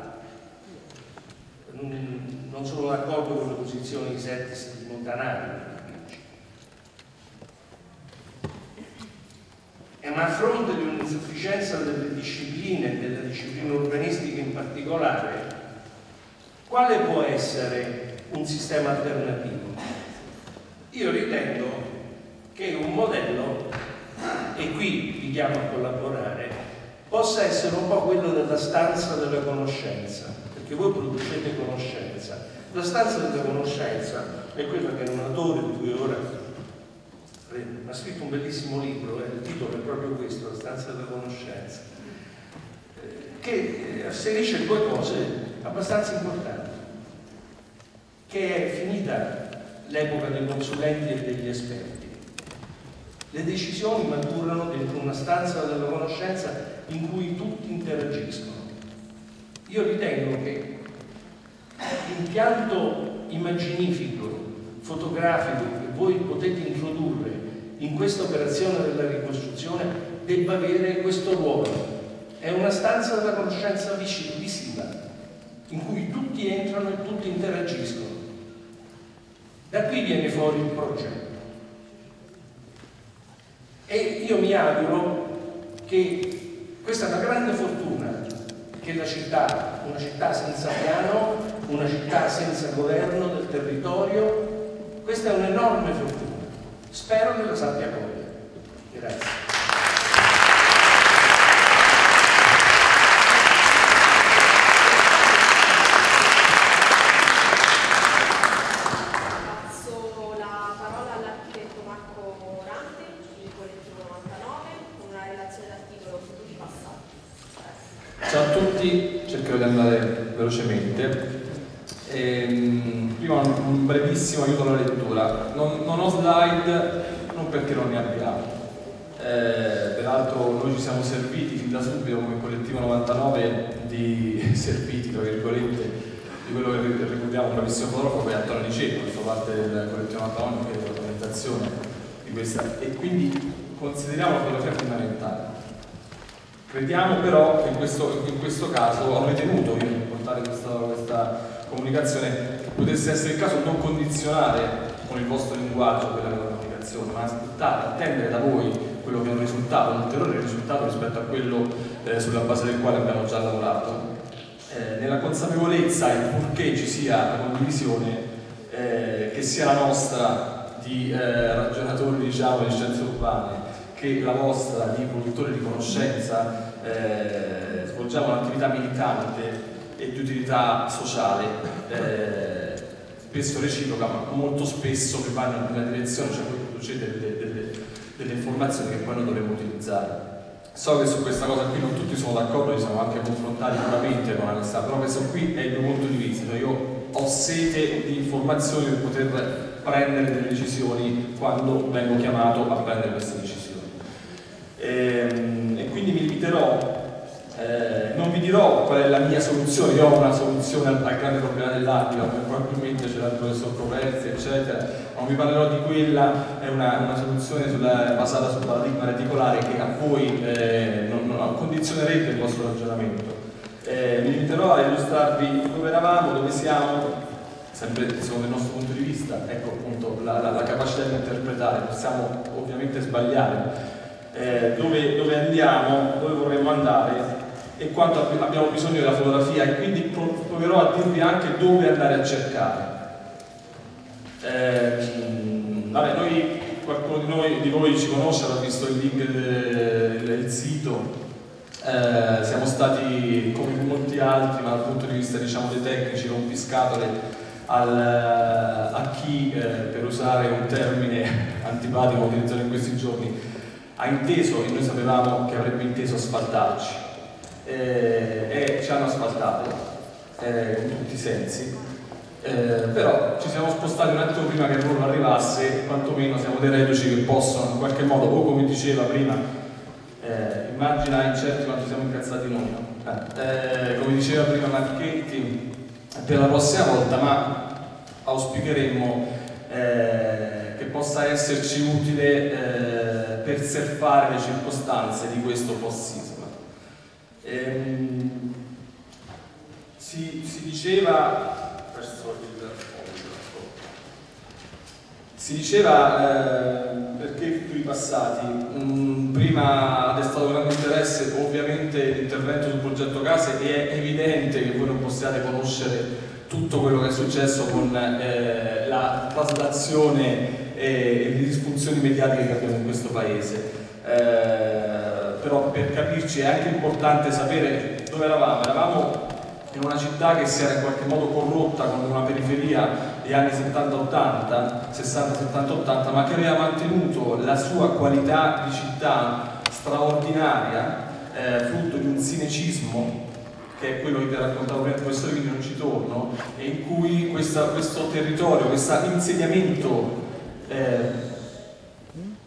S10: non sono d'accordo con le posizioni di Settis e di Montanari. Ma a fronte di un'insufficienza delle discipline, delle discipline urbanistiche in particolare, quale può essere un sistema alternativo? Io ritengo che un modello, e qui vi chiamo a collaborare, possa essere un po' quello della stanza della conoscenza che voi producete conoscenza. La stanza della conoscenza è quella che un autore di cui ora ha scritto un bellissimo libro, eh, il titolo è proprio questo, La stanza della conoscenza, eh, che eh, asserisce due cose abbastanza importanti, che è finita l'epoca dei consulenti e degli esperti. Le decisioni maturano dentro una stanza della conoscenza in cui tutti interagiscono io ritengo che l'impianto immaginifico, fotografico che voi potete introdurre in questa operazione della ricostruzione debba avere questo ruolo. È una stanza della conoscenza visiva, in cui tutti entrano e tutti interagiscono. Da qui viene fuori il progetto. E io mi auguro che questa è una grande fortuna che la città, una città senza piano, una città senza governo del territorio, questa è un'enorme fortuna. Spero che la sappia cogliere. Grazie.
S11: velocemente. Ehm, prima un, un, brevissimo aiuto alla lettura. Non, non, ho slide, non perché non ne abbiamo. Eh, peraltro noi ci siamo serviti fin da subito come collettivo 99 di serviti, tra virgolette, di quello che ricordiamo un bravissimo fotografo che è Antonio Dicepo, che fa parte del collettivo Antonio, che è documentazione di questa. E quindi consideriamo la fotografia fondamentale. Crediamo però che in questo, in questo caso ho ritenuto io di portare questa, questa comunicazione potesse essere il caso non condizionare con il vostro linguaggio quella che è la comunicazione, ma aspettare, attendere da voi quello che è un risultato, un ulteriore risultato rispetto a quello eh, sulla base del quale abbiamo già lavorato. Eh, nella consapevolezza, e purché ci sia la condivisione, eh, che sia la nostra di eh, ragionatori diciamo, di scienze urbane, che la vostra di produttori di conoscenza, eh, svolgiamo un'attività militante e di utilità sociale eh, spesso reciproca, ma molto spesso che vanno una direzione, cioè voi producete delle, delle, delle informazioni che poi noi dovremo utilizzare. So che su questa cosa qui non tutti sono d'accordo, ci siamo anche confrontati duramente con la questa, però questo qui è il mio punto di vista. Io ho sete di informazioni per poter prendere delle decisioni quando vengo chiamato a prendere queste decisioni. E, ehm, e quindi mi limiterò eh, non vi dirò qual è la mia soluzione, io ho una soluzione al, al grande problema dell'Aquila, probabilmente l'ha il professor Proverzi, eccetera, non vi parlerò di quella, è una, una soluzione sulla, basata sul paradigma reticolare che a voi eh, non, non, condizionerebbe il vostro ragionamento. Eh, mi limiterò a illustrarvi dove eravamo, dove siamo, sempre secondo il nostro punto di vista, ecco appunto la, la, la capacità di interpretare, possiamo ovviamente sbagliare, eh, dove, dove, andiamo, dove vorremmo andare e quanto abbiamo bisogno della fotografia e quindi proverò a dirvi anche dove andare a cercare. Eh, vabbè, noi, qualcuno di, noi, di voi ci conosce, avrà visto il link del, del sito, eh, siamo stati come molti altri, ma dal punto di vista diciamo, dei tecnici, rompiscatole al, a chi, eh, per usare un termine antipatico utilizzato in questi giorni, ha inteso, e noi sapevamo che avrebbe inteso asfaltarci eh, e ci hanno asfaltato eh, in tutti i sensi. Eh, però ci siamo spostati un attimo prima che il volo arrivasse, quantomeno siamo dei reduci che possono in qualche modo, o come diceva prima, eh, immagina incerti quanto siamo incazzati noi, no? Eh, come diceva prima Marchetti, per la prossima volta, ma auspicheremmo eh, che possa esserci utile per surfare le circostanze di questo post Ehm, si, si, diceva si diceva eh, perché i futuri passati? Mm, prima ha destato grande interesse ovviamente l'intervento sul progetto case e è evidente che voi non possiate conoscere tutto quello che è successo con eh, la traslazione e le disfunzioni mediatiche che abbiamo in questo paese eh, però per capirci è anche importante sapere dove eravamo. Eravamo in una città che si era in qualche modo corrotta con una periferia degli anni 70-80, 60-70-80, ma che aveva mantenuto la sua qualità di città straordinaria, eh, frutto di un cinecismo che è quello che vi raccontavo prima il professore, quindi non ci torno, e in cui questa, questo territorio, questo insediamento eh,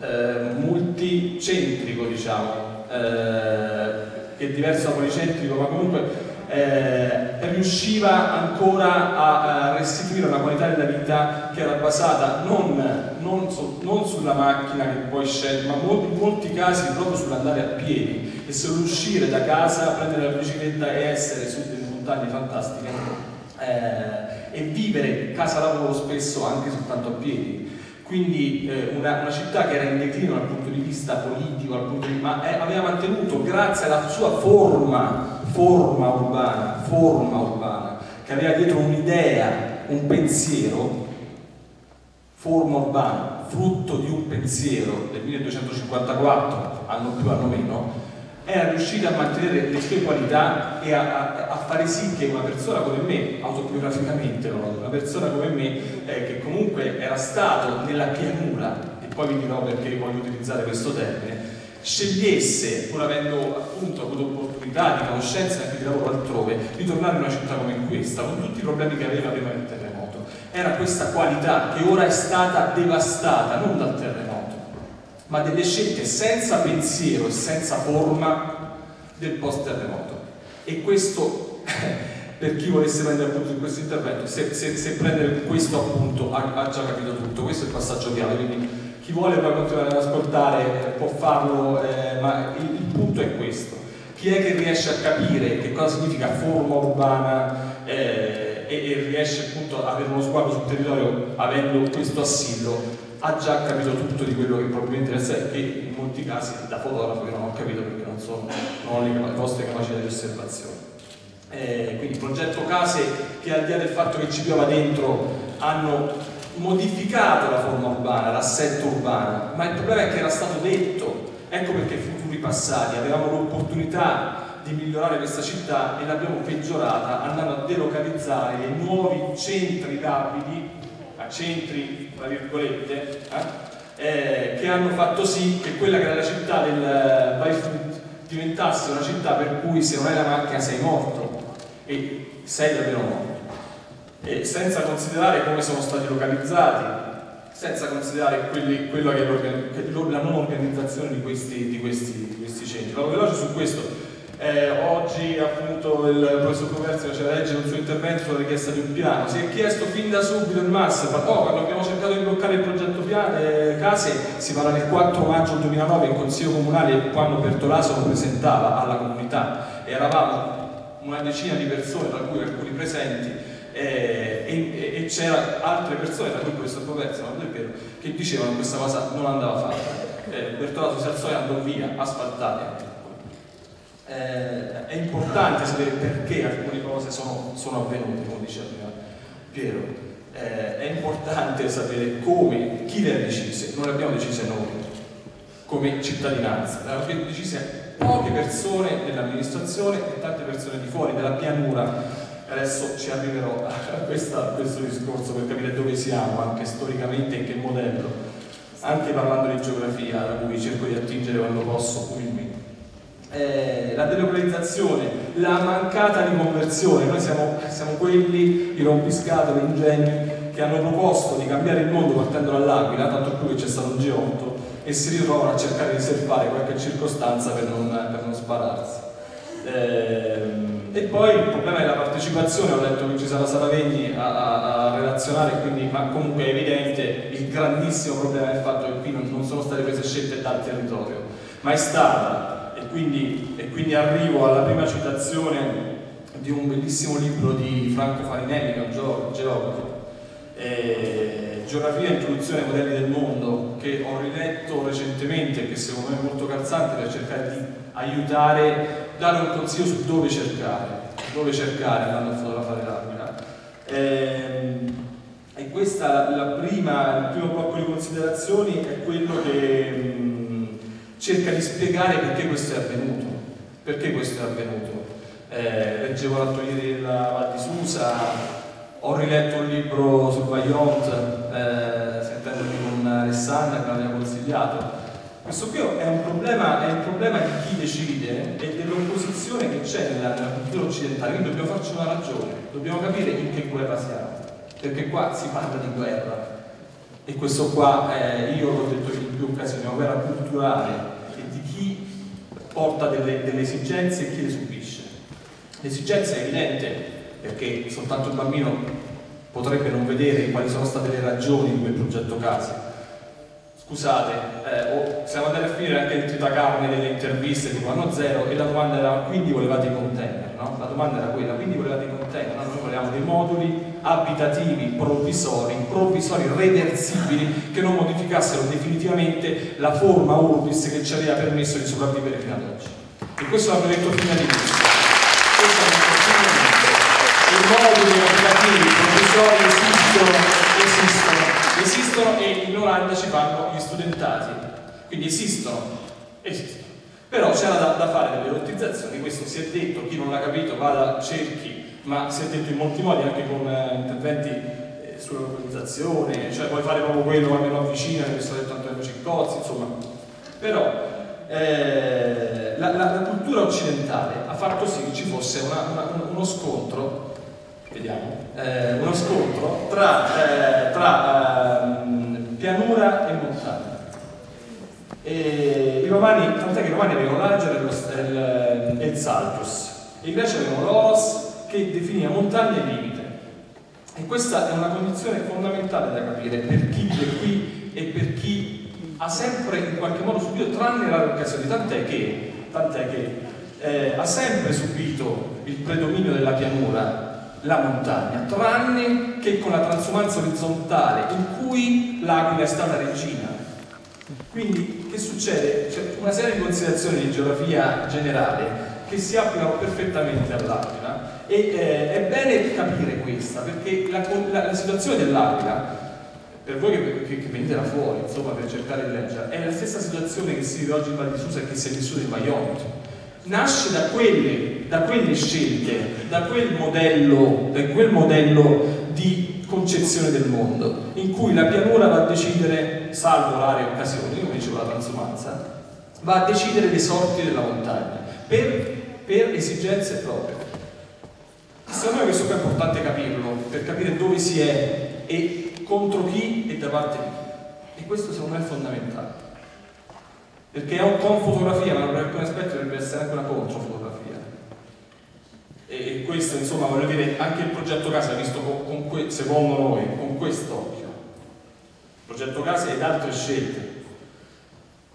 S11: eh, multicentrico, diciamo, eh, che è diverso da policentrico, ma comunque eh, riusciva ancora a, a, restituire una qualità della vita che era basata non, non, su, non sulla macchina che poi scende, ma in molti casi proprio sull'andare a piedi e sull'uscire da casa, prendere la bicicletta e essere su delle montagne fantastiche eh, e vivere casa lavoro spesso anche soltanto a piedi quindi eh, una, una, città che era in declino dal punto di vista politico, punto di, ma è, aveva mantenuto, grazie alla sua forma, forma urbana, forma urbana, che aveva dietro un'idea, un pensiero, forma urbana, frutto di un pensiero del 1254, anno più, anno meno, era riuscita a mantenere le sue qualità e a, a, a, fare sì che una persona come me, autobiograficamente una persona come me, eh, che comunque era stato nella pianura, e poi vi dirò perché voglio utilizzare questo termine, scegliesse, pur avendo appunto avuto opportunità di conoscenza e anche di lavoro altrove, di tornare in una città come questa, con tutti i problemi che aveva prima del terremoto. Era questa qualità che ora è stata devastata, non dal terremoto, ma delle scelte senza pensiero e senza forma del post terremoto. E questo per chi volesse prendere appunto in questo intervento, se, se, se prendere questo appunto ha, ha, già capito tutto, questo è il passaggio chiave, quindi chi vuole poi continuare ad ascoltare può farlo, eh, ma il, il, punto è questo. Chi è che riesce a capire che cosa significa forma urbana eh, e, e, riesce appunto ad avere uno sguardo sul territorio avendo questo assillo, ha già capito tutto di quello che probabilmente deve essere, che in molti casi da fotografo io non ho capito perché non, so, non ho le vostre capacità di osservazione. Eh, quindi progetto case che al di là del fatto che ci piova dentro hanno modificato la forma urbana, l'assetto urbano, ma il problema è che era stato detto, ecco perché futuri passati avevamo l'opportunità di migliorare questa città e l'abbiamo peggiorata andando a delocalizzare i nuovi centri rapidi, a centri tra virgolette, eh, eh, che hanno fatto sì che quella che era la città del Byfoot diventasse una città per cui se non hai la macchina sei morto e sei davvero morto. E senza considerare come sono stati localizzati, senza considerare quelli, quello che è la non organizzazione di questi, di questi, di questi centri. Vado veloce su questo. Eh, oggi appunto il professor Conversi faceva leggere un suo intervento sulla richiesta di un piano. Si è chiesto fin da subito il MAS, ma oh, quando abbiamo cercato di bloccare il progetto piano, eh, case, si parla del 4 maggio 2009 in Consiglio Comunale quando Bertolaso lo presentava alla comunità. Eravamo una decina di persone, tra cui alcuni presenti, eh, e, e c'erano altre persone, tra cui il professor Conversi, ma non è vero, che dicevano che questa cosa non andava fatta. Eh, Bertolaso si alzò e andò via, asfaltate eh, è importante sapere perché alcune cose sono, sono avvenute, come diceva prima Piero. Eh, è importante sapere come, chi le ha decise, non le abbiamo decise noi come cittadinanza, le abbiamo decise poche persone nell'amministrazione e tante persone di fuori, della pianura. Adesso ci arriverò a, questa, a questo discorso per capire dove siamo, anche storicamente, in che modello, anche parlando di geografia, da cui cerco di attingere quando posso umilmente eh, la delocalizzazione, la mancata riconversione, noi siamo, siamo quelli, i rompiscatole ingegni, che hanno proposto di cambiare il mondo partendo dall'Aquila, tanto più che c'è stato un G8, e si ritrovano a cercare di riservare qualche circostanza per non, per non spararsi. Eh, e poi il problema è la partecipazione, ho letto che ci sarà Saravegni a, a, a relazionare, quindi, ma comunque è evidente il grandissimo problema il fatto che qui non, non sono state prese scelte dal territorio, ma è stata quindi, e quindi arrivo alla prima citazione di un bellissimo libro di Franco Farinelli, che è un geografo, eh, Geografia e introduzione ai modelli del mondo, che ho riletto recentemente e che secondo me è molto calzante per cercare di aiutare, dare un consiglio su dove cercare, dove cercare andando a fotografare l'Aquila. Eh, e questa, la prima, il primo blocco di considerazioni è quello che cerca di spiegare perché questo è avvenuto. Perché questo è avvenuto? Eh, leggevo l'altro ieri la Val di Susa, ho riletto un libro sul Vaillant, eh, sentendomi con Alessandra che l'aveva consigliato. Questo qui è un, problema, è un problema di chi decide e dell'opposizione che c'è nella, nella cultura occidentale, quindi dobbiamo farci una ragione, dobbiamo capire in che guerra siamo, perché qua si parla di guerra e questo qua eh, io l'ho detto in più occasioni, è una guerra culturale porta delle, delle esigenze e chi le subisce. L'esigenza è evidente perché soltanto il bambino potrebbe non vedere quali sono state le ragioni di quel progetto casa. Scusate, eh, siamo andati a finire anche il tritacarne delle interviste tipo anno zero e la domanda era quindi volevate i container, no? La domanda era quella, quindi volevate i container, no? Noi volevamo dei moduli abitativi provvisori, provvisori reversibili che non modificassero definitivamente la forma urbis che ci aveva permesso di sopravvivere fino ad oggi. E questo l'abbiamo detto fino all'inizio. I moduli abitativi provvisori esistono, esistono, esistono e in 90 ci fanno gli studentati. Quindi esistono, esistono. Però c'era da, da, fare delle lottizzazioni, questo si è detto, chi non l'ha capito vada, cerchi ma si è detto in molti modi anche con eh, interventi eh, sulla localizzazione, cioè puoi fare proprio quello quando lo avvicina, che sto detto Antonio Ciccozzi, insomma. Però eh, la, la, la, cultura occidentale ha fatto sì che ci fosse una, una, uno scontro, vediamo, eh, uno scontro tra, eh, tra ehm, pianura e montagna. E I romani, tant'è che i romani avevano l'Ager e il, il Saltus, i greci avevano l'Oros che definiva montagna e limite. E questa è una condizione fondamentale da capire per chi vive qui e per chi ha sempre in qualche modo subito, tranne rare occasioni, tant'è che, tant'è che eh, ha sempre subito il predominio della pianura la montagna, tranne che con la transumanza orizzontale in cui l'Aquila è stata regina. Quindi che succede? C'è una serie di considerazioni di geografia generale che si applicano perfettamente all'Aquila e eh, è bene capire questa perché la, la, la situazione dell'Aquila per voi che, che, che, venite da fuori insomma per cercare di leggere è la stessa situazione che si vive oggi in Val di Susa e che si è vissuta in Vajont. Nasce da quelle, da quelle scelte da quel modello da quel modello di concezione del mondo in cui la pianura va a decidere salvo rare occasioni come diceva la transumanza va a decidere le sorti della montagna per, per esigenze proprie secondo me questo qua è importante capirlo per capire dove si è e contro chi e da parte di chi. E questo secondo me è fondamentale. Perché è un con fotografia, ma per alcuni aspetti dovrebbe essere anche una controfotografia. E questo, insomma, voglio dire, anche il progetto casa è visto con, con secondo noi, con quest'occhio. Il progetto casa ed altre scelte.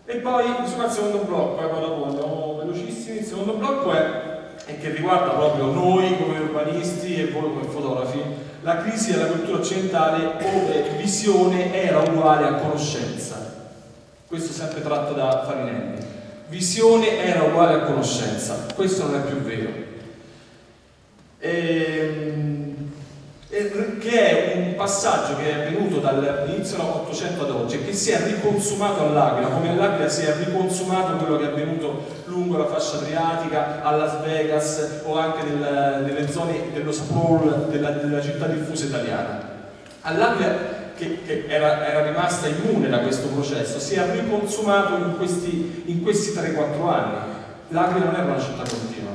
S11: E poi il secondo blocco, eh, poi dopo andiamo velocissimi, il secondo blocco è, è che riguarda proprio noi come urbanisti e voi come fotografi, la crisi della cultura occidentale dove visione era uguale a conoscenza. Questo sempre tratto da Farinelli. Visione era uguale a conoscenza. Questo non è più vero. Ehm, che è un passaggio che è avvenuto dall'inizio dell'Ottocento ad oggi e che si è riconsumato all'Aquila, come all'Aquila si è riconsumato quello che è avvenuto lungo la fascia adriatica, a Las Vegas o anche nel, nelle zone dello sprawl della, della città diffusa italiana. All'Aquila che, che era, era, rimasta immune da questo processo, si è riconsumato in questi, in questi 3-4 anni. L'Aquila non era una città continua.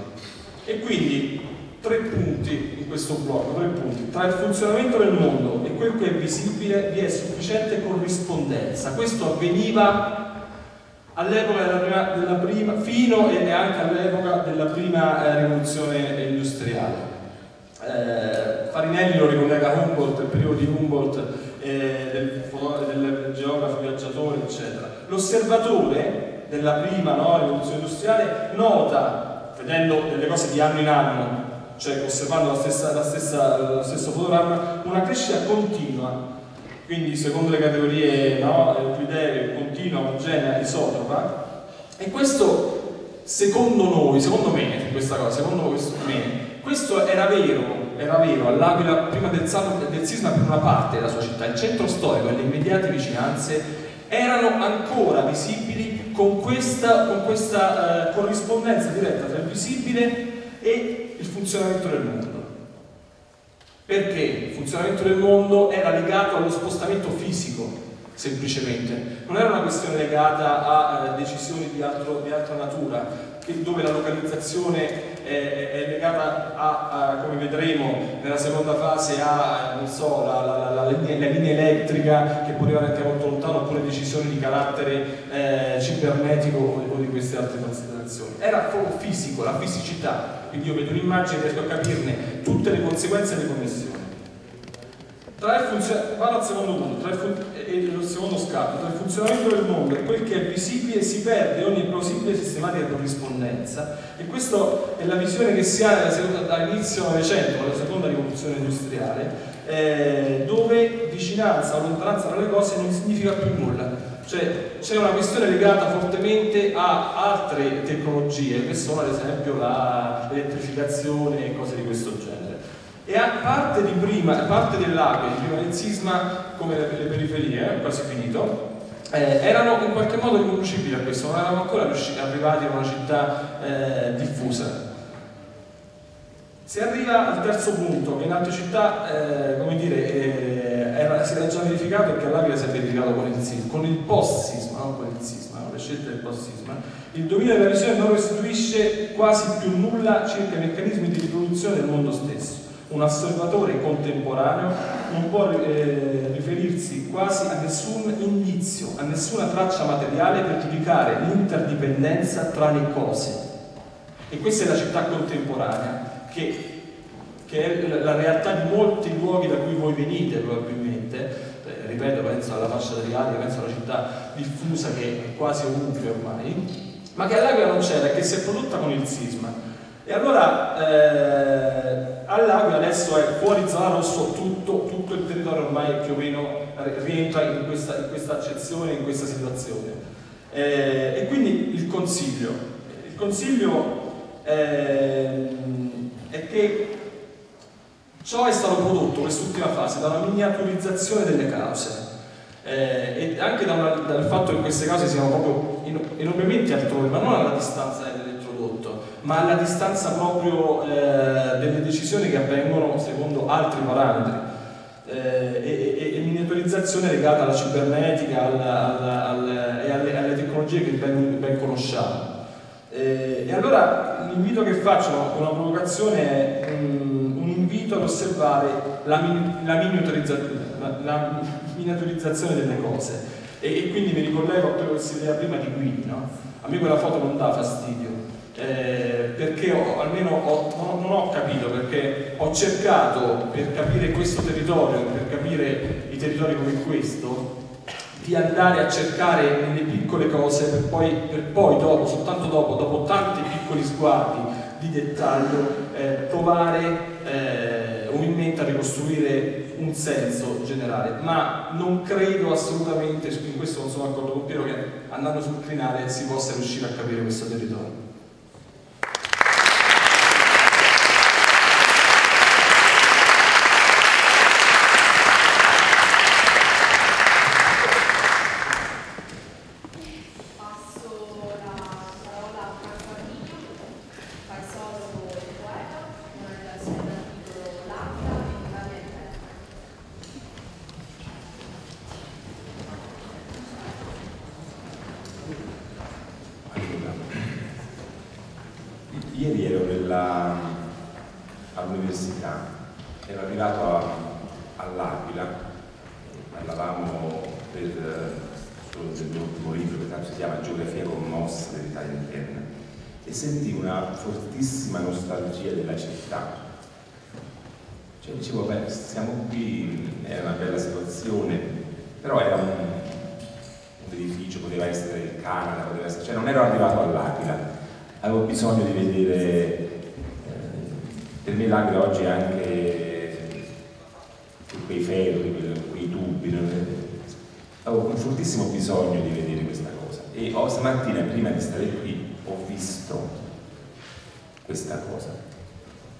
S11: E quindi tre punti in questo blocco, tre punti. Tra il funzionamento del mondo e quel che è visibile vi è sufficiente corrispondenza. Questo avveniva all'epoca della prima, della prima, fino e anche all'epoca della prima eh, rivoluzione industriale. Eh, Farinelli lo ricollega a Humboldt, il periodo di Humboldt, eh, del, del, geografo viaggiatore, eccetera. L'osservatore della prima no, rivoluzione industriale nota, vedendo delle cose di anno in anno, cioè osservando la stessa, la stessa, lo stesso fotogramma, una crescita continua, quindi secondo le categorie no, euclidee, continua, omogenea, isotropa, e questo secondo noi, secondo me, questa cosa, secondo me, questo era vero, era vero all'Aquila prima del, del sisma per una parte della sua città, il centro storico e le immediate vicinanze erano ancora visibili con questa, con questa eh, corrispondenza diretta tra il visibile e il funzionamento del mondo. Perché il funzionamento del mondo era legato allo spostamento fisico, semplicemente. Non era una questione legata a eh, decisioni di, altro, di, altra natura, che, dove la localizzazione è, è legata a, a, come vedremo nella seconda fase, a so, la, la, la, la, linea, elettrica che poteva andare anche molto lontano, oppure decisioni di carattere eh, cibernetico o, di queste altre considerazioni. Era fisico, la fisicità quindi io vedo un'immagine e riesco a capirne tutte le conseguenze e le connessioni. Tra il vado al secondo punto, tra il e il secondo scatto, tra il funzionamento del mondo e quel che è visibile si perde ogni plausibile sistematica corrispondenza e questa è la visione che si ha dall'inizio Novecento, con seconda rivoluzione industriale, eh, dove vicinanza o lontananza tra le cose non significa più nulla cioè c'è una questione legata fortemente a altre tecnologie che sono ad esempio l'elettrificazione e cose di questo genere. E a parte, di prima, parte di prima del sisma, come le, le periferie, quasi finito, eh, erano in qualche modo riconducibili a questo, non eravamo ancora arrivati a una città eh, diffusa. Si arriva al terzo punto, che in altre città, eh, come dire, eh, era, si era già verificato che all'Aquila si è verificato con il, con il post-sisma, non con il sisma, con le scelte del post-sisma. Il dominio della visione non restituisce quasi più nulla circa i meccanismi di riproduzione del mondo stesso. Un osservatore contemporaneo non può eh, riferirsi quasi a nessun indizio, a nessuna traccia materiale per giudicare l'interdipendenza tra le cose. E questa è la città contemporanea che che è la realtà di molti luoghi da cui voi venite probabilmente, eh, ripeto, penso alla fascia dell'Adria, penso alla città diffusa che è quasi ovunque ormai, ma che all'Aquila non c'era e che si è prodotta con il sisma. E allora eh, all'Aquila adesso è fuori zona rosso tutto, tutto, il territorio ormai più o meno rientra in questa, in questa accezione, in questa situazione. Eh, e quindi il consiglio, il consiglio eh, è che ciò è stato prodotto, quest'ultima fase, da una miniaturizzazione delle cause eh, e anche da una, dal fatto che queste cause siano proprio enormemente altrove, ma non alla distanza ma alla distanza proprio eh, delle decisioni che avvengono secondo altri parametri eh, e, e, miniaturizzazione legata alla cibernetica alla, alla, alla, e alle, alle, tecnologie che ben, ben conosciamo. Eh, e allora l'invito che faccio con una provocazione è um, un invito ad osservare la, la, la, miniaturizzazione delle cose e, e, quindi mi ricollego a quello che si vedeva prima di Guidi, no? a me quella foto non dà fastidio, eh, perché ho, almeno ho, non, non, ho capito, perché ho cercato per capire questo territorio, per capire i territori come questo, di andare a cercare nelle piccole cose per poi, per poi dopo, soltanto dopo, dopo tanti piccoli sguardi di dettaglio, eh, provare eh, umilmente a ricostruire un senso generale, ma non credo assolutamente, in questo non sono d'accordo con Piero, che andando sul crinale si possa riuscire a capire questo territorio.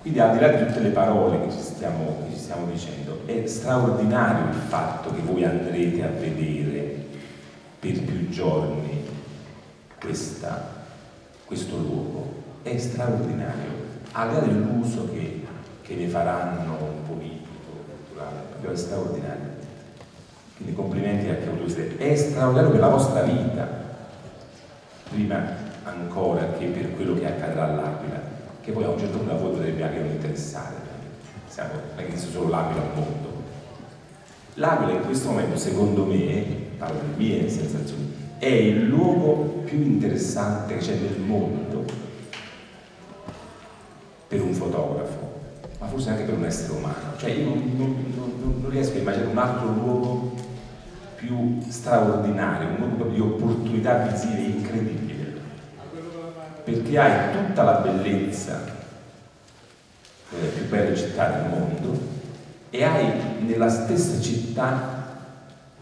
S12: Quindi al di là di tutte le parole che ci stiamo, che ci stiamo dicendo, è straordinario il fatto che voi andrete a vedere per più giorni questa, questo luogo. È straordinario, al di là dell'uso che, che ne faranno un politico, proprio è straordinario. Quindi complimenti anche a voi. È straordinario per la vostra vita, prima ancora che per quello che accadrà all'Aquila che poi a un certo punto a voi potrebbe anche non interessare, siamo, non è solo l'Aquila al mondo. L'Aquila in questo momento, secondo me, parlo delle mie sensazioni, è il luogo più interessante che c'è nel mondo per un fotografo, ma forse anche per un essere umano. Cioè io non, non, non, non riesco a immaginare un altro luogo più straordinario, un luogo di opportunità visive incredibili perché hai tutta la bellezza delle più belle città del mondo e hai nella stessa città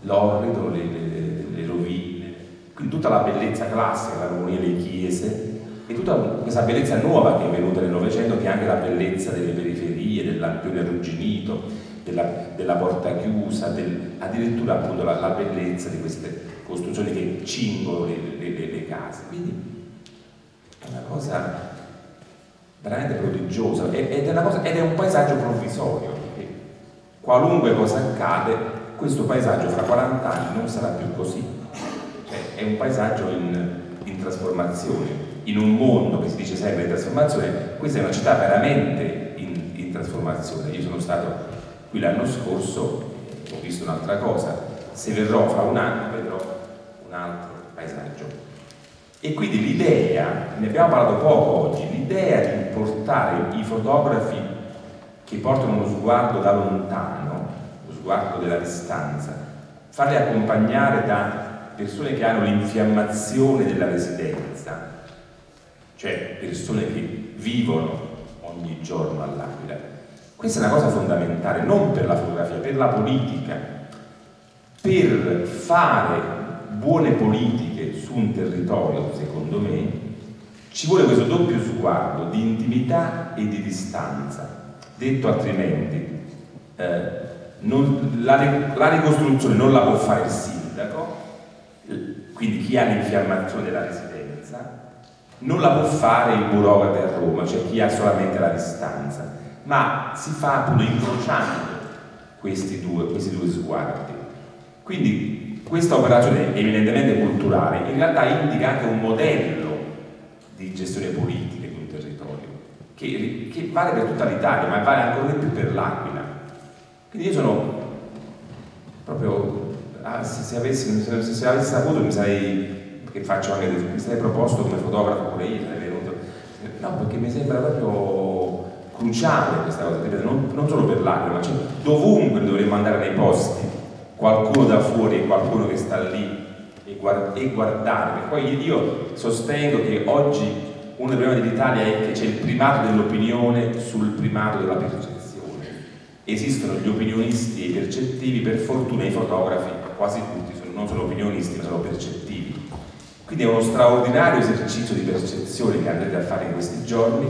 S12: l'orrido, le, le, le rovine, quindi tutta la bellezza classica, l'armonia delle chiese e tutta questa bellezza nuova che è venuta nel Novecento che è anche la bellezza delle periferie, del lampione arrugginito, della, della porta chiusa, del, addirittura appunto la, la, bellezza di queste costruzioni che cingono le, le, le case. Quindi una cosa veramente prodigiosa ed è, cosa, ed è un paesaggio provvisorio, perché qualunque cosa accade, questo paesaggio fra 40 anni non sarà più così. Cioè, è un paesaggio in, in trasformazione, in un mondo che si dice sempre in trasformazione, questa è una città veramente in, in trasformazione. Io sono stato qui l'anno scorso, ho visto un'altra cosa, se verrò fra un anno vedrò un altro paesaggio e quindi l'idea, ne abbiamo parlato poco oggi, l'idea di portare i fotografi che portano uno sguardo da lontano, lo sguardo della distanza, farli accompagnare da persone che hanno l'infiammazione della residenza, cioè persone che vivono ogni giorno all'Aquila. Questa è una cosa fondamentale, non per la fotografia, per la politica, per fare buone politiche su un territorio, secondo me, ci vuole questo doppio sguardo di intimità e di distanza. Detto altrimenti, eh, non, la, la ricostruzione non la può fare il sindaco, quindi chi ha l'infiammazione della residenza, non la può fare il burocrate a Roma, cioè chi ha solamente la distanza, ma si fa appunto incrociando questi due, questi due sguardi. Quindi questa operazione evidentemente culturale in realtà indica anche un modello di gestione politica di un territorio che, che vale per tutta l'Italia, ma vale ancora di più per l'Aquila. Quindi io sono proprio ah, se, se, avessi, se, se, avessi saputo mi sarei, che faccio anche, mi sarei proposto come fotografo pure io, venuto, no perché mi sembra proprio cruciale questa cosa, non, non solo per l'acqua, ma cioè, dovunque dovremmo andare nei posti, qualcuno da fuori qualcuno che sta lì e, guard e guardare, poi io sostengo che oggi uno dei problemi dell'Italia è che c'è il primato dell'opinione sul primato della percezione. Esistono gli opinionisti e i percettivi, per fortuna i fotografi quasi tutti sono, non sono opinionisti ma sono percettivi. Quindi è uno straordinario esercizio di percezione che andrete a fare in questi giorni,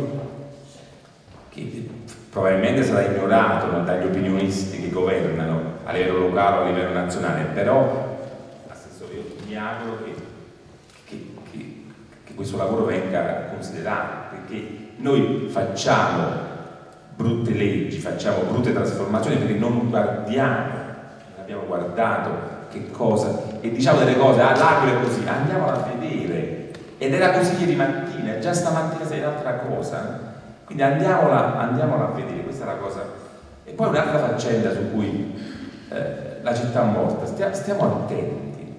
S12: che probabilmente sarà ignorato no, dagli opinionisti che governano a livello locale a livello nazionale, però io mi auguro che, che, che, che questo lavoro venga considerato, perché noi facciamo brutte leggi, facciamo brutte trasformazioni perché non guardiamo, non abbiamo guardato che cosa, e diciamo delle cose, ah l'Aquila è così, andiamola a vedere. Ed era così ieri mattina, già stamattina sei un'altra cosa. Quindi andiamola, andiamola, a vedere, questa è la cosa. E poi un'altra faccenda su cui eh, la città morta, stiamo, stiamo attenti.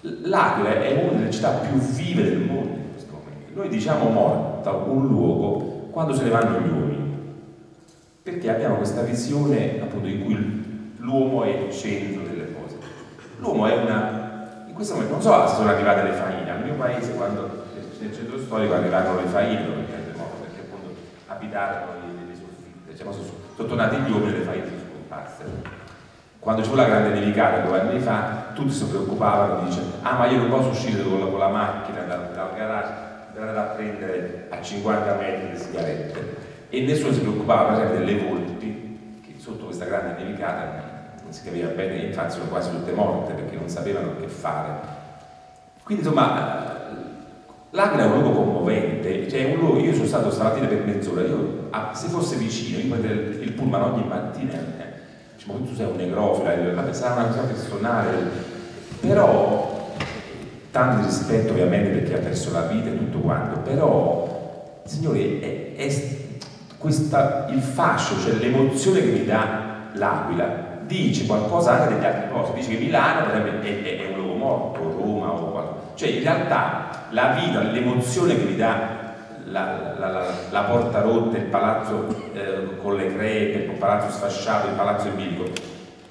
S12: L'Aquila è una delle città più vive del mondo in questo momento. Noi diciamo morta un luogo quando se ne vanno gli uomini. Perché abbiamo questa visione appunto in cui l'uomo è il centro L'uomo è una... In questo momento non so se sono arrivate le faine, al mio paese quando nel centro storico arrivarono le faine dopo il terremoto, perché appunto abitarono le, le soffitte, cioè, sono, sono tornati gli uomini e le faine sono scomparse. Quando ci fu la grande nevicata due anni fa, tutti si preoccupavano, dice, ah ma io non posso uscire con la, con la macchina dal, dal garage per andare a prendere a 50 metri le sigarette. E nessuno si preoccupava, per esempio, delle volpi, che sotto questa grande nevicata non si capiva bene, infatti sono quasi tutte morte perché non sapevano che fare. Quindi insomma, l'Aquila è un luogo commovente, cioè un luogo, io sono stato stamattina per mezz'ora, io ah, se fosse vicino, io prendo il pullman ogni mattina, eh, diciamo, tu sei un negrofila, vabbè, sarà una cosa personale, però tanto rispetto ovviamente perché ha perso la vita e tutto quanto, però, signori, è, è questa, il fascio, cioè l'emozione che mi dà l'Aquila, dice qualcosa anche degli altri posti, dice che Milano per è, è, è un luogo morto, Roma o qualcosa. Cioè in realtà la vita, l'emozione che vi dà la, la, la, porta rotta, il palazzo eh, con le crepe, il palazzo sfasciato, il palazzo in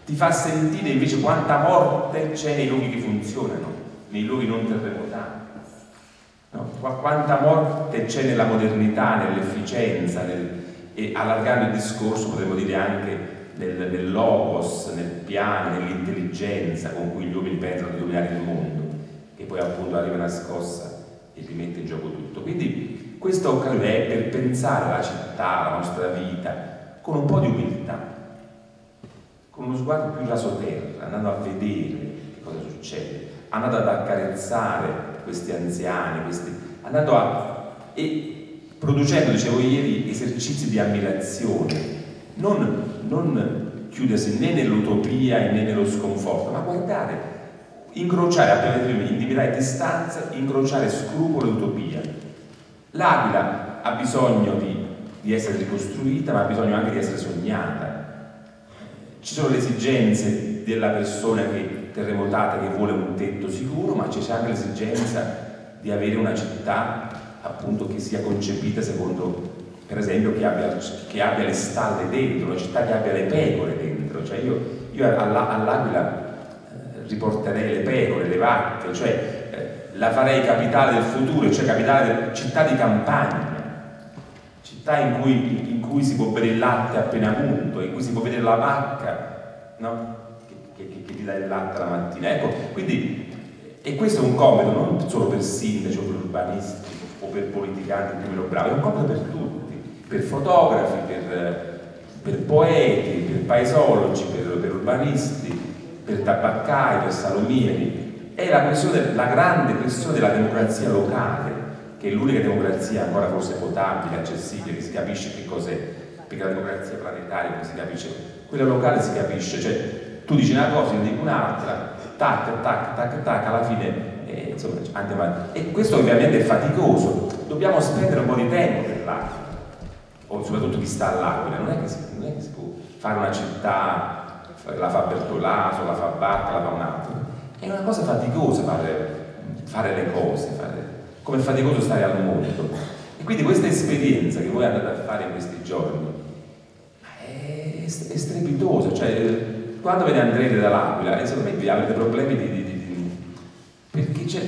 S12: ti fa sentire invece quanta morte c'è nei luoghi che funzionano, nei luoghi non terremotati. No? Quanta morte c'è nella modernità, nell'efficienza, nel, e allargando il discorso potremmo dire anche nel, nel logos, nel piano, nell'intelligenza con cui gli uomini pensano di dominare il mondo, che poi appunto arriva una scossa e rimette in gioco tutto. Quindi occasione è per pensare alla città, alla nostra vita, con un po' di umiltà, con uno sguardo più raso terra, andando a vedere che cosa succede, andando ad accarezzare questi anziani, questi, andando a... e producendo, dicevo ieri, esercizi di ammirazione, non non chiudersi né nell'utopia né nello sconforto, ma guardare, incrociare appena intimità e distanza, incrociare scrupolo e utopia. L'Aquila ha bisogno di, di essere ricostruita, ma ha bisogno anche di essere sognata. Ci sono le esigenze della persona che, terremotata che vuole un tetto sicuro, ma c'è anche l'esigenza di avere una città appunto che sia concepita secondo per esempio che abbia, che abbia, le stalle dentro, una città che abbia le pecore dentro, cioè io, io all'Aquila eh, riporterei le pecore, le vacche, cioè la farei capitale del futuro, cioè capitale del, città di campagna, città in cui, in cui, si può bere il latte appena munto, in cui si può vedere la vacca no? che, che, che ti dà il latte la mattina. Ecco, quindi, e questo è un compito non solo per sindaci o per urbanisti o per politicanti o meno bravi, è un compito per tutti per fotografi, per, per poeti, per paesologi, per, per, urbanisti, per tabaccai, per salumieri. È la, questione, la grande questione della democrazia locale, che è l'unica democrazia ancora forse potabile, accessibile, che si capisce che cos'è, perché la democrazia planetaria non si capisce, quella locale si capisce, cioè tu dici una cosa, io dico un'altra, tac, tac, tac, tac, alla fine eh, insomma andiamo avanti. E questo ovviamente è faticoso, dobbiamo spendere un po' di tempo l'arte o soprattutto chi sta all'Aquila, non, non, è che si può fare una città, la fa Bertolaso, la fa Bacca, la fa un altro. È una cosa faticosa fare, fare le cose, fare, come è faticoso stare al mondo. E quindi questa esperienza che voi andate a fare in questi giorni è, è strepitosa, cioè quando ve ne andrete dall'Aquila, secondo me vi avrete problemi di, di, di, di perché c'è,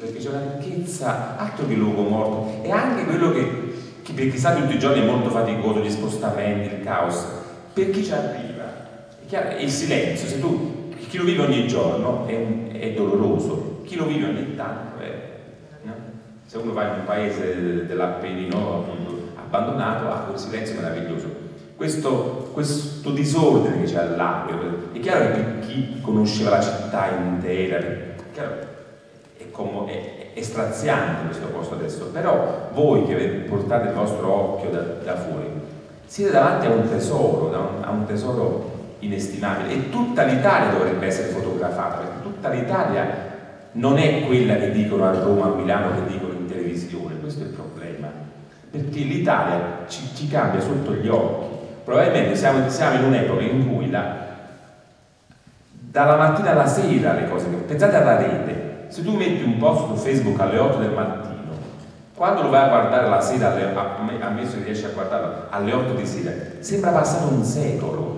S12: perché c'è una ricchezza, altro che luogo morto, e anche quello che che per chi sta tutti i giorni è molto faticoso, gli spostamenti, il caos, per chi ci arriva, è chiaro, il silenzio, se tu, chi lo vive ogni giorno è, è doloroso, chi lo vive ogni tanto è, no? se uno va in un paese dell'Appennino abbandonato ha quel silenzio meraviglioso. Questo, questo disordine che c'è all'Aquila, è chiaro che chi conosceva la città intera, è, chiaro, è, è, è straziante questo posto adesso, però voi che portate il vostro occhio da, da fuori, siete davanti a un tesoro, a un tesoro inestimabile. E tutta l'Italia dovrebbe essere fotografata, perché tutta l'Italia non è quella che dicono a Roma, a Milano, che dicono in televisione, questo è il problema, perché l'Italia ci, ci, cambia sotto gli occhi, probabilmente siamo, siamo in un'epoca in cui la, dalla mattina alla sera le cose, pensate alla rete, se tu metti un post su Facebook alle 8 del mattino, quando lo vai a guardare la sera, alle, ammesso che riesci a guardarlo alle 8 di sera, sembra passato un secolo.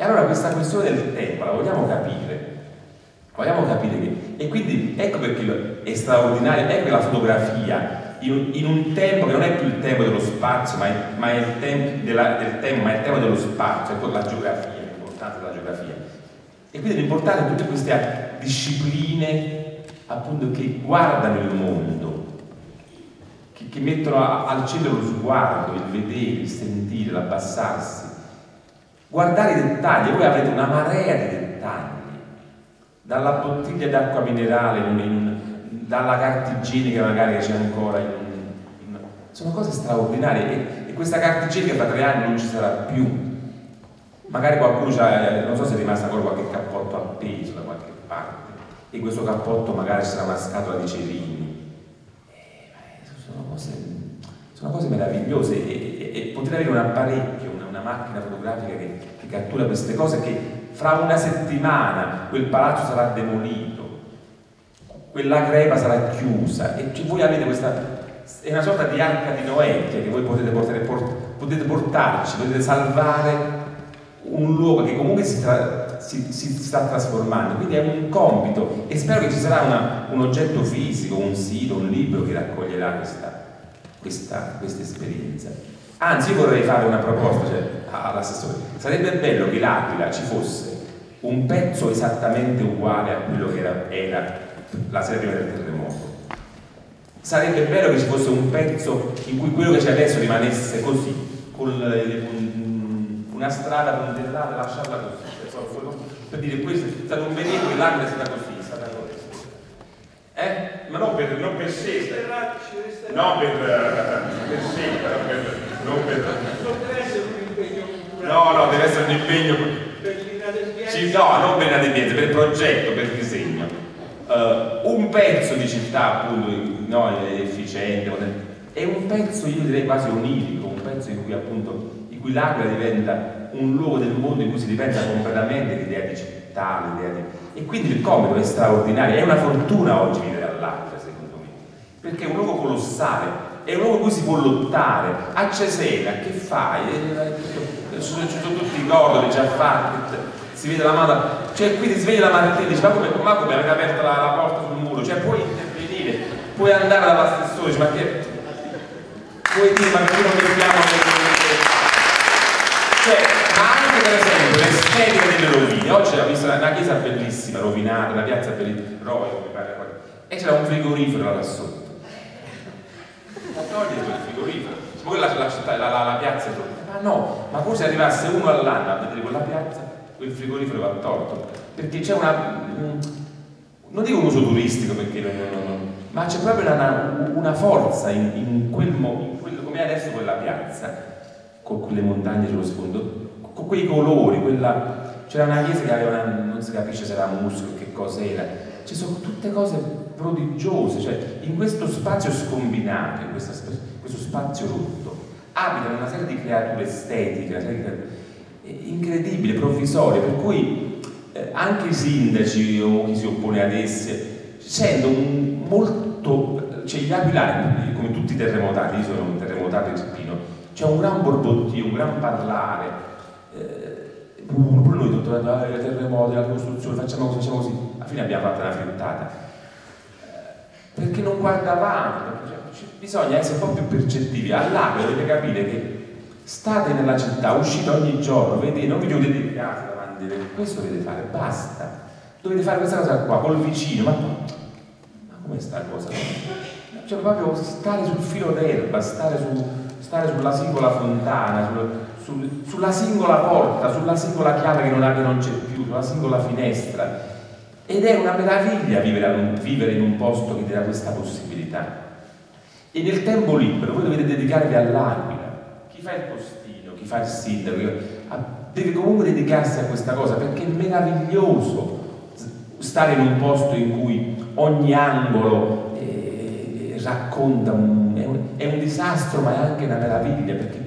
S12: E allora questa questione del tempo la vogliamo capire. Vogliamo capire che. E quindi ecco perché è straordinario, ecco la fotografia in, un tempo che non è più il tempo dello spazio, ma è, ma è il tempo della, del tempo, ma è il tempo dello spazio, ecco la geografia, l'importanza della geografia. E quindi l'importante è tutte queste discipline appunto che guardano il mondo, che, che mettono a, al centro lo sguardo, il vedere, il sentire, l'abbassarsi. Guardare i dettagli, voi avrete una marea di dettagli, dalla bottiglia d'acqua minerale, in, in, dalla carta igienica magari che c'è ancora, in, sono cose straordinarie e, e questa carta igienica tra tre anni non ci sarà più. Magari qualcuno c'ha, non so se è rimasta ancora qualche cappotto appeso da qualche parte in questo cappotto magari sarà una scatola di cerini. Eh, sono, cose, sono, cose, meravigliose e, e, e poter avere un apparecchio, macchina fotografica che, che, cattura queste cose che fra una settimana quel palazzo sarà demolito, quella crepa sarà chiusa e voi avete questa è una sorta di arca di Noè che voi potete, portare, potete portarci, potete salvare un luogo che comunque si, tra, si, si, sta trasformando, quindi è un compito e spero che ci sarà una, un oggetto fisico, un sito, un libro che raccoglierà questa, questa, questa esperienza. Anzi, vorrei fare una proposta cioè, all'assessore. Sarebbe bello che l'Aquila ci fosse un pezzo esattamente uguale a quello che era, era la sera prima del terremoto. Sarebbe bello che ci fosse un pezzo in cui quello che c'è adesso rimanesse così, con le una strada puntellata, lasciarla così, per dire questo, è stato un veneto che l'anima è stata così, è stata così. Eh? Ma non per, non per sé, non per, per sé, per, non per... Non No, no, deve essere un impegno per l'inadempienza. No, non per l'inadempienza, per progetto, per disegno. Uh, un pezzo di città appunto no, efficiente, è un pezzo, io direi quasi onirico, un pezzo in cui appunto in cui l'Aquila diventa un luogo del mondo in cui si ripensa completamente l'idea di città, l'idea di... e quindi il compito è straordinario, è una fortuna oggi vivere all'Aquila secondo me, perché è un luogo colossale è un in cui si può lottare. A Cesena, che fai? Sono tutti i cordoli già fatti, si vede la mano, cioè qui ti svegli la mattina e dici ma come, ma come avete aperto la, la, porta sul muro? Cioè puoi intervenire, puoi andare dall'assessore, ma che puoi dire ma perché non mettiamo cioè, ma anche per esempio l'estetica delle rovine, oggi ho visto una chiesa bellissima, rovinata, una piazza bellissima, Roio mi e c'era un frigorifero là sotto. Ma togliere quel frigorifero, poi la, la, la, la, la piazza è tolta. Ma no, ma poi se arrivasse uno all'anno a vedere quella piazza, quel frigorifero va tolto. Perché c'è una. non dico un uso turistico perché non, non, non, ma c'è proprio una, una forza in, in quel momento, come adesso quella piazza, con quelle montagne sullo sfondo, con quei colori, quella... c'era una chiesa che aveva una, non si capisce se era musco, che cosa era, ci sono tutte cose prodigiose, cioè in questo spazio scombinato, in questo, questo spazio rotto, abitano una serie di creature estetiche, una serie di creature incredibili, provvisorie, per cui eh, anche i sindaci o chi si oppone ad esse sentono molto, cioè gli aquilani, come tutti i terremotati, io sono un terremotato irpino, c'è un gran borbottio, un gran parlare, eh, pure noi tutto i terremoti, la costruzione, facciamo così, facciamo così, alla fine abbiamo fatto una frittata, perché non guarda avanti, cioè, bisogna essere un po' più percettivi, all'Aquila dovete capire che state nella città, uscite ogni giorno, vedete, non vi chiudete in casa davanti, questo dovete fare, basta, dovete fare questa cosa qua, col vicino, ma, ma come sta cosa? Cioè proprio stare sul filo d'erba, stare, su, stare, sulla singola fontana, sul, sul, sulla singola porta, sulla singola chiave che non, che non c'è più, sulla singola finestra. Ed è una meraviglia vivere, in un posto che ti dà questa possibilità. E nel tempo libero voi dovete dedicarvi all'Aquila chi fa il postino, chi fa il sindaco, deve comunque dedicarsi a questa cosa perché è meraviglioso stare in un posto in cui ogni angolo eh, racconta, un, è, un, è, un, disastro ma è anche una meraviglia perché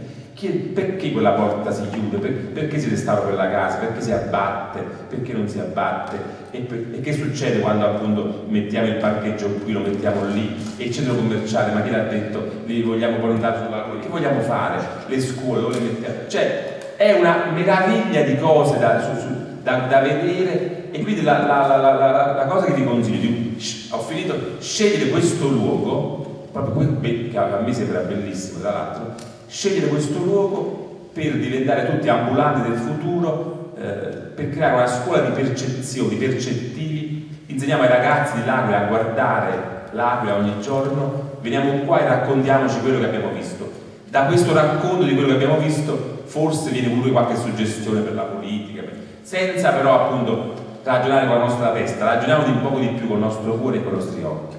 S12: perché quella porta si chiude, per, perché si restaura quella casa, perché si abbatte, perché non si abbatte? E, per, e, che succede quando appunto mettiamo il parcheggio qui, lo mettiamo lì e il centro commerciale, ma chi l'ha detto, li vogliamo volontari sulla che vogliamo fare? Le scuole, dove le mettiamo? Cioè è una meraviglia di cose da, su, su, da, da vedere. E quindi la, la, la, la, cosa che ti consiglio, ho finito, scegliere questo luogo, proprio che a me sembra bellissimo tra l'altro, scegliere questo luogo per diventare tutti ambulanti del futuro, eh, per creare una scuola di percezioni, percettivi, insegniamo ai ragazzi di L'Aquila a guardare l'Aquila ogni giorno, veniamo qua e raccontiamoci quello che abbiamo visto. Da questo racconto di quello che abbiamo visto forse viene pure qualche suggestione per la politica, senza però appunto ragionare con la nostra testa, ragioniamo di un poco di più con il nostro cuore e con i nostri occhi.